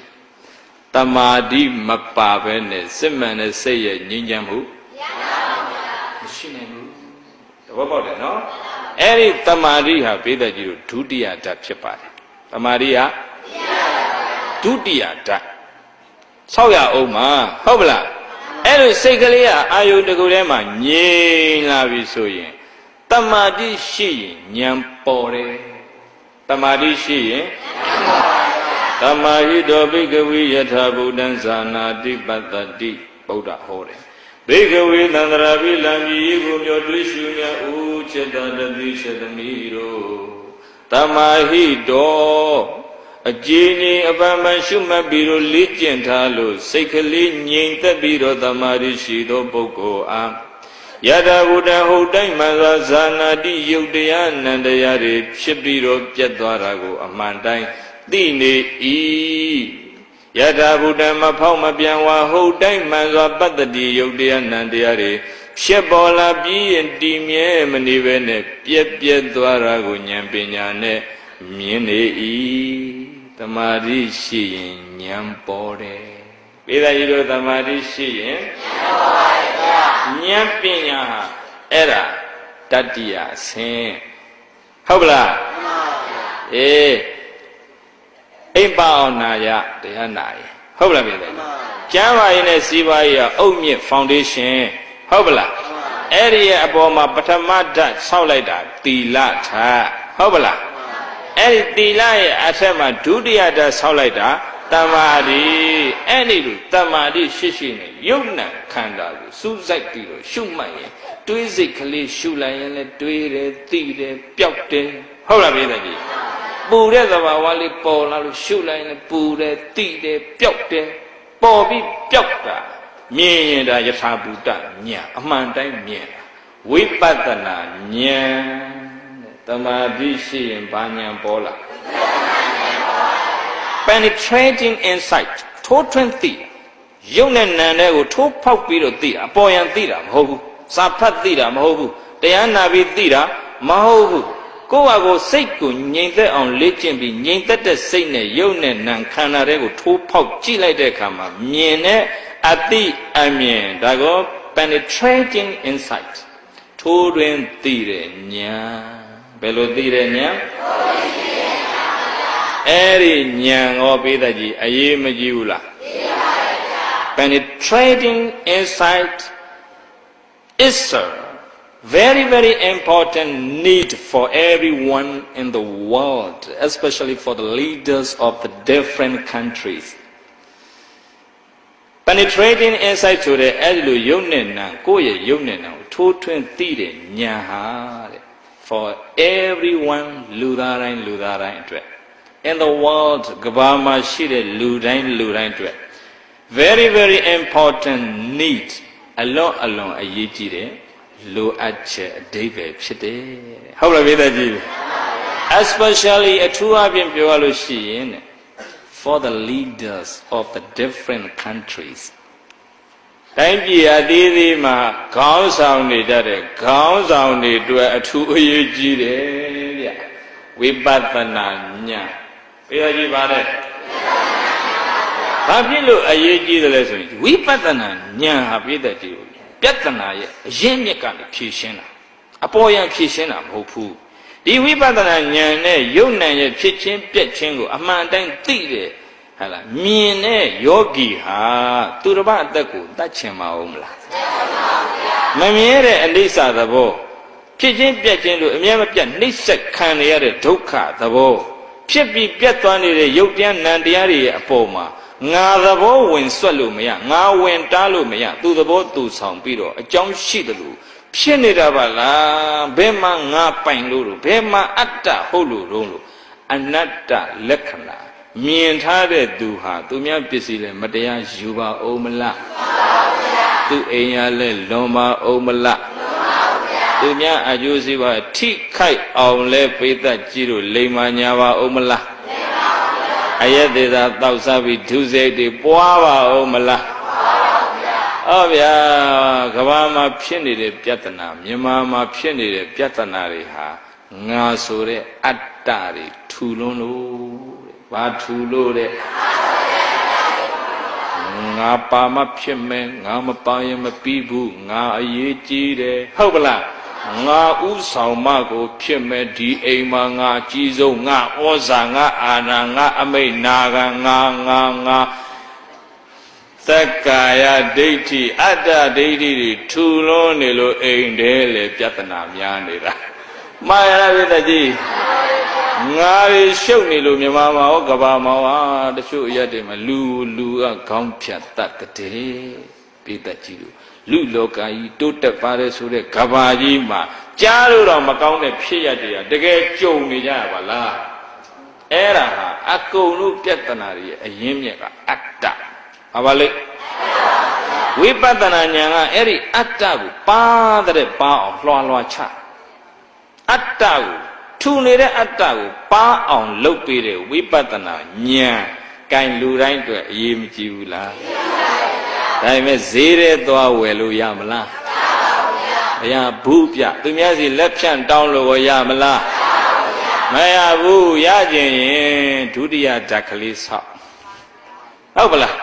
တမာတိမပါဘဲနဲ့စစ်မှန်တဲ့စိတ်ရဲ့ငြိမ်းချမ်းမှုမရပါဘူးဗျာမရှိနိုင်ဘူးတဘောပေါက်တယ်နော် အဲ့ဒီတမာရိဟာဘိသက်ကြီးတို့ဒုတိယဓာတ်ဖြစ်ပါတယ်တမာရိဟာဒုတိယဓာတ်ဆောက်ရအောင်မှာဟုတ်ပလားအဲ့လိုစိတ်ကလေးကအာယုတကူထဲမှာငြိမ်လာပြီဆိုရင်တမာတိရှိရင်ဉာဏ်ပေါ်တယ်တမာတိရှိရင်တမာဟိတောဘိကဝိယထာဗုဒ္ဓံသာနာတိပတ္တိဗုဒ္ဓဟောတယ် ဘေကဝေသန္တရာပိလံမြည်ကိုမျောတွေးရှုမြဥจิตတတိရှတမိတို့တမဟိတောအကြည်ငြိမ်အပန်ပန်ရှုမှတ်ပြီးတော့လေ့ကျင့်ထားလို့စိတ်ကလေးငြိမ်သက်ပြီးတော့တမာရိရှိသောပုဂ္ဂိုလ်အားယတာဘုဒ္ဓဟုတ်တိုင်းမှန်စွာဇာနာတိယုတ်တရားနန္တရားတွေဖြစ်ပြီးတော့ပြတ်သွားတာကို အမှန်တိုင်းသိနေ၏ ယထာဘုဒ္ဓမဖောက်မပြန်ဝါဟုတ်တိုင်းမှန်စွာပတ္တိယုတ်တရားနံတရားတွေဖြစ်ပေါ်လာပြီးရင်တည်မြဲမနေပဲနဲ့ပြက်ပြက်သွားတာကိုဉာဏ်ပညာနဲ့မြင်နေ၏တမာတိရှိရင်ဉာဏ်ပေါ်တယ်ပိဒါကြီးတို့တမာတိရှိရင်ဉာဏ်ပေါ်ပါဗျာဉာဏ်ပညာဟာအဲ့ဒါတတ္တိယဆင်းဟုတ်ပလားမှန်ပါဗျာအေး အိမ်ပါအောင်နာရတရားနာရဟုတ်လားပြည်တယ်ကျမ်းပါရင်နဲ့စီးပွားရေးကအုတ်မြင့်ဖောင်ဒေးရှင်းဟုတ်ပလားအဲ့ဒီရဲ့အပေါ်မှာပထမဓာတ်ဆောက်လိုက်တာတီလထဟုတ်ပလားအဲ့ဒီတီလရဲ့အထက်မှာဒုတိယဓာတ်ဆောက်လိုက်တာတမာတိအဲ့ဒီလိုတမာတိရှိရှိနဲ့ယုတ်နံခန္ဓာကိုစူးစိုက်ပြီးတော့ရှုမှတ်ရင်တွေးစိတ်ကလေးရှုလိုက်ရင်လည်းတွေးတယ်သိတယ်ပျောက်တယ်ဟုတ်လားပြည်တယ်ကြီး ပူတဲ့သဘာဝလေးပေါ်လာလို့ရှုလိုက်ရင်ပူတယ်တိတယ်ပျောက်တယ်ပေါ်ပြီးပျောက်တာမြင်ရင်ဒါယထာဘူတညာအမှန်တိုင်းမြင်တာဝိပဿနာညာတမာတိရှိရင်ဘာညာပေါ်လာ penetrating insight ထိုးထွင်းသိရုပ်နဲ့နာမ်တွေကိုထိုးဖောက်ပြီးတော့သိတာအပေါ်ယံသိတာမဟုတ်ဘူးစာဖတ်သိတာမဟုတ်ဘူးတရားနာပြီးသိတာမဟုတ်ဘူး ကိုယ့်ဟာကိုယ်စိတ်ကိုငြိမ်သက်အောင်လေ့ကျင့်ပြီးငြိမ်သက်တဲ့စိတ်နဲ့ရုပ်နဲ့နာခန္ဓာတွေကိုထိုးဖောက်ကြည့်လိုက်တဲ့အခါမှာမြင်တဲ့အတိအမြင်ဒါကို penetrating insight ထိုးတွင်သိတဲ့ဉာဏ်ဘယ်လိုသိတဲ့ဉာဏ်အဲ့ဒီဉာဏ်ရောပိသက်ကြီးအရေးမကြီးဘူးလားကြီးပါဗျာ penetrating insight is a very very important need for everyone in the world especially for the leaders of the different countries penetrating insight ဆိုတဲ့အဲ့ဒီလိုယုံနဲ့နာကိုယ့်ရဲ့ယုံနဲ့နာကိုထိုးထွင်းသိတဲ့ဉာဏ်ဟာတဲ့ for everyone လူသားတိုင်းလူသားတိုင်းအတွက် in the world ကဘာမှာရှိတဲ့လူတိုင်းလူတိုင်းအတွက် very very important need အလွန်အလွန်အရေးကြီးတယ် လိုအပ်ချက်အဓိပ္ပာယ်ဖြစ်တယ်ဟုတ်လားပြည်သားကြီး especially အထူးအဖြင့်ပြောရလို့ရှိရင် for the leaders of the different countries တိုင်းပြည်အသီးသီးမှာခေါင်းဆောင်နေတတ်တဲ့ခေါင်းဆောင်တွေအတွက်အထူးအရေးကြီးတယ်ဗျဝိပဿနာဉာဏ်ပြရကြီးပါတဲ့ဘာဖြစ်လို့အရေးကြီးတယ်လဲဆိုရင်ဝိပဿနာဉာဏ်ဟာပြည့်တဲ့ကြည့်လို့ ပြဿနာရဲ့အရင်းမြစ်ကနေဖြေရှင်းတာအပေါ်ယံဖြေရှင်းတာမဟုတ်ဘူးဒီဝိပဿနာဉာဏ်နဲ့ယုတ်နံရဲ့ဖြစ်ချင်းပြက်ချင်းကိုအမှန်တိုင်းသိတယ်ဟာလားမြင်တဲ့ယောဂီဟာသူတစ်ပတ်အသက်ကိုတတ်ချင်မအောင်မလားမမြင်တဲ့အလိစ္စသဘောဖြစ်ချင်းပြက်ချင်းလို့အမြဲမပြတ်နှိမ့်ဆက်ခံရတဲ့ဒုက္ခသဘောဖြစ်ပြီးပြတ်သွားနေတဲ့ယုတ်တရားနံတရားတွေရဲ့အပေါ်မှာ ငါသဘောဝင်ဆွက်လို့မရငါဝင်တားလို့မရသူသဘောသူဆောင်ပြီးတော့အကြောင်းရှိတယ်လို့ဖြစ်နေတာပါလားဘယ်မှာငါပိုင်လို့လို့ဘယ်မှာအတ္တဟုတ်လို့တော့လို့အနတ္တလက္ခဏာမြင်ထားတဲ့သူဟာသူများပစ္စည်းလဲမတရားယူပါအောင်မလားသူအိမ်ရလဲလွန်ပါအောင်မလားသူများအကျိုးစီးပွားထိခိုက်အောင်လဲပိသက်ကြည့်လို့လိမ္မာညာပါအောင်မလား အယက်သေးသာတောက်စားပြီးဒုစရိုက်တွေပွားပါအောင်မလားဟောဗျာကဘာမှာဖြစ်နေတဲ့ပြဿနာမြန်မာမှာဖြစ်နေတဲ့ပြဿနာတွေဟာငါဆိုတဲ့အတ္တတွေထူလွန်းလို့ဘာထူလို့တဲ့ငါပါမဖြစ်မယ်ငါမပါရင်မပြီးဘူးငါအရေးကြီးတယ်ဟုတ်ပလား ငါဥဆောင်မကိုဖြစ်မဲ့ဒီအိမ်မှာငါအကြီးဆုံးငါဩဇာငါအာဏာငါအမိတ်နာခံငါငါငါသက္ကာယဒိဋ္ဌိအတ္တဒိဋ္ဌိတွေထူလွန်းနေလို့အိမ်တဲလေပြဿနာများနေတာမှားရလားပြည့်တကြီးငါတွေရှုပ်နေလို့မြမမှာဟောကဘာမှာဟာတချို့အရက်တွေမှာလူလူကခေါင်းဖြတ်တတ်တဲ့ပြည့်တကြီးလို့ လူလောကကြီးတိုးတက်ပါတယ်ဆိုတဲ့ကဘာကြီးမှာကြားလို့တော့မကောင်းတဲ့ဖြစ်ရတဲ့တကယ်ကြုံနေကြရပါလားအဲ့ဒါဟာအကုန်လုံးပြဿနာတွေအရင်းမြစ်ကအတ္တဟာပါလေဝိပဿနာဉာဏ်ကအဲ့ဒီအတ္တကိုပါတဲ့ပါအောင်လွှာလွှာချအတ္တကိုထူနေတဲ့အတ္တကိုပါအောင်လုပ်ပေးတဲ့ဝိပဿနာဉာဏ်ကင်လူတိုင်းအတွက်အရေးမကြီးဘူးလား ဒါပေမဲ့ဈေးတဲ့သွားဝယ်လို့ရမလားမရဘူးဗျသူများစီလက်ဖြန့်တောင်းလို့ရမလားမရဘူးရကျင်ရင်ဒုတိယဓာတ်ကလေးဆောက်ဟုတ်ပလား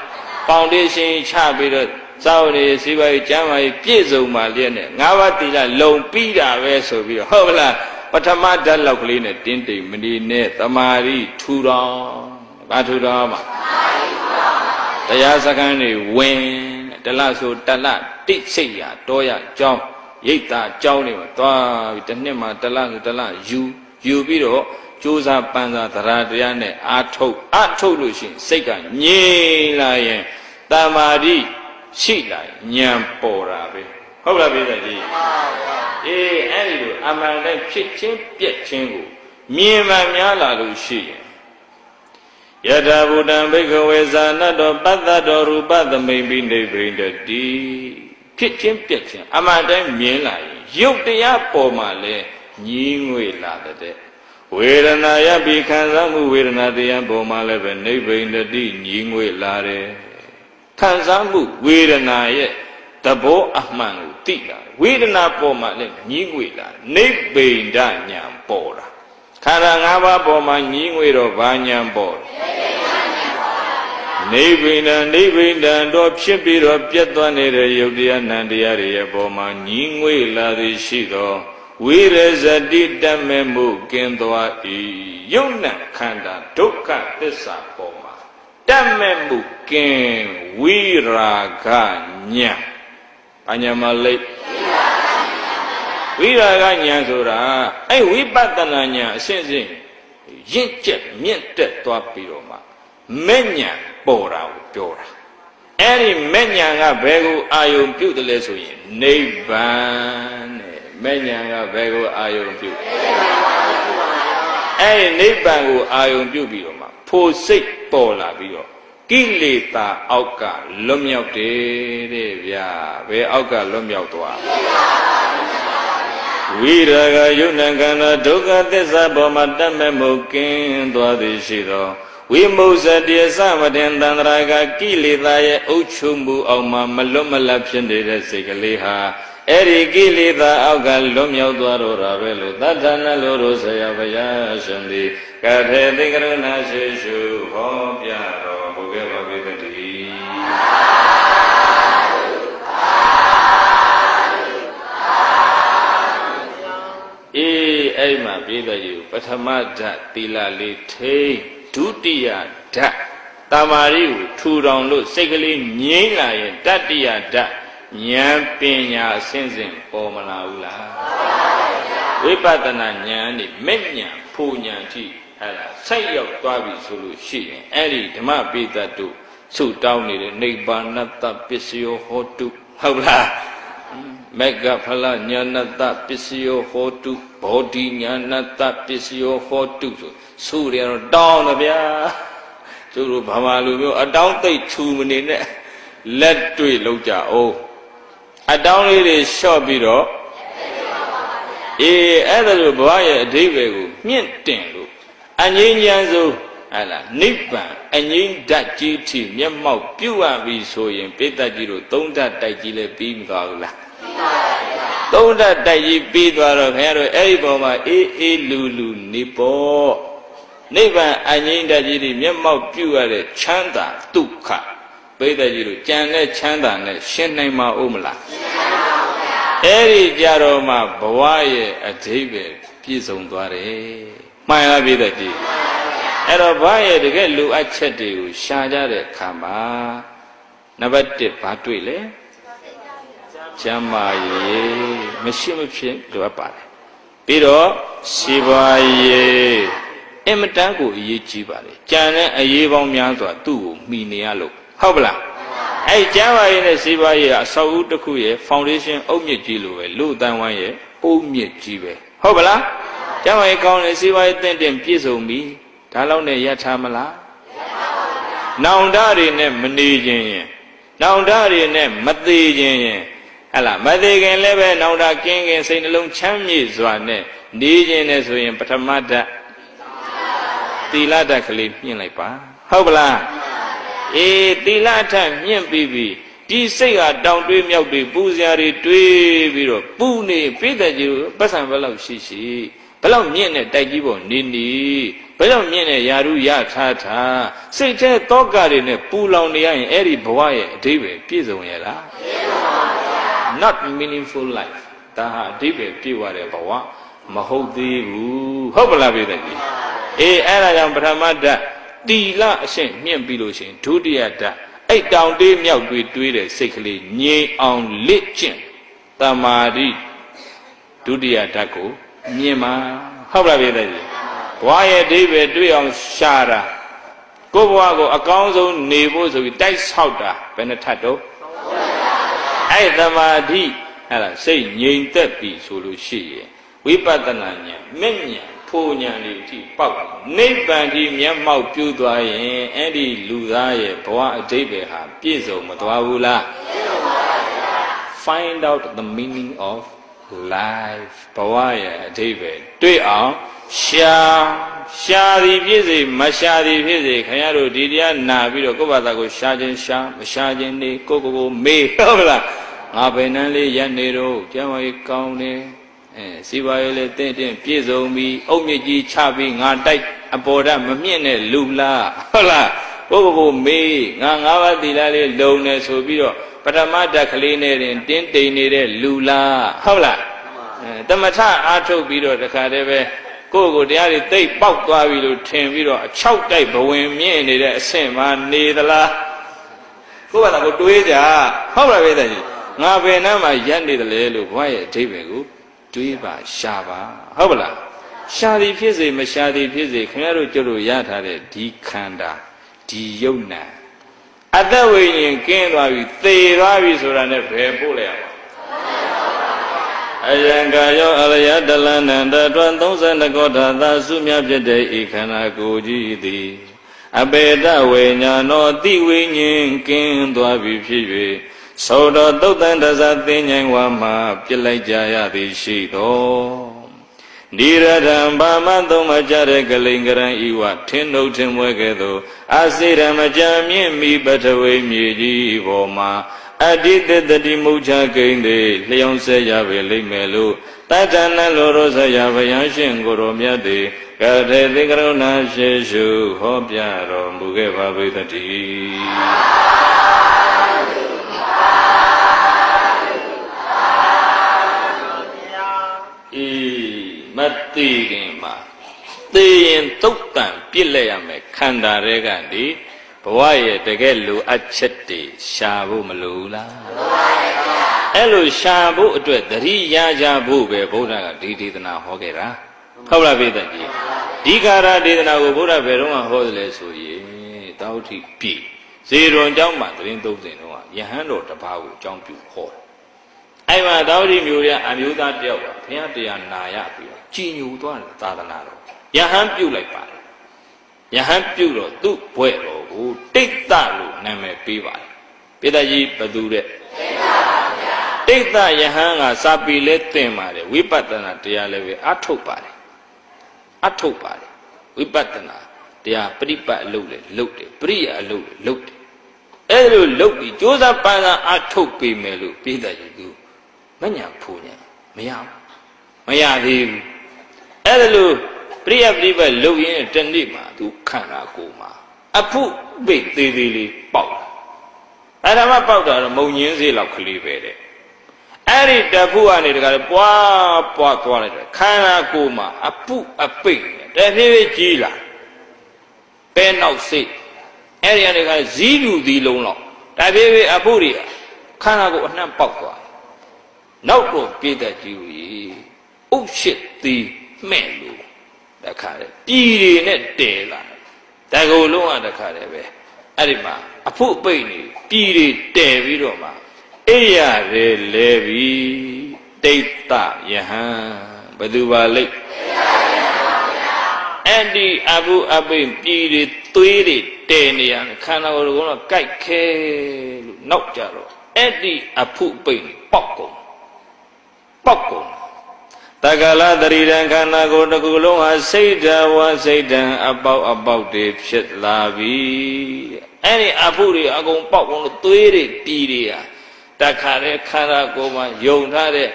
ဖောင်ဒေးရှင်းချပြီးတော့စောင့်နေစီပါရေးကျမ်းမာရေးပြည့်စုံပါလျက်နဲ့ငါးပါးတိလလုံပြီးတာပဲဆိုပြီးတော့ဟုတ်ပလားပထမဓာတ်လောက်ကလေးနဲ့တင်းတိမ်မနေနဲ့တမာရီထူတော်ဘာထူတော်မှာတရား စခန်းတွေဝင်တလဆိုတလတိစိတ်ရတောရကြောင်းရိတ်တာကြောင်းတွေမှာသွားပြီးတစ်နှစ်မှာတလဆိုတလယူယူပြီးတော့ကြိုးစားပန်းစားသရတရားနဲ့အာထုတ်အာထုတ်လို့ရှိရင်စိတ်ကငြိမ်လာရင်တမာရီရှိလာဉာဏ်ပေါ်တာပဲဟုတ်လားပြည်သားကြီးအေးအဲ့ဒီလိုအမှန်တိုင်းဖြစ်ချင်းပြက်ချင်းကိုမြင်မှများလာလို့ရှိရင် ယထာဘူတံဘိက္ခဝေဇာနတောပတ္တတောရူပသမိပိနေဗိန္ဒတိဖြစ်ချင်းပြက်ချင်းအမှန်တိုင်းမြင်လာရင်ရုပ်တရားပေါ်မှာလဲညီးငွေလာတဲ့ဝေဒနာယပိခံစားမှုဝေဒနာတရားပေါ်မှာလည်းပဲနိဗ္ဗိန္ဒတိညီးငွေလာတယ်ခံစားမှုဝေဒနာရဲ့သဘောအမှန်ကိုသိလာဝေဒနာပေါ်မှာလည်းညင်းငွေလာနိဗ္ဗိန္ဒညာပေါ်တာ ခန္ဓာ၅ပါးပေါ်မှာညင်းငွေတော့ဘာညာပေါ်နိဗ္ဗိန္ဒနိဗ္ဗိန္ဒတော့ဖြစ်ပြီးတော့ပြတ်သွားနေတဲ့ယုတ်တရားနံတရားတွေရဲ့ပေါ်မှာညင်းငွေလာသည်ရှိသောဝဝိရဇတိတမေမှုကင်းသွား၏ယုံနံခန္ဓာဒုက္ခသစ္စာပေါ်မှာတမေမှုကင်းဝိရာဂညာအညာမလိတ် ဝိရာဂညာဆိုတာအဲ့ဝိပဿနာညာအစဉ်စဉ်ရင့်ကျက်မြင့်တက်သွားပြီးတော့မှမဲ့ညာပေါ်တာကိုပြောတာအဲ့ဒီမဲ့ညာကဘယ်ကိုအာယုံပြုတ်တယ်လဲဆိုရင်နိဗ္ဗာန်တဲ့မဲ့ညာကဘယ်ကိုအာယုံပြုတ်အဲ့ဒီနိဗ္ဗာန်ကိုအာယုံပြုတ်ပြီးတော့မှဖို့စိတ်ပေါ်လာပြီးတော့ကိလေသာအောက်ကလွတ်မြောက်တယ်တဲ့ဗျာဘယ်အောက်ကလွတ်မြောက်သွား ဝိရာဂယုဏကန္နာဒုက္ခသစ္စာပေါ်မှာတတ်မဲ့မှုကင်းသွားသည်ရှိသောဝိမု ಸ တိသမတင်တန္တရာကကိလေသာရဲ့အုပ်ချုပ်မှုအောက်မှာမလွတ်မလပ်ဖြစ်နေတဲ့စိတ်ကလေးဟာအဲ့ဒီကိလေသာအောက်ကလွတ်မြောက်သွားတော့တာပဲလို့သတ္တနလို့ရဆရာဘုရားရှင်သည်ကထေသိကရဏရှိရှုဟောပြတော်မူခဲ့ပါပြီတည်း အေးအဲ့မှာပြည့်တဲ့ယူပထမဓာတ်သီလလေးထိန်ဒုတိယဓာတ်တမာရီကိုထူထောင်လို့စိတ်ကလေးငြိမ့်လာရင်တတိယဓာတ်ဉာဏ်ပညာအစဉ်စဉ်ပေါ်မလာဘူးလားဝိပဿနာဉာဏ်นี่မဲ့ဉာဏ်ဖူဉာဏ်ထိအဲ့ဒါဆက်ရောက်သွားပြီဆိုလို့ရှိရင်အဲ့ဒီဓမ္မပိသတ်တို့ဆုတောင်းနေတဲ့နိဗ္ဗာနတပစ္စယောဟောတုဟုတ်လား မေကဖလညာနတပစ္စယောဟောတုဘောဓိညာနတပစ္စယောဟောတုဆိုဆုရတော့တောင်းတယ်ဗျာကျို့တို့ဘာမှလူမျိုးအတောင်းသိပ်ထူမနေနဲ့လက်တွေ့လောက်ကြအောင်အတောင်းလေးတွေလျှော့ပြီးတော့အေးအဲ့ဒါလိုဘဝရဲ့အဓိပ္ပာယ်ကိုမြင့်တင်လို့အငြိမ်းချမ်းဆုံးဟဲ့လားနိဗ္ဗာန်အငြိမ်းဓာတ်ကြီးထိမျက်မှောက်ပြုတ်ရပြီဆိုရင်ပိဋကကြီးတို့သုံးဓာတ်တိုက်ကြီးလည်းပြီးမသွားဘူးလားပြီးပါပါ သုံးဓာတ်တိုက်ကြီးပြီးသွားတော့ခင်ဗျားတို့အဲ့ဒီပုံမှာအေးအေးလူလူနေပေါ့နိဗ္ဗာန်အငြိမ်းဓာတ်ကြီးတွေမျက်မှောက်ပြုတ်ရတဲ့ချမ်းသာဒုက္ခပိဋကကြီးတို့ကြံတဲ့ချမ်းသာနဲ့ရှင်းနိုင်မှာဦးမလားရှင်းနိုင်ပါဘူးဗျာအဲ့ဒီကြတော့မှဘဝရဲ့အဓိပ္ပာယ်ပြည့်စုံသွားတယ်မှန်လားပိဋကကြီးအဲ့တော့ဘာရဲ့တကယ်လူအပ်ချက်တွေကိုရှာကြတဲ့အခါမှာနံပါတ်1ဘာတွေ့လဲ ကျမ်းမာရေးမရှိမဖြစ်လိုအပ်ပါတယ်ပြီးတော့ရှိပါရေးအင်မတန်ကိုအရေးကြီးပါလေကြံတဲ့အရေးပေါင်းများစွာသူ့ကိုမှီနေရလို့ဟုတ်ပလားအဲ့ကျမ်းပါရေးနဲ့စီးပွားရေးကအဆောက်အဦတစ်ခုရဲ့ foundation အုတ်မြစ်ကြီးလိုပဲလူတန်ဝိုင်းရဲ့အုတ်မြစ်ကြီးပဲဟုတ်ပလားကျမ်းပါရေးကောင်းတယ်စီးပွားရေးတင့်တင်ပြည့်စုံပြီဒါလောက်နဲ့ရထားမလားနောင်တတွေနဲ့မနေခြင်းရင်နောင်တတွေနဲ့မသေးခြင်းရင် ဟဲ့လားမသေးခင်လည်းပဲနောင်တကင်းကင်စိတ်နှလုံးချမ်းမြေ့စွာနဲ့နေခြင်းနဲ့ဆိုရင်ပထမဓာတ်သီလဓာတ်ကလေးမြင့်လိုက်ပါဟုတ်ပလားအေးသီလထမြင့်ပြီးပြီဒီစိတ်ဟာတောင်တွေးမြောက်တွေပူစရာတွေတွေးပြီးတော့ပူနေပြည့်တဲ့ကြီးပတ်စံဘယ်လောက်ရှိရှိဘယ်လောက်မြင့်တဲ့တိုက်ကြီးပေါ်နေနေဘယ်လောက်မြင့်တဲ့ယာရုရထားထားစိတ်ထဲတောကတွေနဲ့ပူလောင်နေရရင်အဲ့ဒီဘဝရဲ့အဓိပ္ပာယ်ပြည့်စုံရဲ့လားပြည့်စုံပါဗျာ not meaningful life ဒါဟာအဓိပ္ပာယ်ပြည့်ဝတဲ့ဘဝမဟုတ်သေးဘူးဟုတ်ပလားပြည့်တဲ့ကြီးအေးအဲ့ဒါကြောင့်ပထမဓာတ်တီလအရှင်းမြင့်ပြီးလို့ရှိရင်ဒုတိယဓာတ်အဲ့တောင်တေးမြောက်တွေးတွေးတဲ့စိတ်ကလေးငြိမ်အောင်လစ်ကျင့်တမာတိဒုတိယဓာတ်ကိုမြင်မှာဟုတ်ပါပြီတဲ့ကြီးဘဝရဲ့အဓိပ္ပာယ်တွေ့အောင်ရှာတာကိုယ့်ဘဝကိုအကောင်းဆုံးနေဖို့ဆိုပြီးတိုက်ဆောက်တာဘယ်နှထပ်တော့ အဲ့တမာတိအဲ့ဒါစိတ်ငြိမ်သက်ပြီဆိုလို့ရှိရင်ဝိပဿနာဉာဏ်မဲ့ဉာဏ်ဖိုလ်ဉာဏ်တွေအထိပေါက်နိဗ္ဗာန်ဒီမျက်မှောက်ပြုသွားရင်အဲ့ဒီလူသားရဲ့ဘဝအတိတ်ပဲဟာပြည့်စုံမသွားဘူးလားပြည့်စုံပါဗျာ find out the meaning of life ဘဝရဲ့အတိတ်ပဲတွေ့အောင်ရှာရှာသည်ဖြစ်စေမရှာသည်ဖြစ်စေခင်ဗျားတို့ဒီတရားနာပြီးတော့ကိုယ့်ဘာသာကိုရှာခြင်းရှာမရှာခြင်းနေကိုကိုကိုမေးဟုတ်လား ငါဘယ်နှန်းလေးရက်နေတော့ကျမ်းမာရေးကောင်းတယ်အဲစီပါရေးလည်းတင့်တင့်ပြည့်စုံပြီးအုတ်မြစ်ကြီးချပြီးငါတိုက်အပေါ်ဓာတ်မမြင့်တဲ့လူလားဟုတ်လားကိုကိုကိုမေးငါငါးပါးသီလလေးလုံနေဆိုပြီးတော့ပထမဓာတ်ကလေးနဲ့တင်တင်းတိမ်နေတဲ့လူလားဟုတ်လားအဲတမထအားထုတ်ပြီးတော့တခါတည်းပဲကိုယ့်ကိုတရားတွေသိပ်ပေါက်သွားပြီလို့ထင်ပြီးတော့အချောက်တိုက်ဘဝင်မြင့်နေတဲ့အဆင့်မှာနေသလားကိုယ့်ဘာသာကိုတွေးကြဟုတ်လားပဲတဲ့ကြီး ငါဘယ်နှမ်းမှာရက်နေတယ်လဲလို့ဘဝရဲ့အဓိပ္ပာယ်ကိုတွေးပါရှာပါဟုတ်ပလားရှာသည်ဖြစ်စေမရှာသည်ဖြစ်စေခင်ဗျားတို့ကြတို့ရထားတဲ့ဒီခန္ဓာဒီယုတ်နံအသက်ဝိညာဉ်ကင်းသွားပြီသေသွားပြီဆိုတာနဲ့ဘယ်ပို့လဲရမှာအယံကာယောအရယတလန္တတတွန်32ကောထာသာစုမြဖြစ်တဲ့ဤခန္ဓာကိုယ်ကြီးသည်အပေတဝိညာနောတိဝိညာဉ်ကင်းသွားပြီဖြစ်၍ သောတော်သုတ်တန်တဇသင်ញိုင်ဝါမှာပြစ်လိုက်ကြရသည်ရှိတော်နိရထံဘာမသုံးမကြတဲ့ကလိန်ကရန်ဤဝထင်းနှုတ်ထင်းမွဲကဲ့သို့အစေရမကြမြင့်မိပထဝီမြေကြီးပေါ်မှာအတ္တိတတတိမုချကိန်းသေးလျောင်းဆက်ရပေလိမ့်မယ်လို့တတ္တနလောရောဆရာဘယံရှင်ကိုရောမြတ်သည်ကထေသင်္ကရုဏာရှိရှုဟောပြတော်မူခဲ့ပါပေသတည်း မသိခင်မှာသိရင်တုတ်တန်ပြစ်လဲရမယ်ခန္ဓာတွေကနေဘဝရဲ့တကယ်လိုအပ်ချက်တွေရှာဖို့မလိုလားအဲ့လိုရှာဖို့အတွက်သတိရကြဖို့ပဲဘုရားကဒီဒေသနာဟောခဲ့တာဟုတ်လားပြည့်တဲ့ကြီးဒီကာရဒေသနာကိုဘုရားဘယ်တော့မှဟောတယ်လဲဆိုရင်တောက်တိပြီ ဇေရွန်ကျောင်းမှာသတင်းသုံးစဉ်တော့ယဟန်တော်တပါးကိုအကြောင်းပြုခေါ်တယ်။အဲ့မှာသာဝတိမျိုးရအမျိုးသားတယောက်ကဘုရားတရားနာရပြီးကြည်ညိုသွားတယ်သာသနာတော်။ယဟန်ပြုတ်လိုက်ပါတယ်။ယဟန်ပြုတ်တော့သူ့ဘွဲ့တော်ကိုတိတ်တလို့နာမည်ပေးပါတယ်။ပိဋကကြီးဘသူတဲ့။တိတ်တယဟန်ကစာပေလဲတင်ပါတယ်ဝိပဿနာတရားလည်းပဲအထုတ်ပါတယ်။အထုတ်ပါတယ်ဝိပဿနာ တရားပရိပတ်အလုပ်လေလုပ်တယ်ပရိယအလုပ်လေလုပ်တယ်အဲ့လိုလုပ်ပြီးကြိုးစားပန်းစားအထုတ်ပေးမယ်လို့ပိဿကြီးသူမညာဖူညာမရဘူးမရသေးဘူးအဲ့ဒါလို့ပရိယပရိပတ်လုပ်ရင်တနေ့မှာသူခန္ဓာကိုယ်မှာအဖုပိတ်သေးသေးလေးပေါက်အဲ့ဒါမှပေါက်တာတော့မုံညင်းစေးလောက်ကလေးပဲတဲ့အဲ့ဒီတဖုကနေတကယ်ပွားပွားသွားလိုက်တယ်ခန္ဓာကိုယ်မှာအဖုအပိတ်တဖြည်းဖြည်းကြီးလာ ပဲနောက်စိတ်အဲ့ဒီကနေကဇီးလူသီးလုံးလောက်တဖြည်းဖြည်းအဖုတွေခန္ဓာကိုယ်အနှံ့ပေါက်သွားနောက်တော့ပြည့်တဲ့ကြီးကြီးဥရှိသီးမှဲ့လို့တခါလေပြည်တွေနဲ့တည်လာတကူလုံးကတခါလေပဲအဲ့ဒီမှာအဖို့ပိတ်နေပြည်တွေတည်ပြီးတော့မှအိရရဲလဲပြီတိတ်တယဟံဘယ်သူပါလိမ့် အဲ့ဒီအဘုအပိတ်ပြည်တွေသွေးတွေတည်နေရခန္ဓာကိုယ်ကတော့ကြိုက်ခဲလို့နောက်ကြတော့အဲ့ဒီအဖုပိတ်ပေါက်ကုန်ပေါက်ကုန်တက္ကလတရိရံခန္ဓာကိုယ်တစ်ခုလုံးဟာစိတ်တဝစိတ်တံအပေါက်အပေါက်တွေဖြစ်လာပြီအဲ့ဒီအဖို့တွေအကုန်ပေါက်ကုန်လို့သွေးတွေပြည်တွေဟာတခါတည်းခန္ဓာကိုယ်မှာယုံထားတဲ့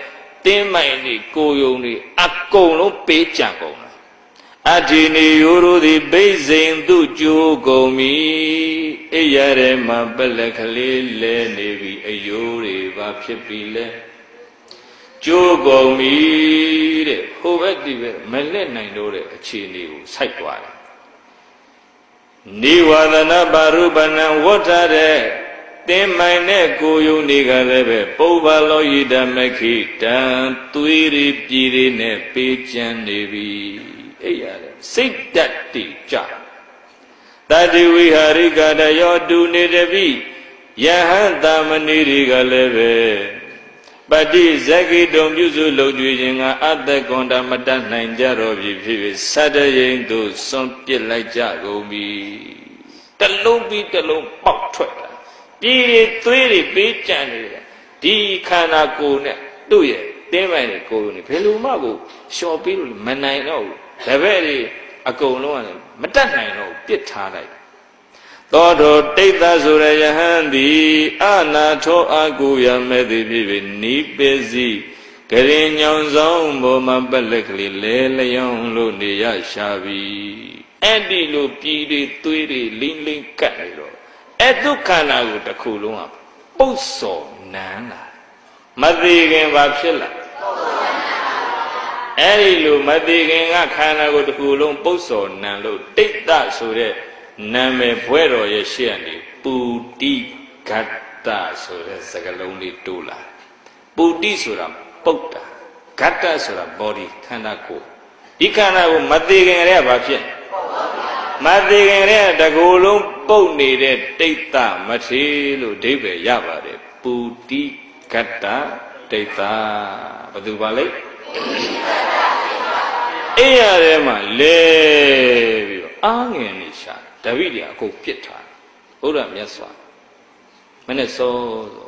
တင်းမိုင်တွေကိုယုံတွေအကုန်လုံးပေးကြံကုန်တာ အတ္တိနေယောရသည်ဘိဇိန်သူကြိုးကုန်ပြီအိရရဲမှာပလက်ကလေးလဲနေပြီအယိုးတွေဘာဖြစ်ပြီလဲကျိုးကုန်ပြီတဲ့ဟိုဘက်ဒီဘက်မလက်နိုင်တော့တဲ့အခြေအနေကိုစိုက်သွားတယ်နိဝါဒနာပါရုပဏံဝဋ္ဌတဲ့တင်းမိုင်တဲ့ကိုယုံတွေကလည်းပဲပုဗ္ဗလောယိတမခိတံသွေးရီပြည်ရီနဲ့ပေးချမ်းနေပြီ အဲ့ရတယ်စိတ်တတ်တိကြတတိဝိဟာရိကတယောတူနေတပိယဟန်သမဏီတွေကလည်းပဲပတိဇဂိတုံပြုစုလုံကျွေခြင်းကအတ္တကွန်တမတတ်နိုင်ကြတော့ပြီဖြစ်ဖြစ်သတ္တရင်တို့စွန့်ပစ်လိုက်ကြကုန်ပြီတလုံးပြီးတလုံးပေါက်ထွက်တာပြည်ရသွေးတွေပေးကြံနေတယ်ဒီခန္ဓာကိုယ်နဲ့သူ့ရဲ့တင်းပိုင်တွေကိုယ်နေဘယ်လိုမှကိုလျှော်ပြီးလို့မနိုင်တော့ဘူး တပည့်တွေအကုန်လုံးကမတတ်နိုင်တော့ပြစ်ထားလိုက်သောတောတိတ်သဆိုရယဟန်သည်အနာထောအကုယမဲ့သည်ဖြစ်၍နိပိစီကရင်ညောင်ဆောင်ဘောမှာပက်လက်ကလေးလဲလျောင်းလို့နေရရှာပြီအဲ့ဒီလိုပြည်တွေသွေးတွေလိမ့်လိမ့်ကတ်နေတော့အဲ့ဒုက္ခနာကိုတစ်ခုလုံးကပုတ်စော်နန်းလာမသေးခင်ဘာဖြစ်လာ အဲ့ဒီလိုမသေးခင်ကခန္ဓာကိုယ်တစ်ခုလုံးပုတ်စော်နံလို့တိတ်တဆိုတဲ့နာမည်ဘွဲတော်ရဲ့ရှေ့ကနေပူတိဂတ္တဆိုတဲ့စကားလုံးလေးတိုးလာပူတိဆိုတာပုတ်တာဂတ္တဆိုတာ body ခန္ဓာကိုယ်ဒီခန္ဓာကိုမသေးခင်ကတည်းကဘာဖြစ်မသေးခင်ကတည်းကတကူလုံးပုတ်နေတဲ့တိတ်တမထေလို့အဓိပ္ပာယ်ရပါတယ်ပူတိဂတ္တတိတ်တဘယ်သူပါလဲ အိရထဲမှာလဲပြီးတော့အာငယ်နေရှာတပိတွေအကုန်ပြစ်ထားဘုရားမြတ်စွာမနဲ့စော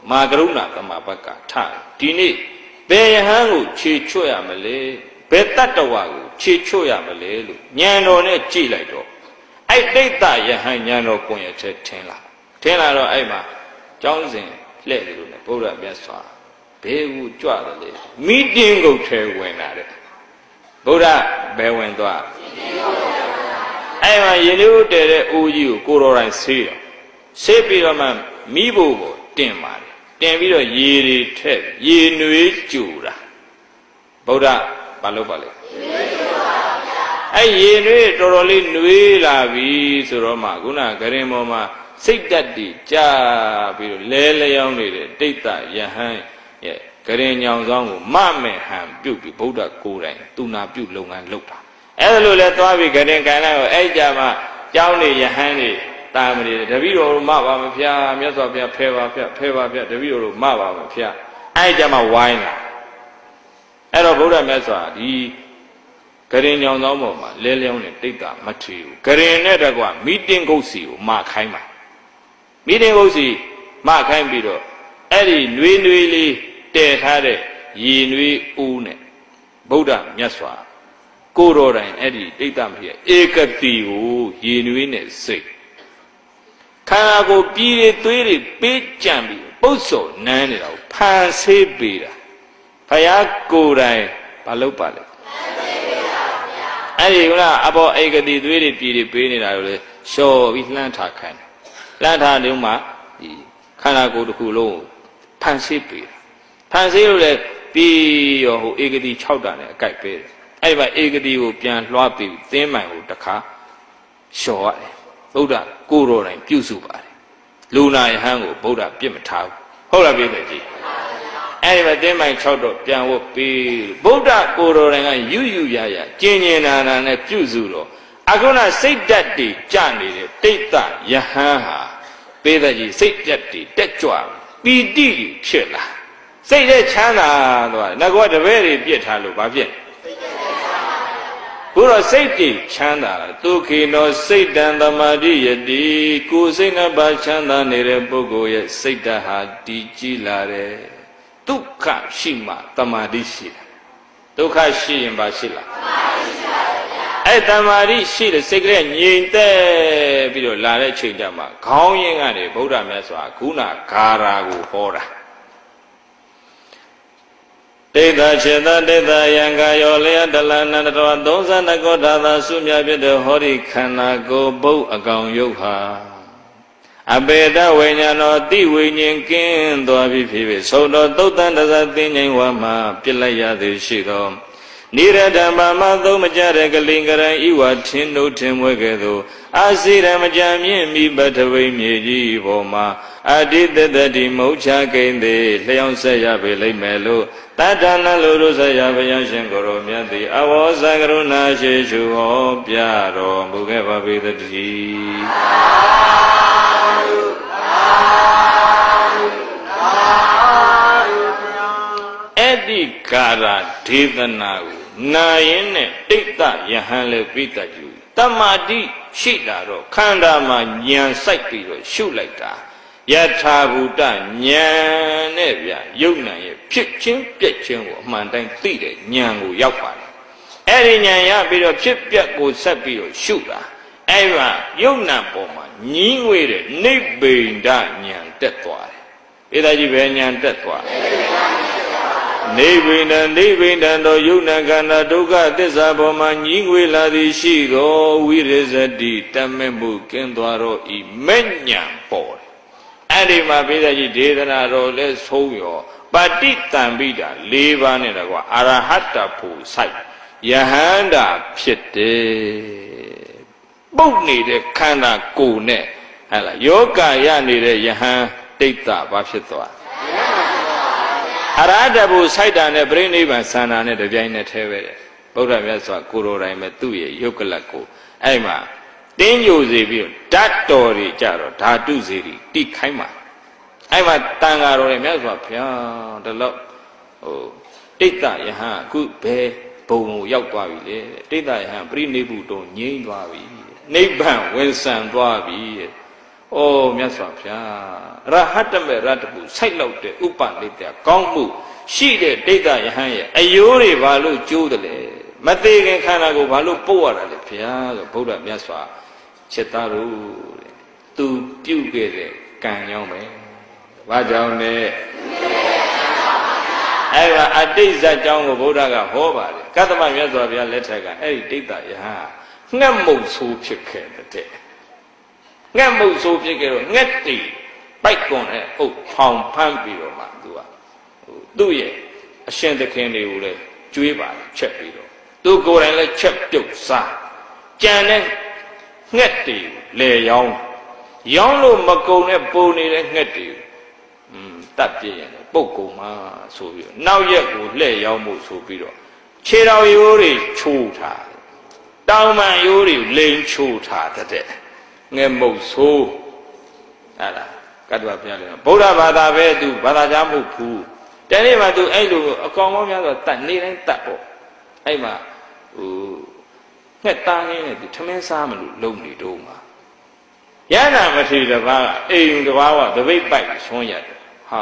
မာကရုဏာကမ္မဘက်ကထဒီနေ့ဘယ်ယဟန်ကိုခြေချွတ်ရမလဲဘယ်တတ္တဝါကိုခြေချွတ်ရမလဲလို့ညံတော်နဲ့ကြည့်လိုက်တော့အဲ့တိတ်တယဟန်ညံတော်ကိုရတဲ့ထင်းလာထင်းလာတော့အဲ့မှာကျောင်းစဉ်လှည့်တယ်လို့ ਨੇ ဘုရားမြတ်စွာ ဘယ်ကိုကြွတယ်လေမိတင်ကုတ်ထဲဝင်လာတဲ့ဘုရားဘယ်ဝင်သွားအဲ့မှာရေလေးဦးတည်တဲ့အိုးကြီးကိုကိုတော်တိုင်းဆေးတော့ဆေးပြီးတော့မှမိဖို့ကိုတင်ပါတယ်တင်ပြီးတော့ရေတွေထက်ရေနွေးကြူတာဗုဒ္ဓဘာလို့ပါလဲအဲ့ရေနွေးတော်တော်လေးနွေးလာပြီဆိုတော့မှခုနဂရင်ပေါ်မှာစိတ်တက်တည်ကြာပြီးတော့လဲလျောင်းနေတဲ့တိတ်တယဟန် ရဲ့ဂရင်ညောင်ဆောင်ကိုမမေဟံပြုတ်ပြီးဗုဒ္ဓကိုယ်တိုင်သူနာပြုတ်လုပ်ငန်းလုပ်တာအဲ့ဒါလို့လဲသွားပြီးဂရင်ကန်လိုက်ကိုအဲ့ကြမှာကျောင်းနေယဟန်နေတာမနေတပည့်တော်မပါမဖျားမြတ်စွာဘုရားဖဲပါဖျားဖဲပါဖျားတပည့်တော်မပါမဖျားအဲ့ကြမှာဝိုင်းလာအဲ့တော့ဗုဒ္ဓမြတ်စွာဒီဂရင်ညောင်ဆောင်ပေါ်မှာလဲလျောင်းနေတိတ်တာမထေဘူးဂရင်နဲ့တကွမီတင်ကုတ်စီကိုမခိုင်းပါမီတင်ကုတ်စီမခိုင်းပြီးတော့အဲ့ဒီနှွေးနှွေးလေး တည်ထားတဲ့ရေနွေးဦးနဲ့ဗုဒ္ဓမြတ်စွာကိုတော်တိုင်အဲ့ဒီတိတ်တမဖြစ်ဧကတိကိုရေနွေးနဲ့စိတ်ခန္ဓာကိုပြည်တွေသွေးတွေပေးကြံပြီးပုတ်စော်နန်းနေတာကိုဖန်ဆေးပေးတာဖယားကိုယ်တိုင်မလုပ်ပါလေအဲ့ဒီကကအဘောဧကတိသွေးတွေပြည်တွေပေးနေတာကိုလေလျှော်ပြီးလှမ်းထားခိုင်းတယ်လှမ်းထားတယ်မှာဒီခန္ဓာကိုယ်တစ်ခုလုံးဖန်ဆေးပေးတာ ဖန်ဆေးလို့လည်းပြီးရောဟိုဧကတိ6တန်နဲ့အကြိုက်ပေးတယ်အဲ့ဒီမှာဧကတိကိုပြန်လွှားပြီးသင်းမှန်ကိုတခါလျှော်ရတယ်ဗုဒ္ဓကိုတော်တိုင်ပြုစုပါတယ်လူနာယဟန်ကိုဗုဒ္ဓပြစ်မထားဘူးဟုတ်လားပြည့်တယ်ကြီးအဲ့ဒီမှာသင်းမှန်6တော့ပြန်ဝတ်ပြီးဗုဒ္ဓကိုတော်တိုင်ကယူယူရရကျင်ကျင်နာနာနဲ့ပြုစုတော့အခုနစိတ်ဓာတ်တွေကြနေတဲ့တိတ်တယဟန်ဟာပေးတဲ့ကြီးစိတ်ဓာတ်တွေတက်ကြွပီတိဖြစ်လာ စိတ်နဲ့ချမ်းသာသွားငါကတပည့်တွေပြစ်ထားလို့ဘာဖြစ်ဘုရောစိတ်တည်ချမ်းသာဒုခေနောစိတ်တံသမာဓိယတိကိုယ်စိတ်နဲ့ပါချမ်းသာနေတဲ့ပုဂ္ဂိုလ်ရဲ့စိတ်ဓာတ်ဟာတည်ကြည်လာတယ်ဒုက္ခရှိမှသမာဓိရှိတယ်ဒုက္ခရှိရင်ဘာရှိလားအဲ့တမာဓိရှိတဲ့စိတ်ကလေးငြိမ်သက်ပြီးတော့လာတဲ့ချိန်တည်းမှာခေါင်းရင်းကနေဗုဒ္ဓမြတ်စွာခုနဂါရာကိုဟောတာ တိတ်သာခြေသာတိတ်သာယံကာယောလျဒလနန္တတော်32ကောထာသာစုမြဖြစ်တဲ့ဟောဒီခန္ဓာကိုယ်ပုတ်အကောင်ယုတ်ဟာအပေတဝိညာဏောတိဝိညာဉ်ကင်းသွားပြီဖြစ်ဖြစ်သုံးတော်သုတ်တန်တဇသိငိမ့်ဝါမှာပြစ်လိုက်ရသည်ရှိသောနိရဓမ္မမသုံးမကြတဲ့ကလင်္ကရံဤဝထင်းတို့ထင်မွဲကဲ့သို့အာစီရမကြမြင့်မိပထဝိမြေကြီးပေါ်မှာအတ္တိတတတိမုတ်ချကိန်းသေးလျောင်းဆက်ရပေလိမ့်မယ်လို့ တတ္တနလူရုဆရာဘုရားရှင်ကိုရောမြတ်သည်အဝေါဇကရုဏာရှိချူဟောပြတော်မူခဲ့ပါပေသတည်းအဲ့ဒီကာရဒေသနာကိုနာရင်နဲ့တိတ်တယဟန်လည်းပြိတ္တယူတမာတိရှိတာတော့ခန္ဓာမှာညံဆိုင်ပြီးတော့ရှုလိုက်တာ ယထာဘူတဉာဏ်နဲ့ဗျာယုံနံရဲ့ဖြစ်ချင်းပြက်ချင်းကိုအမှန်တိုင်းသိတဲ့ဉာဏ်ကိုရောက်ပါတယ်အဲ့ဒီဉာဏ်ရပြီးတော့ဖြစ်ပြက်ကိုဆက်ပြီးတော့ရှုတာအဲ့မှာယုံနံပေါ်မှာညီးငွေတဲ့နိဗ္ဗိန္ဒဉာဏ်တက်သွားတယ်ဧဒါကြီးပဲဉာဏ်တက်သွားတယ်နိဗ္ဗိန္ဒနိဗ္ဗိန္ဒတော်ယုံနာခန္ဓာဒုက္ခသစ္စာပေါ်မှာညီးငွေလာသည်ရှိသောဝိရဇတိတမဲ့မှုကင်းသွားတော့ဤမဲ့ညံပေါ်တယ် အဲ့ဒီမှာပိဿကြီးဒေသနာတော်လဲဆုံးရောပဋိတံပိတာ၄ပါးနဲ့တကွာအရဟတ္တဖို့ဆိုင်ယဟန္တာဖြစ်တယ်ပုတ်နေတဲ့ခန္ဓာကိုယ်နဲ့ဟဲ့လားယောဂရနေတဲ့ယဟန်တိတ်တာဘာဖြစ်သွားအရဟတဘူစိုက်တာနဲ့ပြိဋိဘံသန္တာနဲ့တပြိုင်နက်တည်းပဲတဲ့ဗုဒ္ဓမြတ်စွာကိုရိုတိုင်းပဲသူ့ရဲ့ယုတ်ကလတ်ကိုအဲ့မှာ တင်းညိုစေပြီးဓာတ်တော်တွေကြတော့ဓာတုစေတွေတိခိုင်းမှာအဲ့မှာတန်ဃာတော်တွေမြတ်စွာဘုရားတလို့ဟိုတိတ်တယဟန်အခုဘယ်ဘုံကိုရောက်သွားပြီလေတိတ်တယဟန်ပြိနိဗ္ဗုတောငြိမ့်သွားပြီနိဗ္ဗာန်ဝင်ဆံသွားပြီတဲ့။အိုးမြတ်စွာဘုရားရဟတမေရတပုစိုက်လောက်တဲ့ဥပနိတ္တကောင်းမှု ရှိတဲ့ဒိဋ္ဌယဟန်ရဲ့အယိုးတွေဘာလို့ကျိုးတယ်လဲမသေးခင်ခန္ဓာကိုဘာလို့ပုတ်ရတာလဲဘုရားဆိုဗုဒ္ဓမြတ်စွာ ချက်သားတို့တဲ့သူပြုတ်ခဲ့တဲ့ကံကြောင့်ပဲ။ဘာကြောင့်လဲအဲ့ဒါအတိတ်ဇတ်ကြောင့်ကိုဗုဒ္ဓကဟောပါတယ်ကတ္တမမြတ်စွာဘုရားလက်ထက်ကအဲ့ဒီဒိဋ္ဌယဟန်ငှက်မုတ်ဆိုးဖြစ်ခဲ့တဲ့ငှက်မုတ်ဆိုးဖြစ်ခဲ့တော့ငှက်တီပိုက်ကွန်နဲ့အုပ်ဖောင်ဖမ်းပြီးတော့မှသူကသူ့ရဲ့အရှင်သခင်တွေကိုလည်းကျွေးပါတယ်ချက်ပြီးတော့သူကိုယ်တိုင်လည်းချက်ပြုတ်စားကြံတဲ့ ငှက်တီလေရောင်းရောင်းလို့မကုံနဲ့ပုံနေတဲ့ငှက်တီอืมတတ်ပြည့်ရင်ပုတ်ကုံမှာဆိုပြီးတော့နောက်ရက်ကိုလှည့်ရောင်းမှုဆိုပြီးတော့ခြေတော်ရိုးတွေချိုးထားတောင်မှန်ရိုးတွေလိန်ချိုးထားတဲ့ငဲမုတ်ဆိုးအဲ့ဒါကတ္တဝဘုရားလည်းဗုဒ္ဓဘာသာပဲသူဘာသာကြားမဟုတ်ဘူးတနေ့မှသူအဲ့လိုအကောင်ကောင်းများဆိုတတ်နေတိုင်းတတ်ပေါ့အဲ့မှာဟို ငှက်သားရင်းနဲ့သူထမင်းစားမလို့လုံနေတော့မှာရဟနာမထေရတပါးကအိမ်တပါးကတပိတ်ပိုက်ဆွန်းရတယ်ဟာ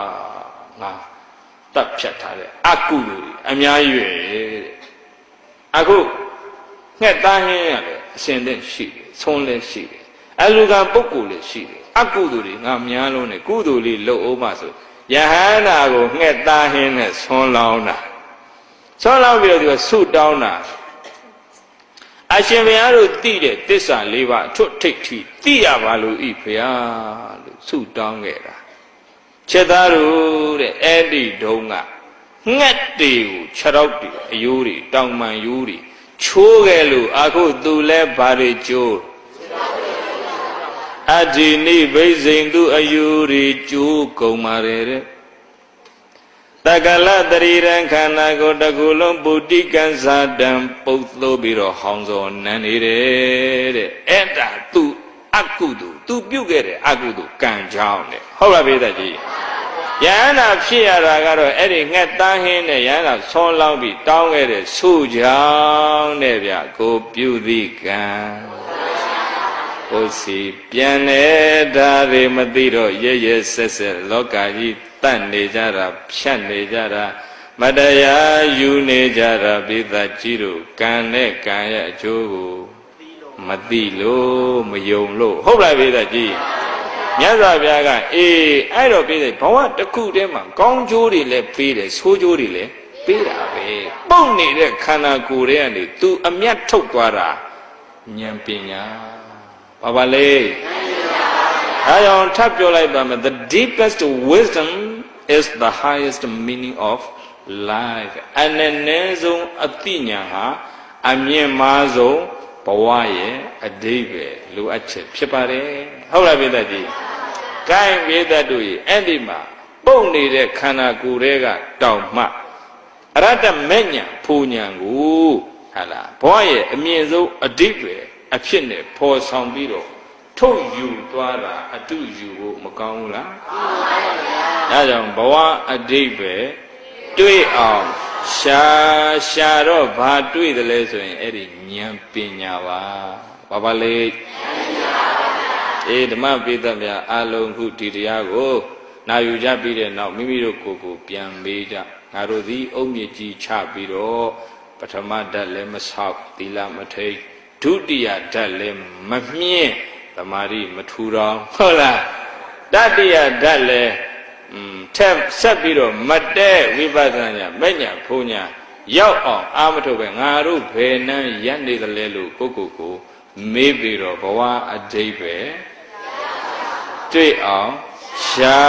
ငါတတ်ဖြတ်ထားတဲ့အကုသိုလ်တွေအများကြီးပဲတဲ့အခုငှက်သားဟင်းရတယ်အရှင်သင့်ရှိတယ်ဆုံးလည်းရှိတယ်အလူကံပုဂ္ဂိုလ်လည်းရှိတယ်အကုသိုလ်တွေငါများလုံးနဲ့ကုသိုလ်လေးလုပ်အောင်ပါဆိုယဟန္တာကိုငှက်သားဟင်းနဲ့ဆွန်းလောင်းတာဆွန်းလောင်းပြီးတော့သူကဆုတောင်းတာ အရှင်ဘုရားတို့သိတဲ့တစ္ဆာ၄ပါးအထွတ်ထိပ်ထီသိရပါလို့ဤဘုရားလို့ဆုတောင်းခဲ့တာချက်သားတို့တဲ့အဲ့ဒီတုန်းကငှက်တွေကိုခြေတော့တွေအယိုးတွေတောင်မှန်ယိုးတွေချိုးခဲ့လို့အခုသူလဲဘာတွေကျိုးအဒီနိဘိစိန်သူအယူရီကျိုးကုန်ပါတယ်တဲ့ တကလတရီရန်ခန္ဓာကိုတကူလုံးပုတိကံစာတံပုတ်သိုးပြီးတော့ဟောင်းစောနန်းနေတယ်တဲ့အဲ့ဒါသူအကုသိုလ်သူပြုတ်ခဲ့တဲ့အကုသိုလ်ကံကြောင်းတဲ့ဟုတ်လားပြေးသက်ကြီးယန္နာဖြစ်ရတာကတော့အဲ့ဒီငှက်တန်းဟင်းနဲ့ယန္နာဆွန်လောင်းပြီးတောင်းခဲ့တဲ့ဆုကြောင့်တဲ့ဗျကိုပြုသည်ကံကိုစီပြန်နေတာတွေမသိတော့ရရဆက်ဆက်လောကကြီး တတ်နေကြတာဖြတ်နေကြတာမတရားယူနေကြတာပိသကြီးတို့ကံနဲ့ကံရဲ့အကျိုးကိုမသိလို့မယုံလို့ဟုတ်လားပိသကြီးမြတ်စွာဘုရားကအေးအဲ့တော့ပေးတယ်ဘဝတစ်ခုတည်းမှာကောင်းကျိုးတွေလည်းပေးတယ်ဆိုးကျိုးတွေလည်းပေးတာပဲပုံနေတဲ့ခန္ဓာကိုယ်ရဲ့ကနေ तू အမျက်ထုတ်သွားတာဉာဏ်ပညာဘာပါလဲအဲကြောင့်ထပ်ပြောလိုက်ပါမယ် the deepest wisdom is the highest meaning of life အနည်းနည်းဆုံးအသိဉာဏ်ဟာအမြင့်မားဆုံးဘဝရဲ့အတိတ်ပဲလိုအပ်ချက်ဖြစ်ပါတယ်ဟုတ်လားပြည်သက်ကြီးကိုင်းပြည်သက်တို့ရဲ့အဲ့ဒီမှာပုံနေတဲ့ခန္ဓာကိုယ်တွေကတောင်မှအရတ္တမဲ့ညာဖူညာကိုဟာလားဘဝရဲ့အမြင့်ဆုံးအတိတ်ပဲအဖြစ်နဲ့ပေါ်ဆောင်ပြီးတော့ ထုတ်ယူသွားတာအတုယူဖို့မကောင်းဘူးလားမှန်ပါဗျာဒါကြောင့်ဘဝအတိတ်ပဲတွေ့အောင်ရှာရှာတော့ဘာတွေ့တယ်လဲဆိုရင်အဲ့ဒီဉာဏ်ပညာပါဘာပါလဲအေးဓမ္မပိဋကများအလုံးခုဒီတရားကိုနာယူကြပြီးတဲ့နောက်မိမိတို့ကိုယ်ကိုပြန်မေးကြငါတို့သည်အုံမြင့်ကြီးချပြီးတော့ပထမဓာတ်လည်းမဆောက်သီလမထိတ်ဒုတိယဓာတ်လည်းမမြင့် သမာဓိမထူတော်ဟုတ်လားတတိယဓာတ်လည်းထက်ဆက်ပြီးတော့မတဲဝိပဿနာညာမညာဖုံညာရောက်အောင်အာမထုတ်ပဲငါတို့ဘယ်နှမ်းရက်နေသလဲလို့ကိုကိုကိုမေးပြီးတော့ဘဝအတိတ်ပဲတွေ့အောင်ရှာ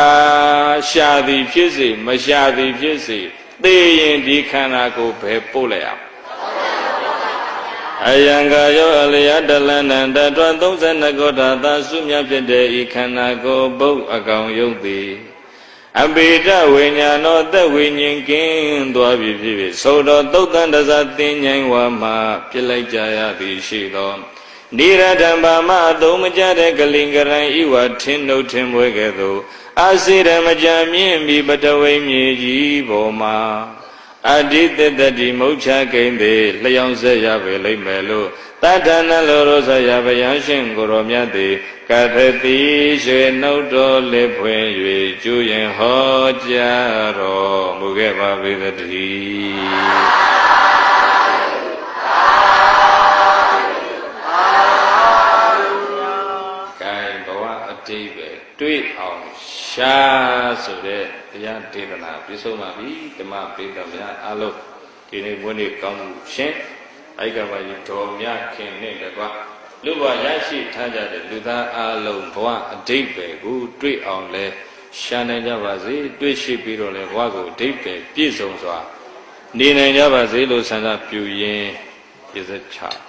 ရှာသည်ဖြစ်စေမရှာသည်ဖြစ်စေသိရင်ဒီခန္ဓာကိုယ်ပဲပို့လိုက်အောင် အယံကာယောအလျတလန္တံတထွ32ကောထာသာစုမြဖြစ်တဲ့ဤခန္ဓာကိုယ်ဘုတ်အကောင်ယုတ်သည်အဘိဓဝိညာဏောသက်ဝိညာဉ်ကင်းသွားပြီဖြစ်ဖြစ်သို့တော်သုတ်တန်တဇသင်ញိုင်းဝါမှာပြလိုက်ကြရသည်ရှိသောနိရဓမ္ဗမအသုံးမကြတဲ့ကလင်္ကရံဤဝထင်းနှုတ်ထင်းပွဲကဲ့သို့အာစေရမကြမြင့်ပြီးပတဝိမြေကြီးပေါ်မှာ အတ္တိတတတိမုတ်ချကိမ့်သည်လျောင်းဆက်ရပေလိမ့်မယ်လို့တတ္ထနလောရောဆရာဗျာရှင်ကိုရောမြတ်သည်ကထတိရွှေနှုတ်တော်လက်ဖွင့်၍ကျူရင်ဟောကြားတော်မူခဲ့ပါပေသတည်းကဲဘဝအတိတ်ပဲတွေ့အောင် ရှာဆိုတဲ့တရားဒေသနာပြဆုံးပါပြီဓမ္မပေတများအလုံးဒီနေ့ဘုန်းကြီးကောင်းမှုရှင်အိုက်ကပါကြီးတော်မြခင်နဲ့တကွလူဘဝရရှိထားကြတဲ့လူသားအလုံးဘဝအတိတ်ပဲကိုတွေ့အောင်လဲရှာနိုင်ကြပါစေတွေ့ရှိပြီးတော့လဲဘဝကိုအတိတ်ပဲပြည့်စုံစွာနေနိုင်ကြပါစေလို့ဆန္ဒပြုရင်းပြည့်စက်ချ